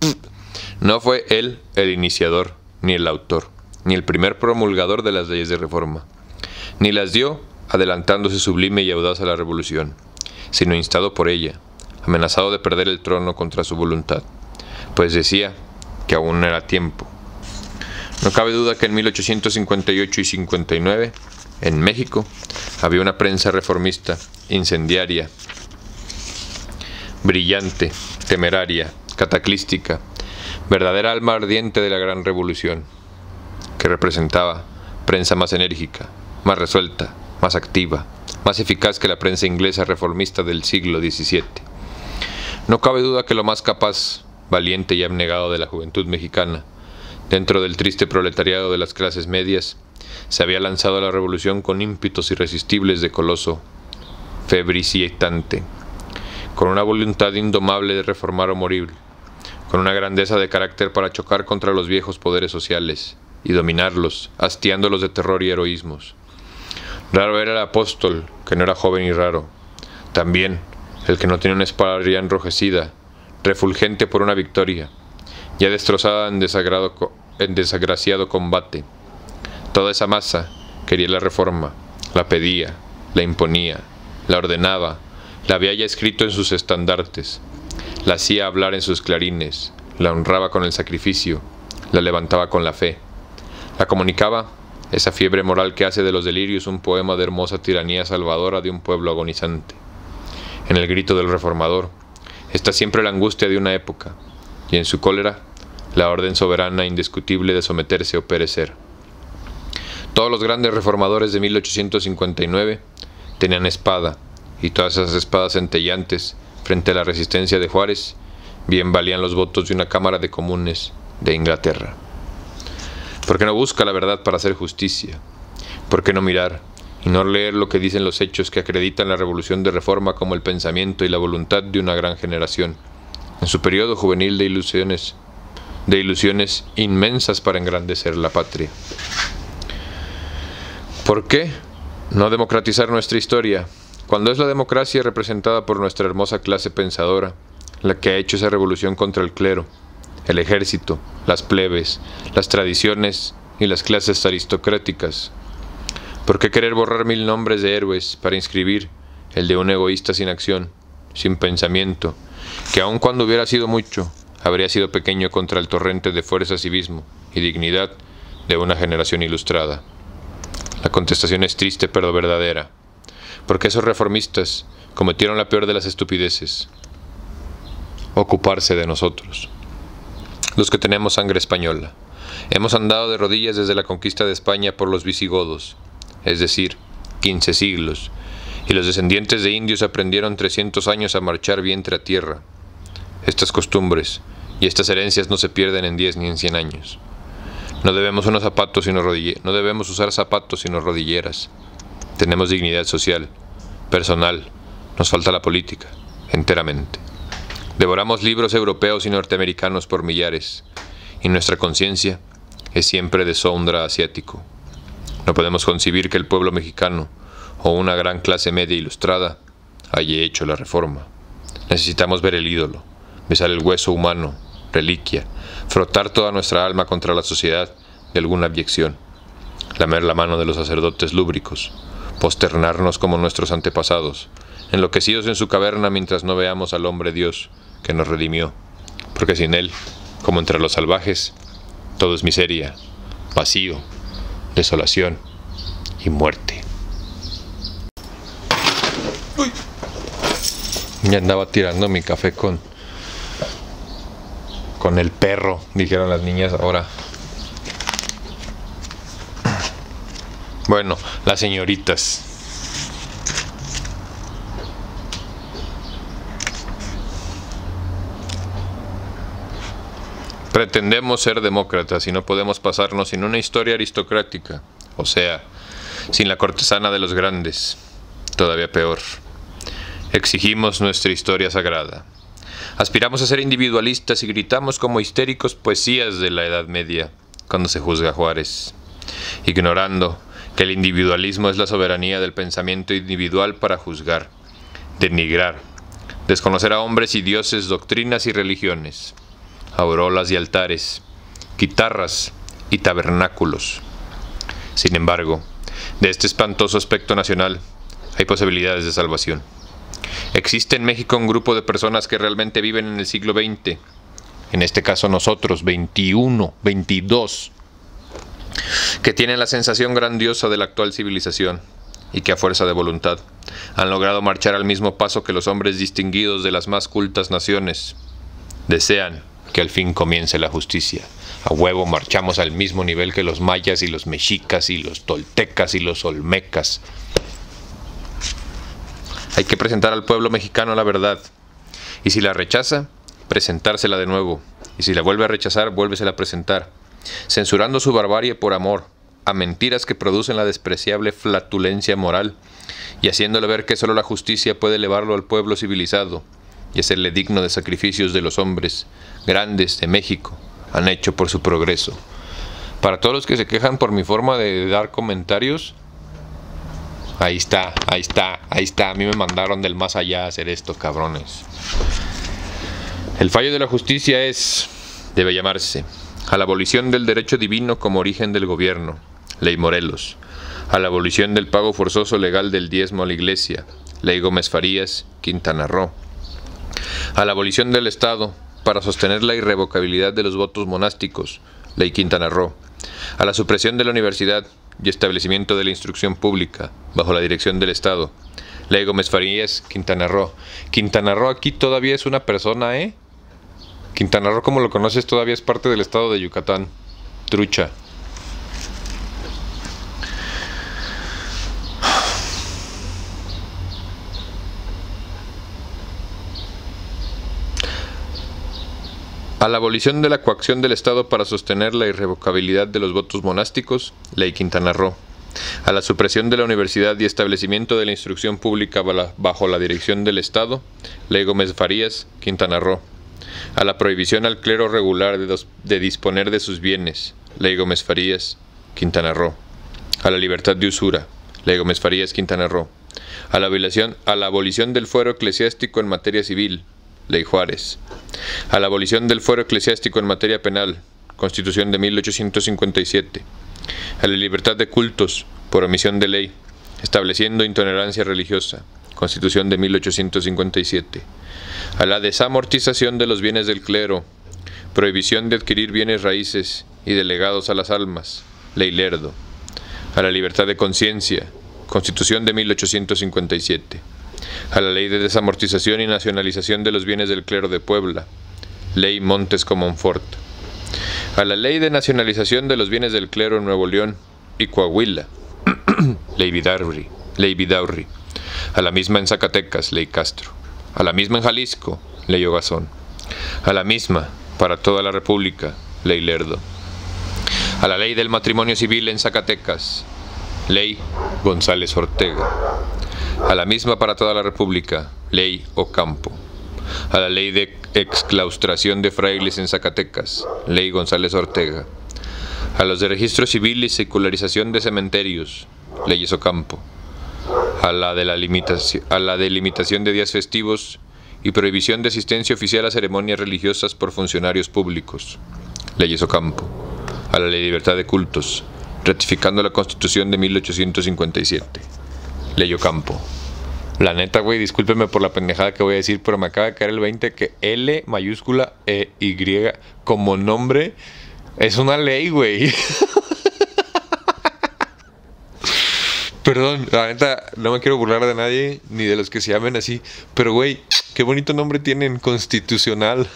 no fue él el iniciador, ni el autor, ni el primer promulgador de las leyes de reforma, ni las dio adelantándose sublime y audaz a la revolución, sino instado por ella, amenazado de perder el trono contra su voluntad, pues decía que aún era tiempo. No cabe duda que en 1858 y 59, en México, había una prensa reformista, incendiaria, brillante, temeraria, cataclística, verdadera alma ardiente de la gran revolución, que representaba prensa más enérgica, más resuelta, más activa, más eficaz que la prensa inglesa reformista del siglo XVII. No cabe duda que lo más capaz, valiente y abnegado de la juventud mexicana, dentro del triste proletariado de las clases medias, se había lanzado a la revolución con ímpetos irresistibles de coloso, febricietante, con una voluntad indomable de reformar o morir, con una grandeza de carácter para chocar contra los viejos poderes sociales y dominarlos, hastiándolos de terror y heroísmos. Raro era el apóstol, que no era joven y raro. También el que no tenía una espada ya enrojecida, refulgente por una victoria, ya destrozada en, en desagraciado combate. Toda esa masa quería la reforma, la pedía, la imponía, la ordenaba, la había ya escrito en sus estandartes, la hacía hablar en sus clarines, la honraba con el sacrificio, la levantaba con la fe, la comunicaba esa fiebre moral que hace de los delirios un poema de hermosa tiranía salvadora de un pueblo agonizante en el grito del reformador, está siempre la angustia de una época, y en su cólera, la orden soberana indiscutible de someterse o perecer. Todos los grandes reformadores de 1859 tenían espada, y todas esas espadas centellantes, frente a la resistencia de Juárez, bien valían los votos de una Cámara de Comunes de Inglaterra. ¿Por qué no busca la verdad para hacer justicia? ¿Por qué no mirar y no leer lo que dicen los hechos que acreditan la revolución de reforma como el pensamiento y la voluntad de una gran generación, en su periodo juvenil de ilusiones, de ilusiones inmensas para engrandecer la patria. ¿Por qué no democratizar nuestra historia cuando es la democracia representada por nuestra hermosa clase pensadora la que ha hecho esa revolución contra el clero, el ejército, las plebes, las tradiciones y las clases aristocráticas ¿Por qué querer borrar mil nombres de héroes para inscribir el de un egoísta sin acción, sin pensamiento, que aun cuando hubiera sido mucho, habría sido pequeño contra el torrente de fuerza, civismo y dignidad de una generación ilustrada? La contestación es triste pero verdadera, porque esos reformistas cometieron la peor de las estupideces, ocuparse de nosotros, los que tenemos sangre española. Hemos andado de rodillas desde la conquista de España por los visigodos, es decir, 15 siglos, y los descendientes de indios aprendieron 300 años a marchar vientre a tierra. Estas costumbres y estas herencias no se pierden en 10 ni en 100 años. No debemos, unos zapatos sino no debemos usar zapatos sino rodilleras. Tenemos dignidad social, personal, nos falta la política, enteramente. Devoramos libros europeos y norteamericanos por millares, y nuestra conciencia es siempre de sondra asiático. No podemos concebir que el pueblo mexicano o una gran clase media ilustrada haya hecho la reforma. Necesitamos ver el ídolo, besar el hueso humano, reliquia, frotar toda nuestra alma contra la sociedad de alguna abyección, lamer la mano de los sacerdotes lúbricos, posternarnos como nuestros antepasados, enloquecidos en su caverna mientras no veamos al hombre Dios que nos redimió, porque sin él, como entre los salvajes, todo es miseria, vacío, desolación y muerte. Uy. Ya andaba tirando mi café con con el perro, dijeron las niñas ahora. Bueno, las señoritas. Pretendemos ser demócratas y no podemos pasarnos sin una historia aristocrática, o sea, sin la cortesana de los grandes. Todavía peor. Exigimos nuestra historia sagrada. Aspiramos a ser individualistas y gritamos como histéricos poesías de la Edad Media cuando se juzga a Juárez, ignorando que el individualismo es la soberanía del pensamiento individual para juzgar, denigrar, desconocer a hombres y dioses, doctrinas y religiones, aurolas y altares, guitarras y tabernáculos. Sin embargo, de este espantoso aspecto nacional hay posibilidades de salvación. Existe en México un grupo de personas que realmente viven en el siglo XX, en este caso nosotros, 21, 22, que tienen la sensación grandiosa de la actual civilización y que a fuerza de voluntad han logrado marchar al mismo paso que los hombres distinguidos de las más cultas naciones. Desean que al fin comience la justicia. A huevo marchamos al mismo nivel que los mayas y los mexicas y los toltecas y los olmecas. Hay que presentar al pueblo mexicano la verdad. Y si la rechaza, presentársela de nuevo. Y si la vuelve a rechazar, vuélvesela a presentar. Censurando su barbarie por amor, a mentiras que producen la despreciable flatulencia moral, y haciéndole ver que solo la justicia puede elevarlo al pueblo civilizado y hacerle digno de sacrificios de los hombres grandes de México, han hecho por su progreso. Para todos los que se quejan por mi forma de dar comentarios, ahí está, ahí está, ahí está. A mí me mandaron del más allá a hacer esto, cabrones. El fallo de la justicia es, debe llamarse, a la abolición del derecho divino como origen del gobierno, Ley Morelos, a la abolición del pago forzoso legal del diezmo a la Iglesia, Ley Gómez Farías, Quintana Roo, a la abolición del Estado, para sostener la irrevocabilidad de los votos monásticos, Ley Quintana Roo, a la supresión de la universidad y establecimiento de la instrucción pública bajo la dirección del Estado, Ley Gómez Farías, Quintana Roo. Quintana Roo aquí todavía es una persona, ¿eh? Quintana Roo, como lo conoces, todavía es parte del estado de Yucatán. Trucha. A la abolición de la coacción del Estado para sostener la irrevocabilidad de los votos monásticos, Ley Quintana Roo. A la supresión de la universidad y establecimiento de la instrucción pública bajo la dirección del Estado, Ley Gómez Farías, Quintana Roo. A la prohibición al clero regular de, disponer de sus bienes, Ley Gómez Farías, Quintana Roo. A la libertad de usura, Ley Gómez Farías, Quintana Roo. A la, a la abolición del fuero eclesiástico en materia civil, Ley Juárez. A la abolición del fuero eclesiástico en materia penal, Constitución de 1857. A la libertad de cultos, por omisión de ley, estableciendo intolerancia religiosa, Constitución de 1857. A la desamortización de los bienes del clero, prohibición de adquirir bienes raíces y delegados a las almas, Ley Lerdo. A la libertad de conciencia, Constitución de 1857 a la ley de desamortización y nacionalización de los bienes del clero de Puebla, ley Montes Comonfort, a la ley de nacionalización de los bienes del clero en Nuevo León y Coahuila, [CLEARS THROAT] ley Vidaurri, ley Vidaurri, a la misma en Zacatecas, ley Castro, a la misma en Jalisco, ley Ogazón, a la misma para toda la República, ley Lerdo, a la ley del matrimonio civil en Zacatecas, ley González Ortega, a la misma para toda la República, ley Ocampo, a la ley de exclaustración de frailes en Zacatecas, ley González Ortega, a los de registro civil y secularización de cementerios, leyes Ocampo, a la de la a la delimitación de días festivos y prohibición de asistencia oficial a ceremonias religiosas por funcionarios públicos, leyes Ocampo, a la ley de libertad de cultos, ratificando la Constitución de 1857. Leyo Campo. La neta, güey, discúlpeme por la pendejada que voy a decir, pero me acaba de caer el 20 que L mayúscula E Y como nombre es una ley, güey. [LAUGHS] Perdón, la neta, no me quiero burlar de nadie, ni de los que se llamen así, pero güey, qué bonito nombre tienen, constitucional.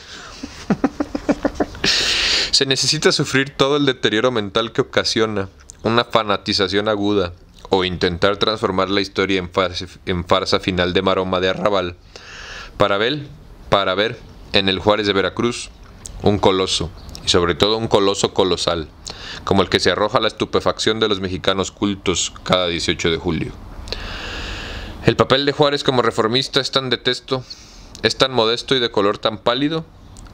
se necesita sufrir todo el deterioro mental que ocasiona una fanatización aguda o intentar transformar la historia en, farsa final de maroma de arrabal, para ver, para ver en el Juárez de Veracruz un coloso, y sobre todo un coloso colosal, como el que se arroja a la estupefacción de los mexicanos cultos cada 18 de julio. El papel de Juárez como reformista es tan detesto es tan modesto y de color tan pálido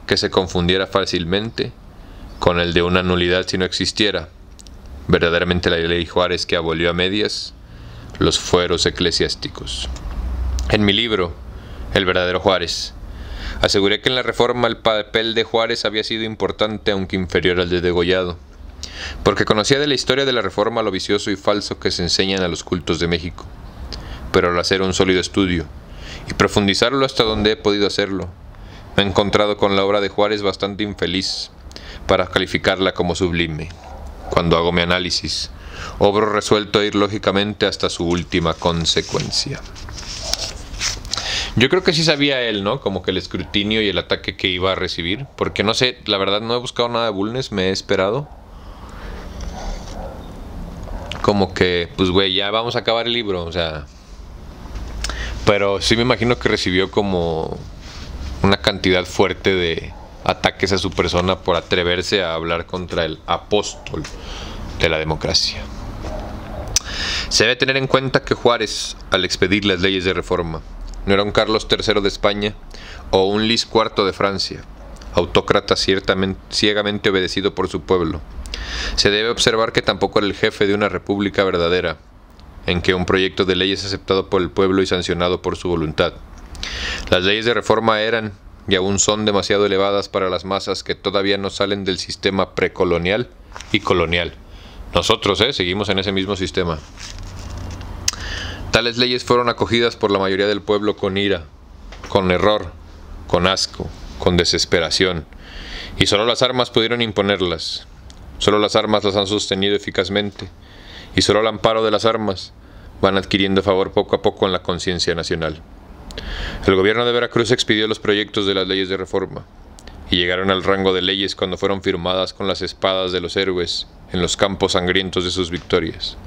que se confundiera fácilmente con el de una nulidad si no existiera verdaderamente la ley Juárez que abolió a medias los fueros eclesiásticos. En mi libro, El verdadero Juárez, aseguré que en la reforma el papel de Juárez había sido importante aunque inferior al de Degollado, porque conocía de la historia de la reforma lo vicioso y falso que se enseñan a los cultos de México. Pero al hacer un sólido estudio y profundizarlo hasta donde he podido hacerlo, me he encontrado con la obra de Juárez bastante infeliz para calificarla como sublime. Cuando hago mi análisis, obro resuelto a ir lógicamente hasta su última consecuencia. Yo creo que sí sabía él, ¿no? Como que el escrutinio y el ataque que iba a recibir. Porque no sé, la verdad no he buscado nada de Bulnes, me he esperado. Como que, pues güey, ya vamos a acabar el libro, o sea. Pero sí me imagino que recibió como una cantidad fuerte de ataques a su persona por atreverse a hablar contra el apóstol de la democracia. Se debe tener en cuenta que Juárez, al expedir las leyes de reforma, no era un Carlos III de España o un Luis IV de Francia, autócrata ciertamente, ciegamente obedecido por su pueblo. Se debe observar que tampoco era el jefe de una república verdadera, en que un proyecto de ley es aceptado por el pueblo y sancionado por su voluntad. Las leyes de reforma eran, y aún son demasiado elevadas para las masas que todavía no salen del sistema precolonial y colonial. Nosotros, ¿eh? Seguimos en ese mismo sistema. Tales leyes fueron acogidas por la mayoría del pueblo con ira, con error, con asco, con desesperación, y solo las armas pudieron imponerlas. Solo las armas las han sostenido eficazmente, y solo el amparo de las armas van adquiriendo favor poco a poco en la conciencia nacional. El gobierno de Veracruz expidió los proyectos de las leyes de reforma, y llegaron al rango de leyes cuando fueron firmadas con las espadas de los héroes en los campos sangrientos de sus victorias.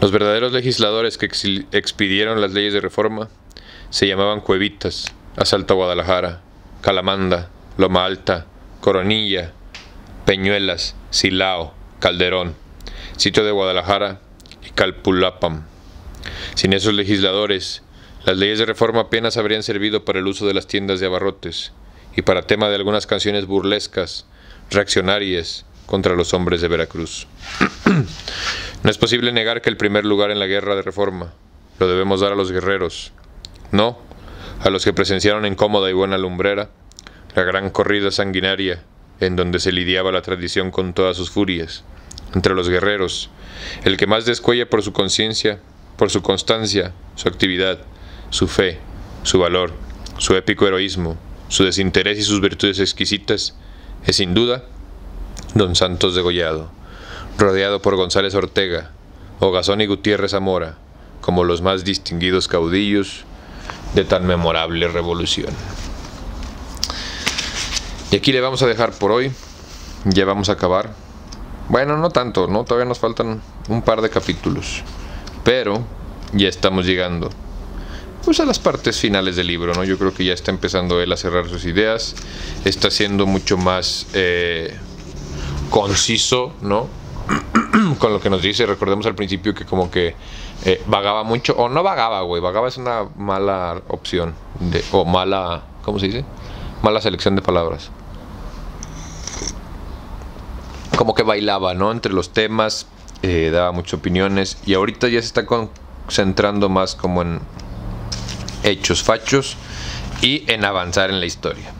Los verdaderos legisladores que expidieron las leyes de reforma se llamaban Cuevitas, Asalto Guadalajara, Calamanda, Loma Alta, Coronilla, Peñuelas, Silao, Calderón, Sitio de Guadalajara y Calpulapam. Sin esos legisladores, las leyes de reforma apenas habrían servido para el uso de las tiendas de abarrotes y para tema de algunas canciones burlescas, reaccionarias contra los hombres de Veracruz. [CLEARS THROAT] no es posible negar que el primer lugar en la guerra de reforma lo debemos dar a los guerreros, no a los que presenciaron en cómoda y buena lumbrera la gran corrida sanguinaria en donde se lidiaba la tradición con todas sus furias. Entre los guerreros, el que más descuella por su conciencia, por su constancia, su actividad, su fe, su valor, su épico heroísmo, su desinterés y sus virtudes exquisitas, es sin duda Don Santos de Gollado, rodeado por González Ortega, Ogazón y Gutiérrez Zamora, como los más distinguidos caudillos de tan memorable revolución. Y aquí le vamos a dejar por hoy, ya vamos a acabar. Bueno, no tanto, ¿no? Todavía nos faltan un par de capítulos, pero ya estamos llegando pues a las partes finales del libro, ¿no? Yo creo que ya está empezando él a cerrar sus ideas, está siendo mucho más eh, conciso, ¿no? [CLEARS THROAT] Con lo que nos dice, recordemos al principio que como que eh, vagaba mucho, o no vagaba, güey, vagaba es una mala opción, de, o mala, ¿cómo se dice? Mala selección de palabras. Como que bailaba, ¿no? Entre los temas, eh, daba muchas opiniones, y ahorita ya se está concentrando más como en hechos fachos y en avanzar en la historia.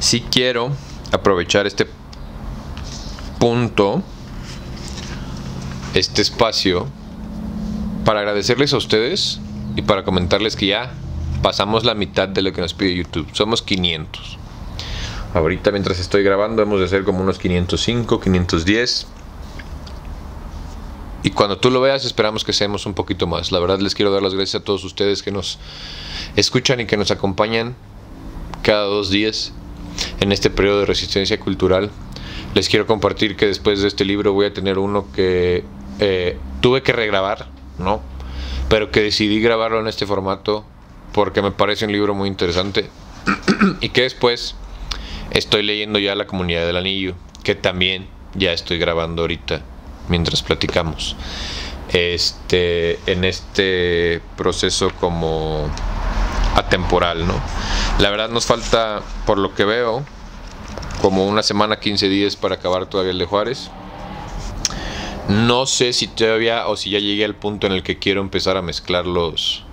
Si quiero aprovechar este punto, este espacio, para agradecerles a ustedes y para comentarles que ya pasamos la mitad de lo que nos pide YouTube. Somos 500. Ahorita mientras estoy grabando hemos de hacer como unos 505, 510. Y cuando tú lo veas esperamos que seamos un poquito más. La verdad les quiero dar las gracias a todos ustedes que nos escuchan y que nos acompañan cada dos días en este periodo de resistencia cultural. Les quiero compartir que después de este libro voy a tener uno que eh, tuve que regrabar, ¿no? Pero que decidí grabarlo en este formato porque me parece un libro muy interesante [CLEARS THROAT] y que después estoy leyendo ya La Comunidad del Anillo, que también ya estoy grabando ahorita mientras platicamos. Este, en este proceso como atemporal, ¿no? La verdad nos falta, por lo que veo, como una semana, 15 días para acabar todavía el de Juárez. No sé si todavía o si ya llegué al punto en el que quiero empezar a mezclar los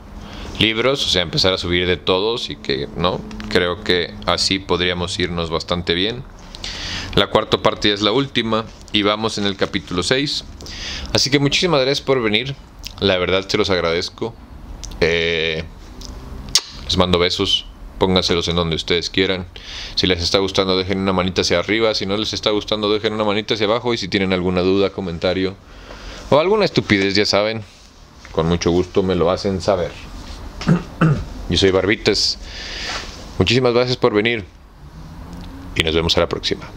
libros, o sea, empezar a subir de todos y que, ¿no? Creo que así podríamos irnos bastante bien. La cuarta parte es la última y vamos en el capítulo 6. Así que muchísimas gracias por venir. La verdad se los agradezco. Eh, les mando besos. Pónganselos en donde ustedes quieran. Si les está gustando, dejen una manita hacia arriba. Si no les está gustando, dejen una manita hacia abajo. Y si tienen alguna duda, comentario o alguna estupidez, ya saben, con mucho gusto me lo hacen saber. [CLEARS THROAT] Yo soy Barbites. Muchísimas gracias por venir y nos vemos a la próxima.